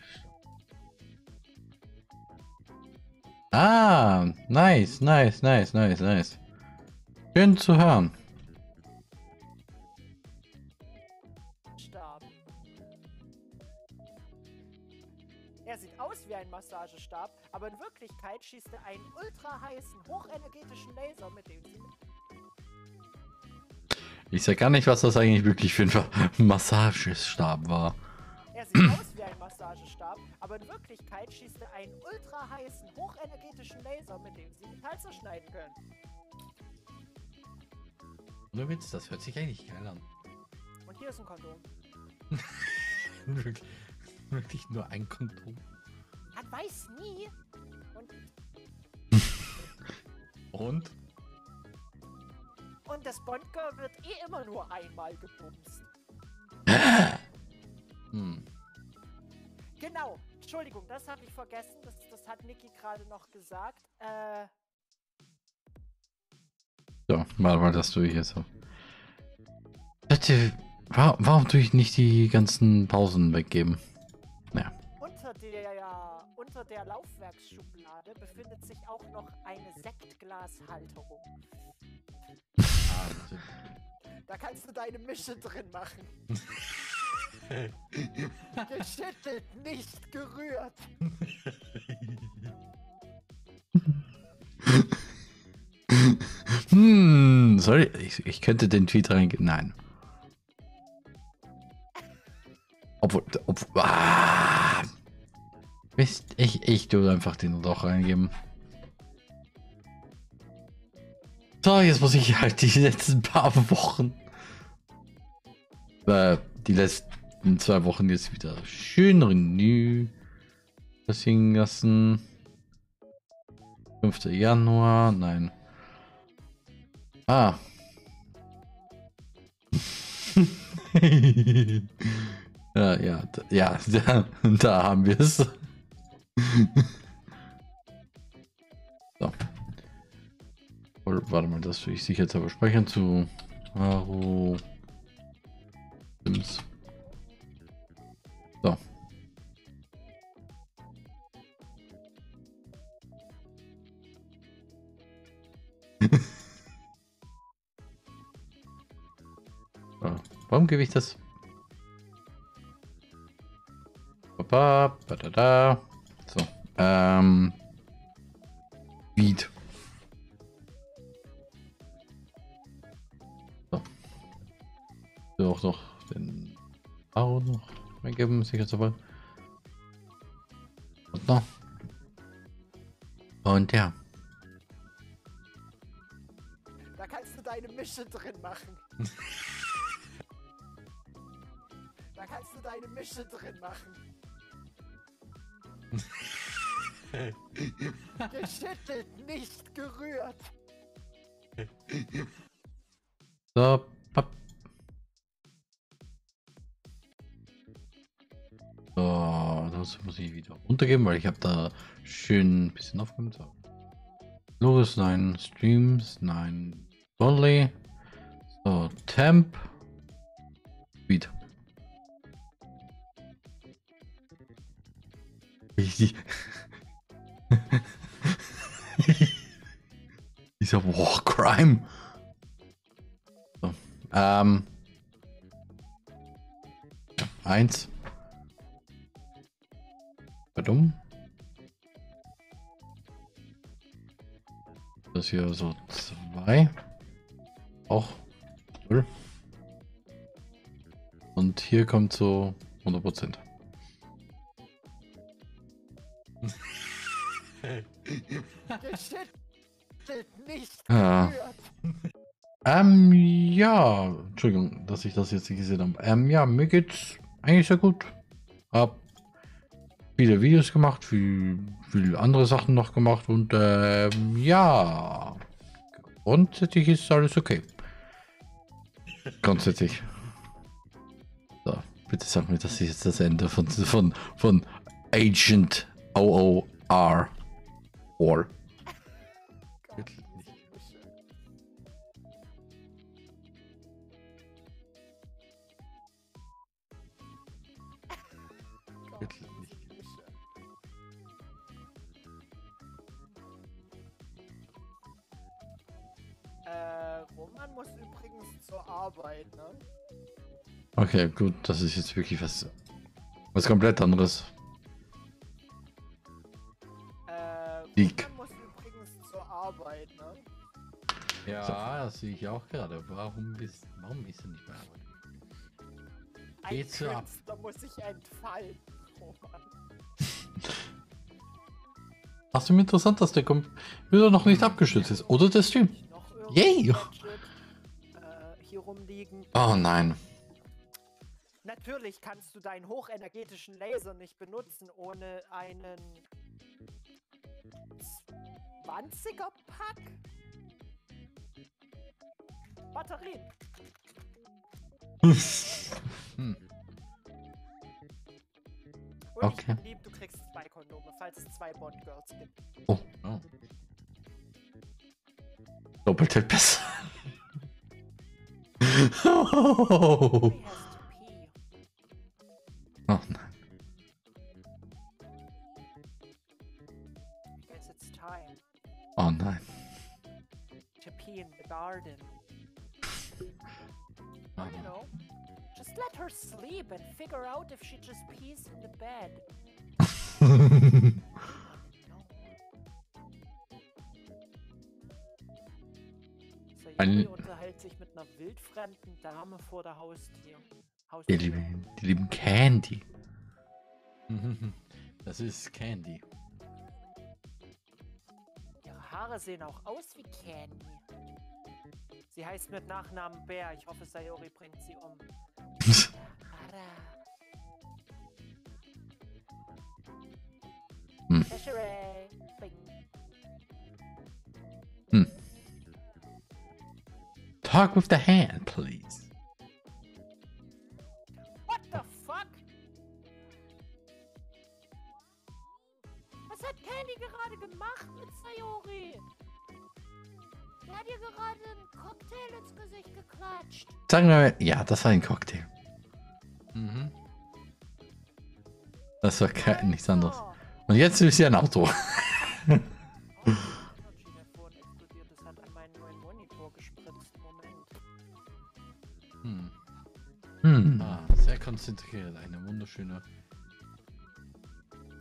Ah, nice, nice, nice, nice, nice. Schön zu hören. Stab. Er sieht aus wie ein Massagestab, aber in Wirklichkeit schießt er einen ultra heißen, hochenergetischen Laser, mit dem sie Ich sag gar nicht, was das eigentlich wirklich für ein Massagestab war. Laser, mit dem sie Metall zerschneiden können. Nur Witz, das hört sich eigentlich geil an. Und hier ist ein Kondom. wirklich, wirklich nur ein Kondom. Man weiß nie. Und, Und? und das Bondgirl wird eh immer nur einmal gebumst. Hm. Genau. Entschuldigung, das habe ich vergessen. Das, das hat Niki gerade noch gesagt. Äh, So, warte mal, das tue ich jetzt so. Leute, wa warum tue ich nicht die ganzen Pausen weggeben? Naja. unter der, unter der Laufwerksschublade befindet sich auch noch eine Sektglashalterung. Da kannst du deine Mische drin machen. Geschüttelt, nicht gerührt. Hm, sorry, ich, ich könnte den Tweet reingehen. Nein. Obwohl, obwohl ah, Mist, ich, ich tue einfach den doch reingeben. So, jetzt muss ich halt die letzten paar Wochen, äh, die letzten zwei Wochen jetzt wieder schön Renew das hingen lassen. 5. Januar, nein. Ah. ja, ja, da, ja, da, da haben wir es. so. Warte mal, das will ich sicher jetzt aber speichern zu Haro Sims. Warum gebe ich das? Ba, ba, da, da. So. Ähm. Beat. So. So auch noch den Aro noch eingeben, sicherheitshalber. Und noch. Und ja. Da kannst du deine Mische drin machen. kannst du deine Mische drin machen. Geschüttelt, nicht gerührt. So, papp. So, das muss ich wieder runtergeben, weil ich habe da schön ein bisschen aufgenommen. So. Loris, nein, Streams, nein, Dolly. So, Temp. Speed. Richtig. Dieser War Crime. So, ähm. Eins. Verdammt. Das hier so zwei. Auch. Null. Und hier kommt so 100 Prozent. Ja. gerührt. Ähm, ja, Entschuldigung, dass ich das jetzt nicht gesehen habe. Ähm, ja, mir geht's eigentlich sehr gut. Hab viele Videos gemacht, viel, viel andere Sachen noch gemacht und ähm, ja, grundsätzlich ist alles okay. Grundsätzlich. So, bitte sag mir, das ist jetzt das Ende von, von, von Agent OOR. Or. Äh, Roman muss übrigens zur Arbeit, ne? Okay, gut, das ist jetzt wirklich was, was komplett anderes. Sieg. Roman muss übrigens zur Arbeit, ne? Ja, das sehe ich auch gerade. Warum bist, warum bist du nicht mehr arbeiten? Ein Geh zur Ab- Künstler muss sich entfalten, Roman. Hast du mir interessant, dass der Computer noch nicht abgestürzt ist? Oder der Stream? Yay! Äh, hier rumliegen. Oh nein. Natürlich kannst du deinen hochenergetischen Laser nicht benutzen ohne einen 20er Pack Batterien. Hm. Und Okay. lieb, du kriegst zwei Kondome, falls es zwei Bond Girls gibt. Oh. oh. Doppelt hält besser. oh nein. Oh nein. to pee in the garden. Oh, You know, just let her sleep and figure out if she just pees in the bed. Sayuri Ein- unterhält sich mit einer wildfremden Dame vor der Haustür. Die Haustür. lieben, die lieben Candy. Das ist Candy. Haare sehen auch aus wie Candy. Sie heißt mit Nachnamen Bär. Ich hoffe, Sayori bringt sie um. Hm. Hm. Talk with the hand, please. Gerade einen Cocktail ins Gesicht geklatscht. Sagen wir mal, ja, das war ein Cocktail. Mhm. Das war kein, nichts anderes. Und jetzt ist ja ein Auto. Hm. Hm. Ah, sehr konzentriert. Eine wunderschöne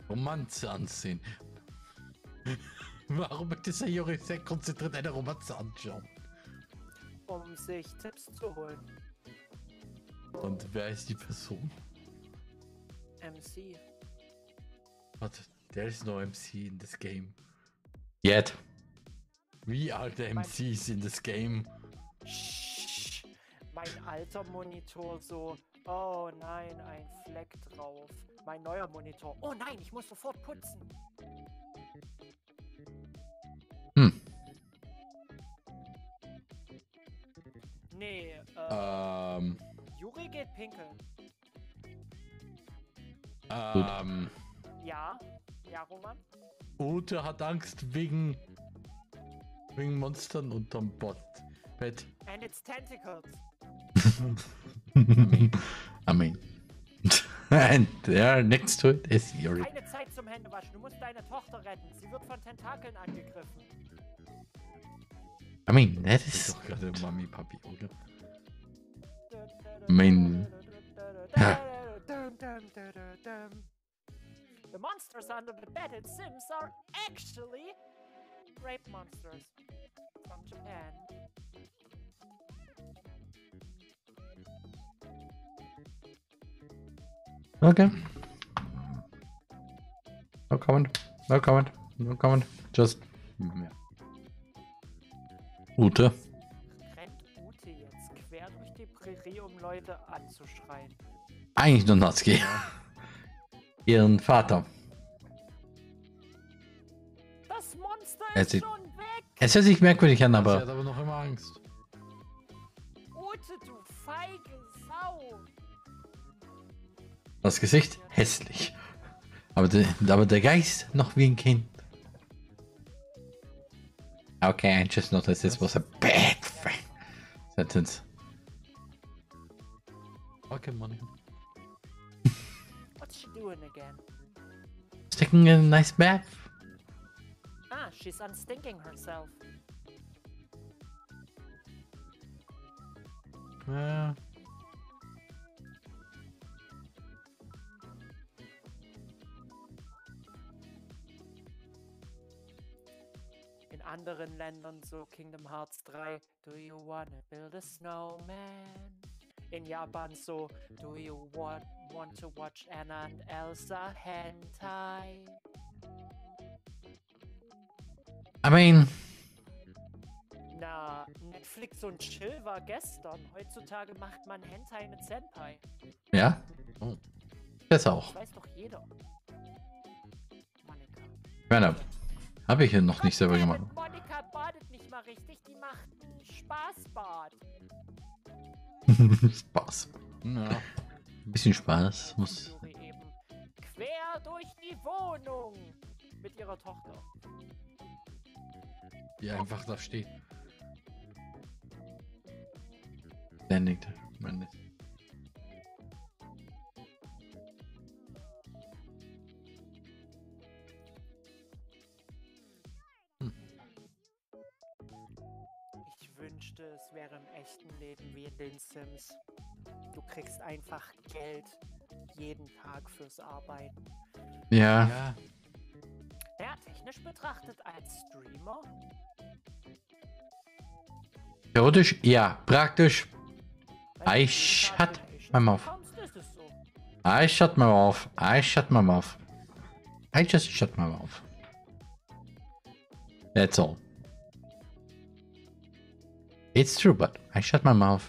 Romanze ansehen. Warum möchte Sayori sehr konzentriert eine Romanze anschauen? Um sich Tipps zu holen. Und wer ist die Person? MC. Warte, there is no MC in this game. Yet. We are the MCs in this game. Shh. Mein alter Monitor so. Oh nein, ein Fleck drauf. Mein neuer Monitor. Oh nein, ich muss sofort putzen. Nee, äh, Ähm, Juri geht pinkeln. ähm, Ja? Ja, Roman? Ute hat Angst wegen wegen Monstern unterm Bot. Bett. And it's tentacles. I mean. And there next to it is Yuri. Keine Zeit zum Händewaschen. Du musst deine Tochter retten. Sie wird von Tentakeln angegriffen. I mean, that Das ist is. doch gerade Mami, Papi, oder? Ja. The monsters under the bed in Sims are actually rape monsters from Japan. Okay. No comment. No comment. No comment. Just. Ja. Ute. Rennt Ute jetzt quer durch die Prärie, um Leute anzuschreien. Eigentlich nur Natsuki. Ihren Vater. Das Monster Er ist sieht- schon weg! Es hört sich merkwürdig an, Sie aber. hat aber noch immer Angst. Ute, du feige Sau! Das Gesicht hässlich. Aber, der- aber der Geist noch wie ein Kind. Okay, I just noticed this was a bad sentence. Okay, Monika. What's she doing again? Taking a nice bath. Ah, she's unstinking herself. Ja. In anderen Ländern so Kingdom Hearts 3, do you wanna build a snowman? In Japan so, do you want, want to watch Anna and Elsa hentai? I mean, Na, Netflix und Chill war gestern. Heutzutage macht man Hentai mit Senpai. ja. Oh. Das Das auch. weiß doch jeder. Monika. Werner. Habe ich ja noch nicht selber gemacht. Monika badet nicht mal richtig, die macht ein Spaßbad. Spaß. Ja. Ein bisschen Spaß muss. Quer durch die Wohnung mit ihrer Tochter. Die einfach da steht. Meine- Ich wünschte, es wäre im echten Leben wie in den Sims. Du kriegst einfach Geld jeden Tag fürs Arbeiten. Ja. Ja. Ja, technisch betrachtet als Streamer. Theoretisch, ja. Praktisch. wenn I du shut my mouth. I shut my mouth. I shut my mouth. I just shut my mouth. That's all. It's true, but I shut my mouth.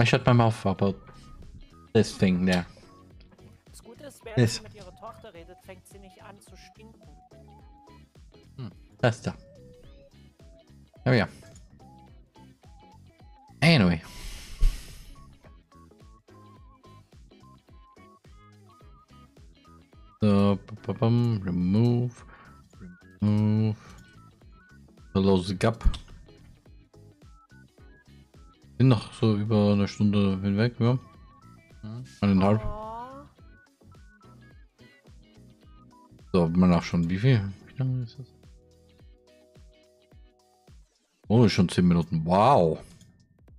I shut my mouth about this thing there. Das Gute ist, während Yes. sie mit ihrer Tochter redet, fängt sie nicht an zu stinken. Das da. Oh ja. Anyway. Bum, remove. Remove. Los Gap. Sind noch so über eine Stunde hinweg, ja. Eineinhalb. So, mal nachschauen, wie viel? Wie lange ist das? Oh, schon 10 Minuten. Wow.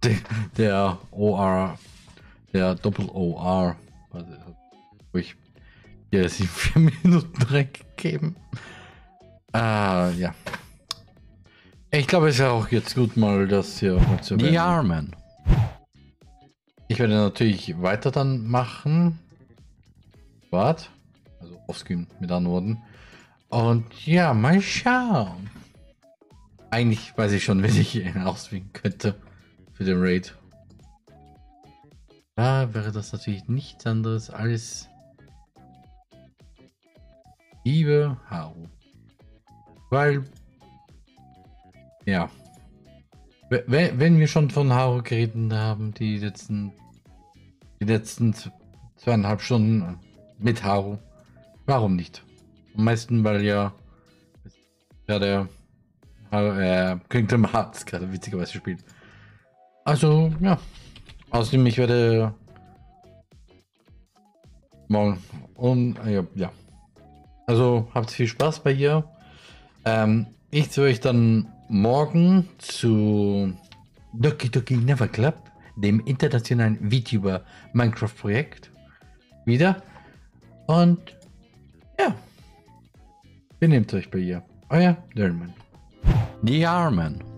Der, der OR, der Doppel-OR. Also, ich hier ist die 4 Minuten reingegeben. Ah, ja. Ich glaube, es ist ja auch jetzt gut, mal das hier mal zu Die Armen. Ich werde natürlich weiter dann machen. Wart. Also offscreen mit Antworten. Und ja, mal schauen. Eigentlich weiß ich schon, wen ich auswählen könnte für den Raid. Da wäre das natürlich nichts anderes als liebe Haru. Weil, ja, we- we- wenn wir schon von Haru geredet haben, die letzten, die letzten zweieinhalb Stunden mit Haru, warum nicht? Am meisten, weil ja gerade äh, Kingdom Hearts gerade witzigerweise spielt. Also, ja. Außerdem, ich werde morgen und äh, ja, ja. Also habt viel Spaß bei ihr. Ähm, ich sehe euch dann morgen zu Doki Doki Never Club, dem internationalen VTuber Minecraft Projekt, wieder. Und ja, benehmt euch bei ihr. Euer Derman. Die Armen.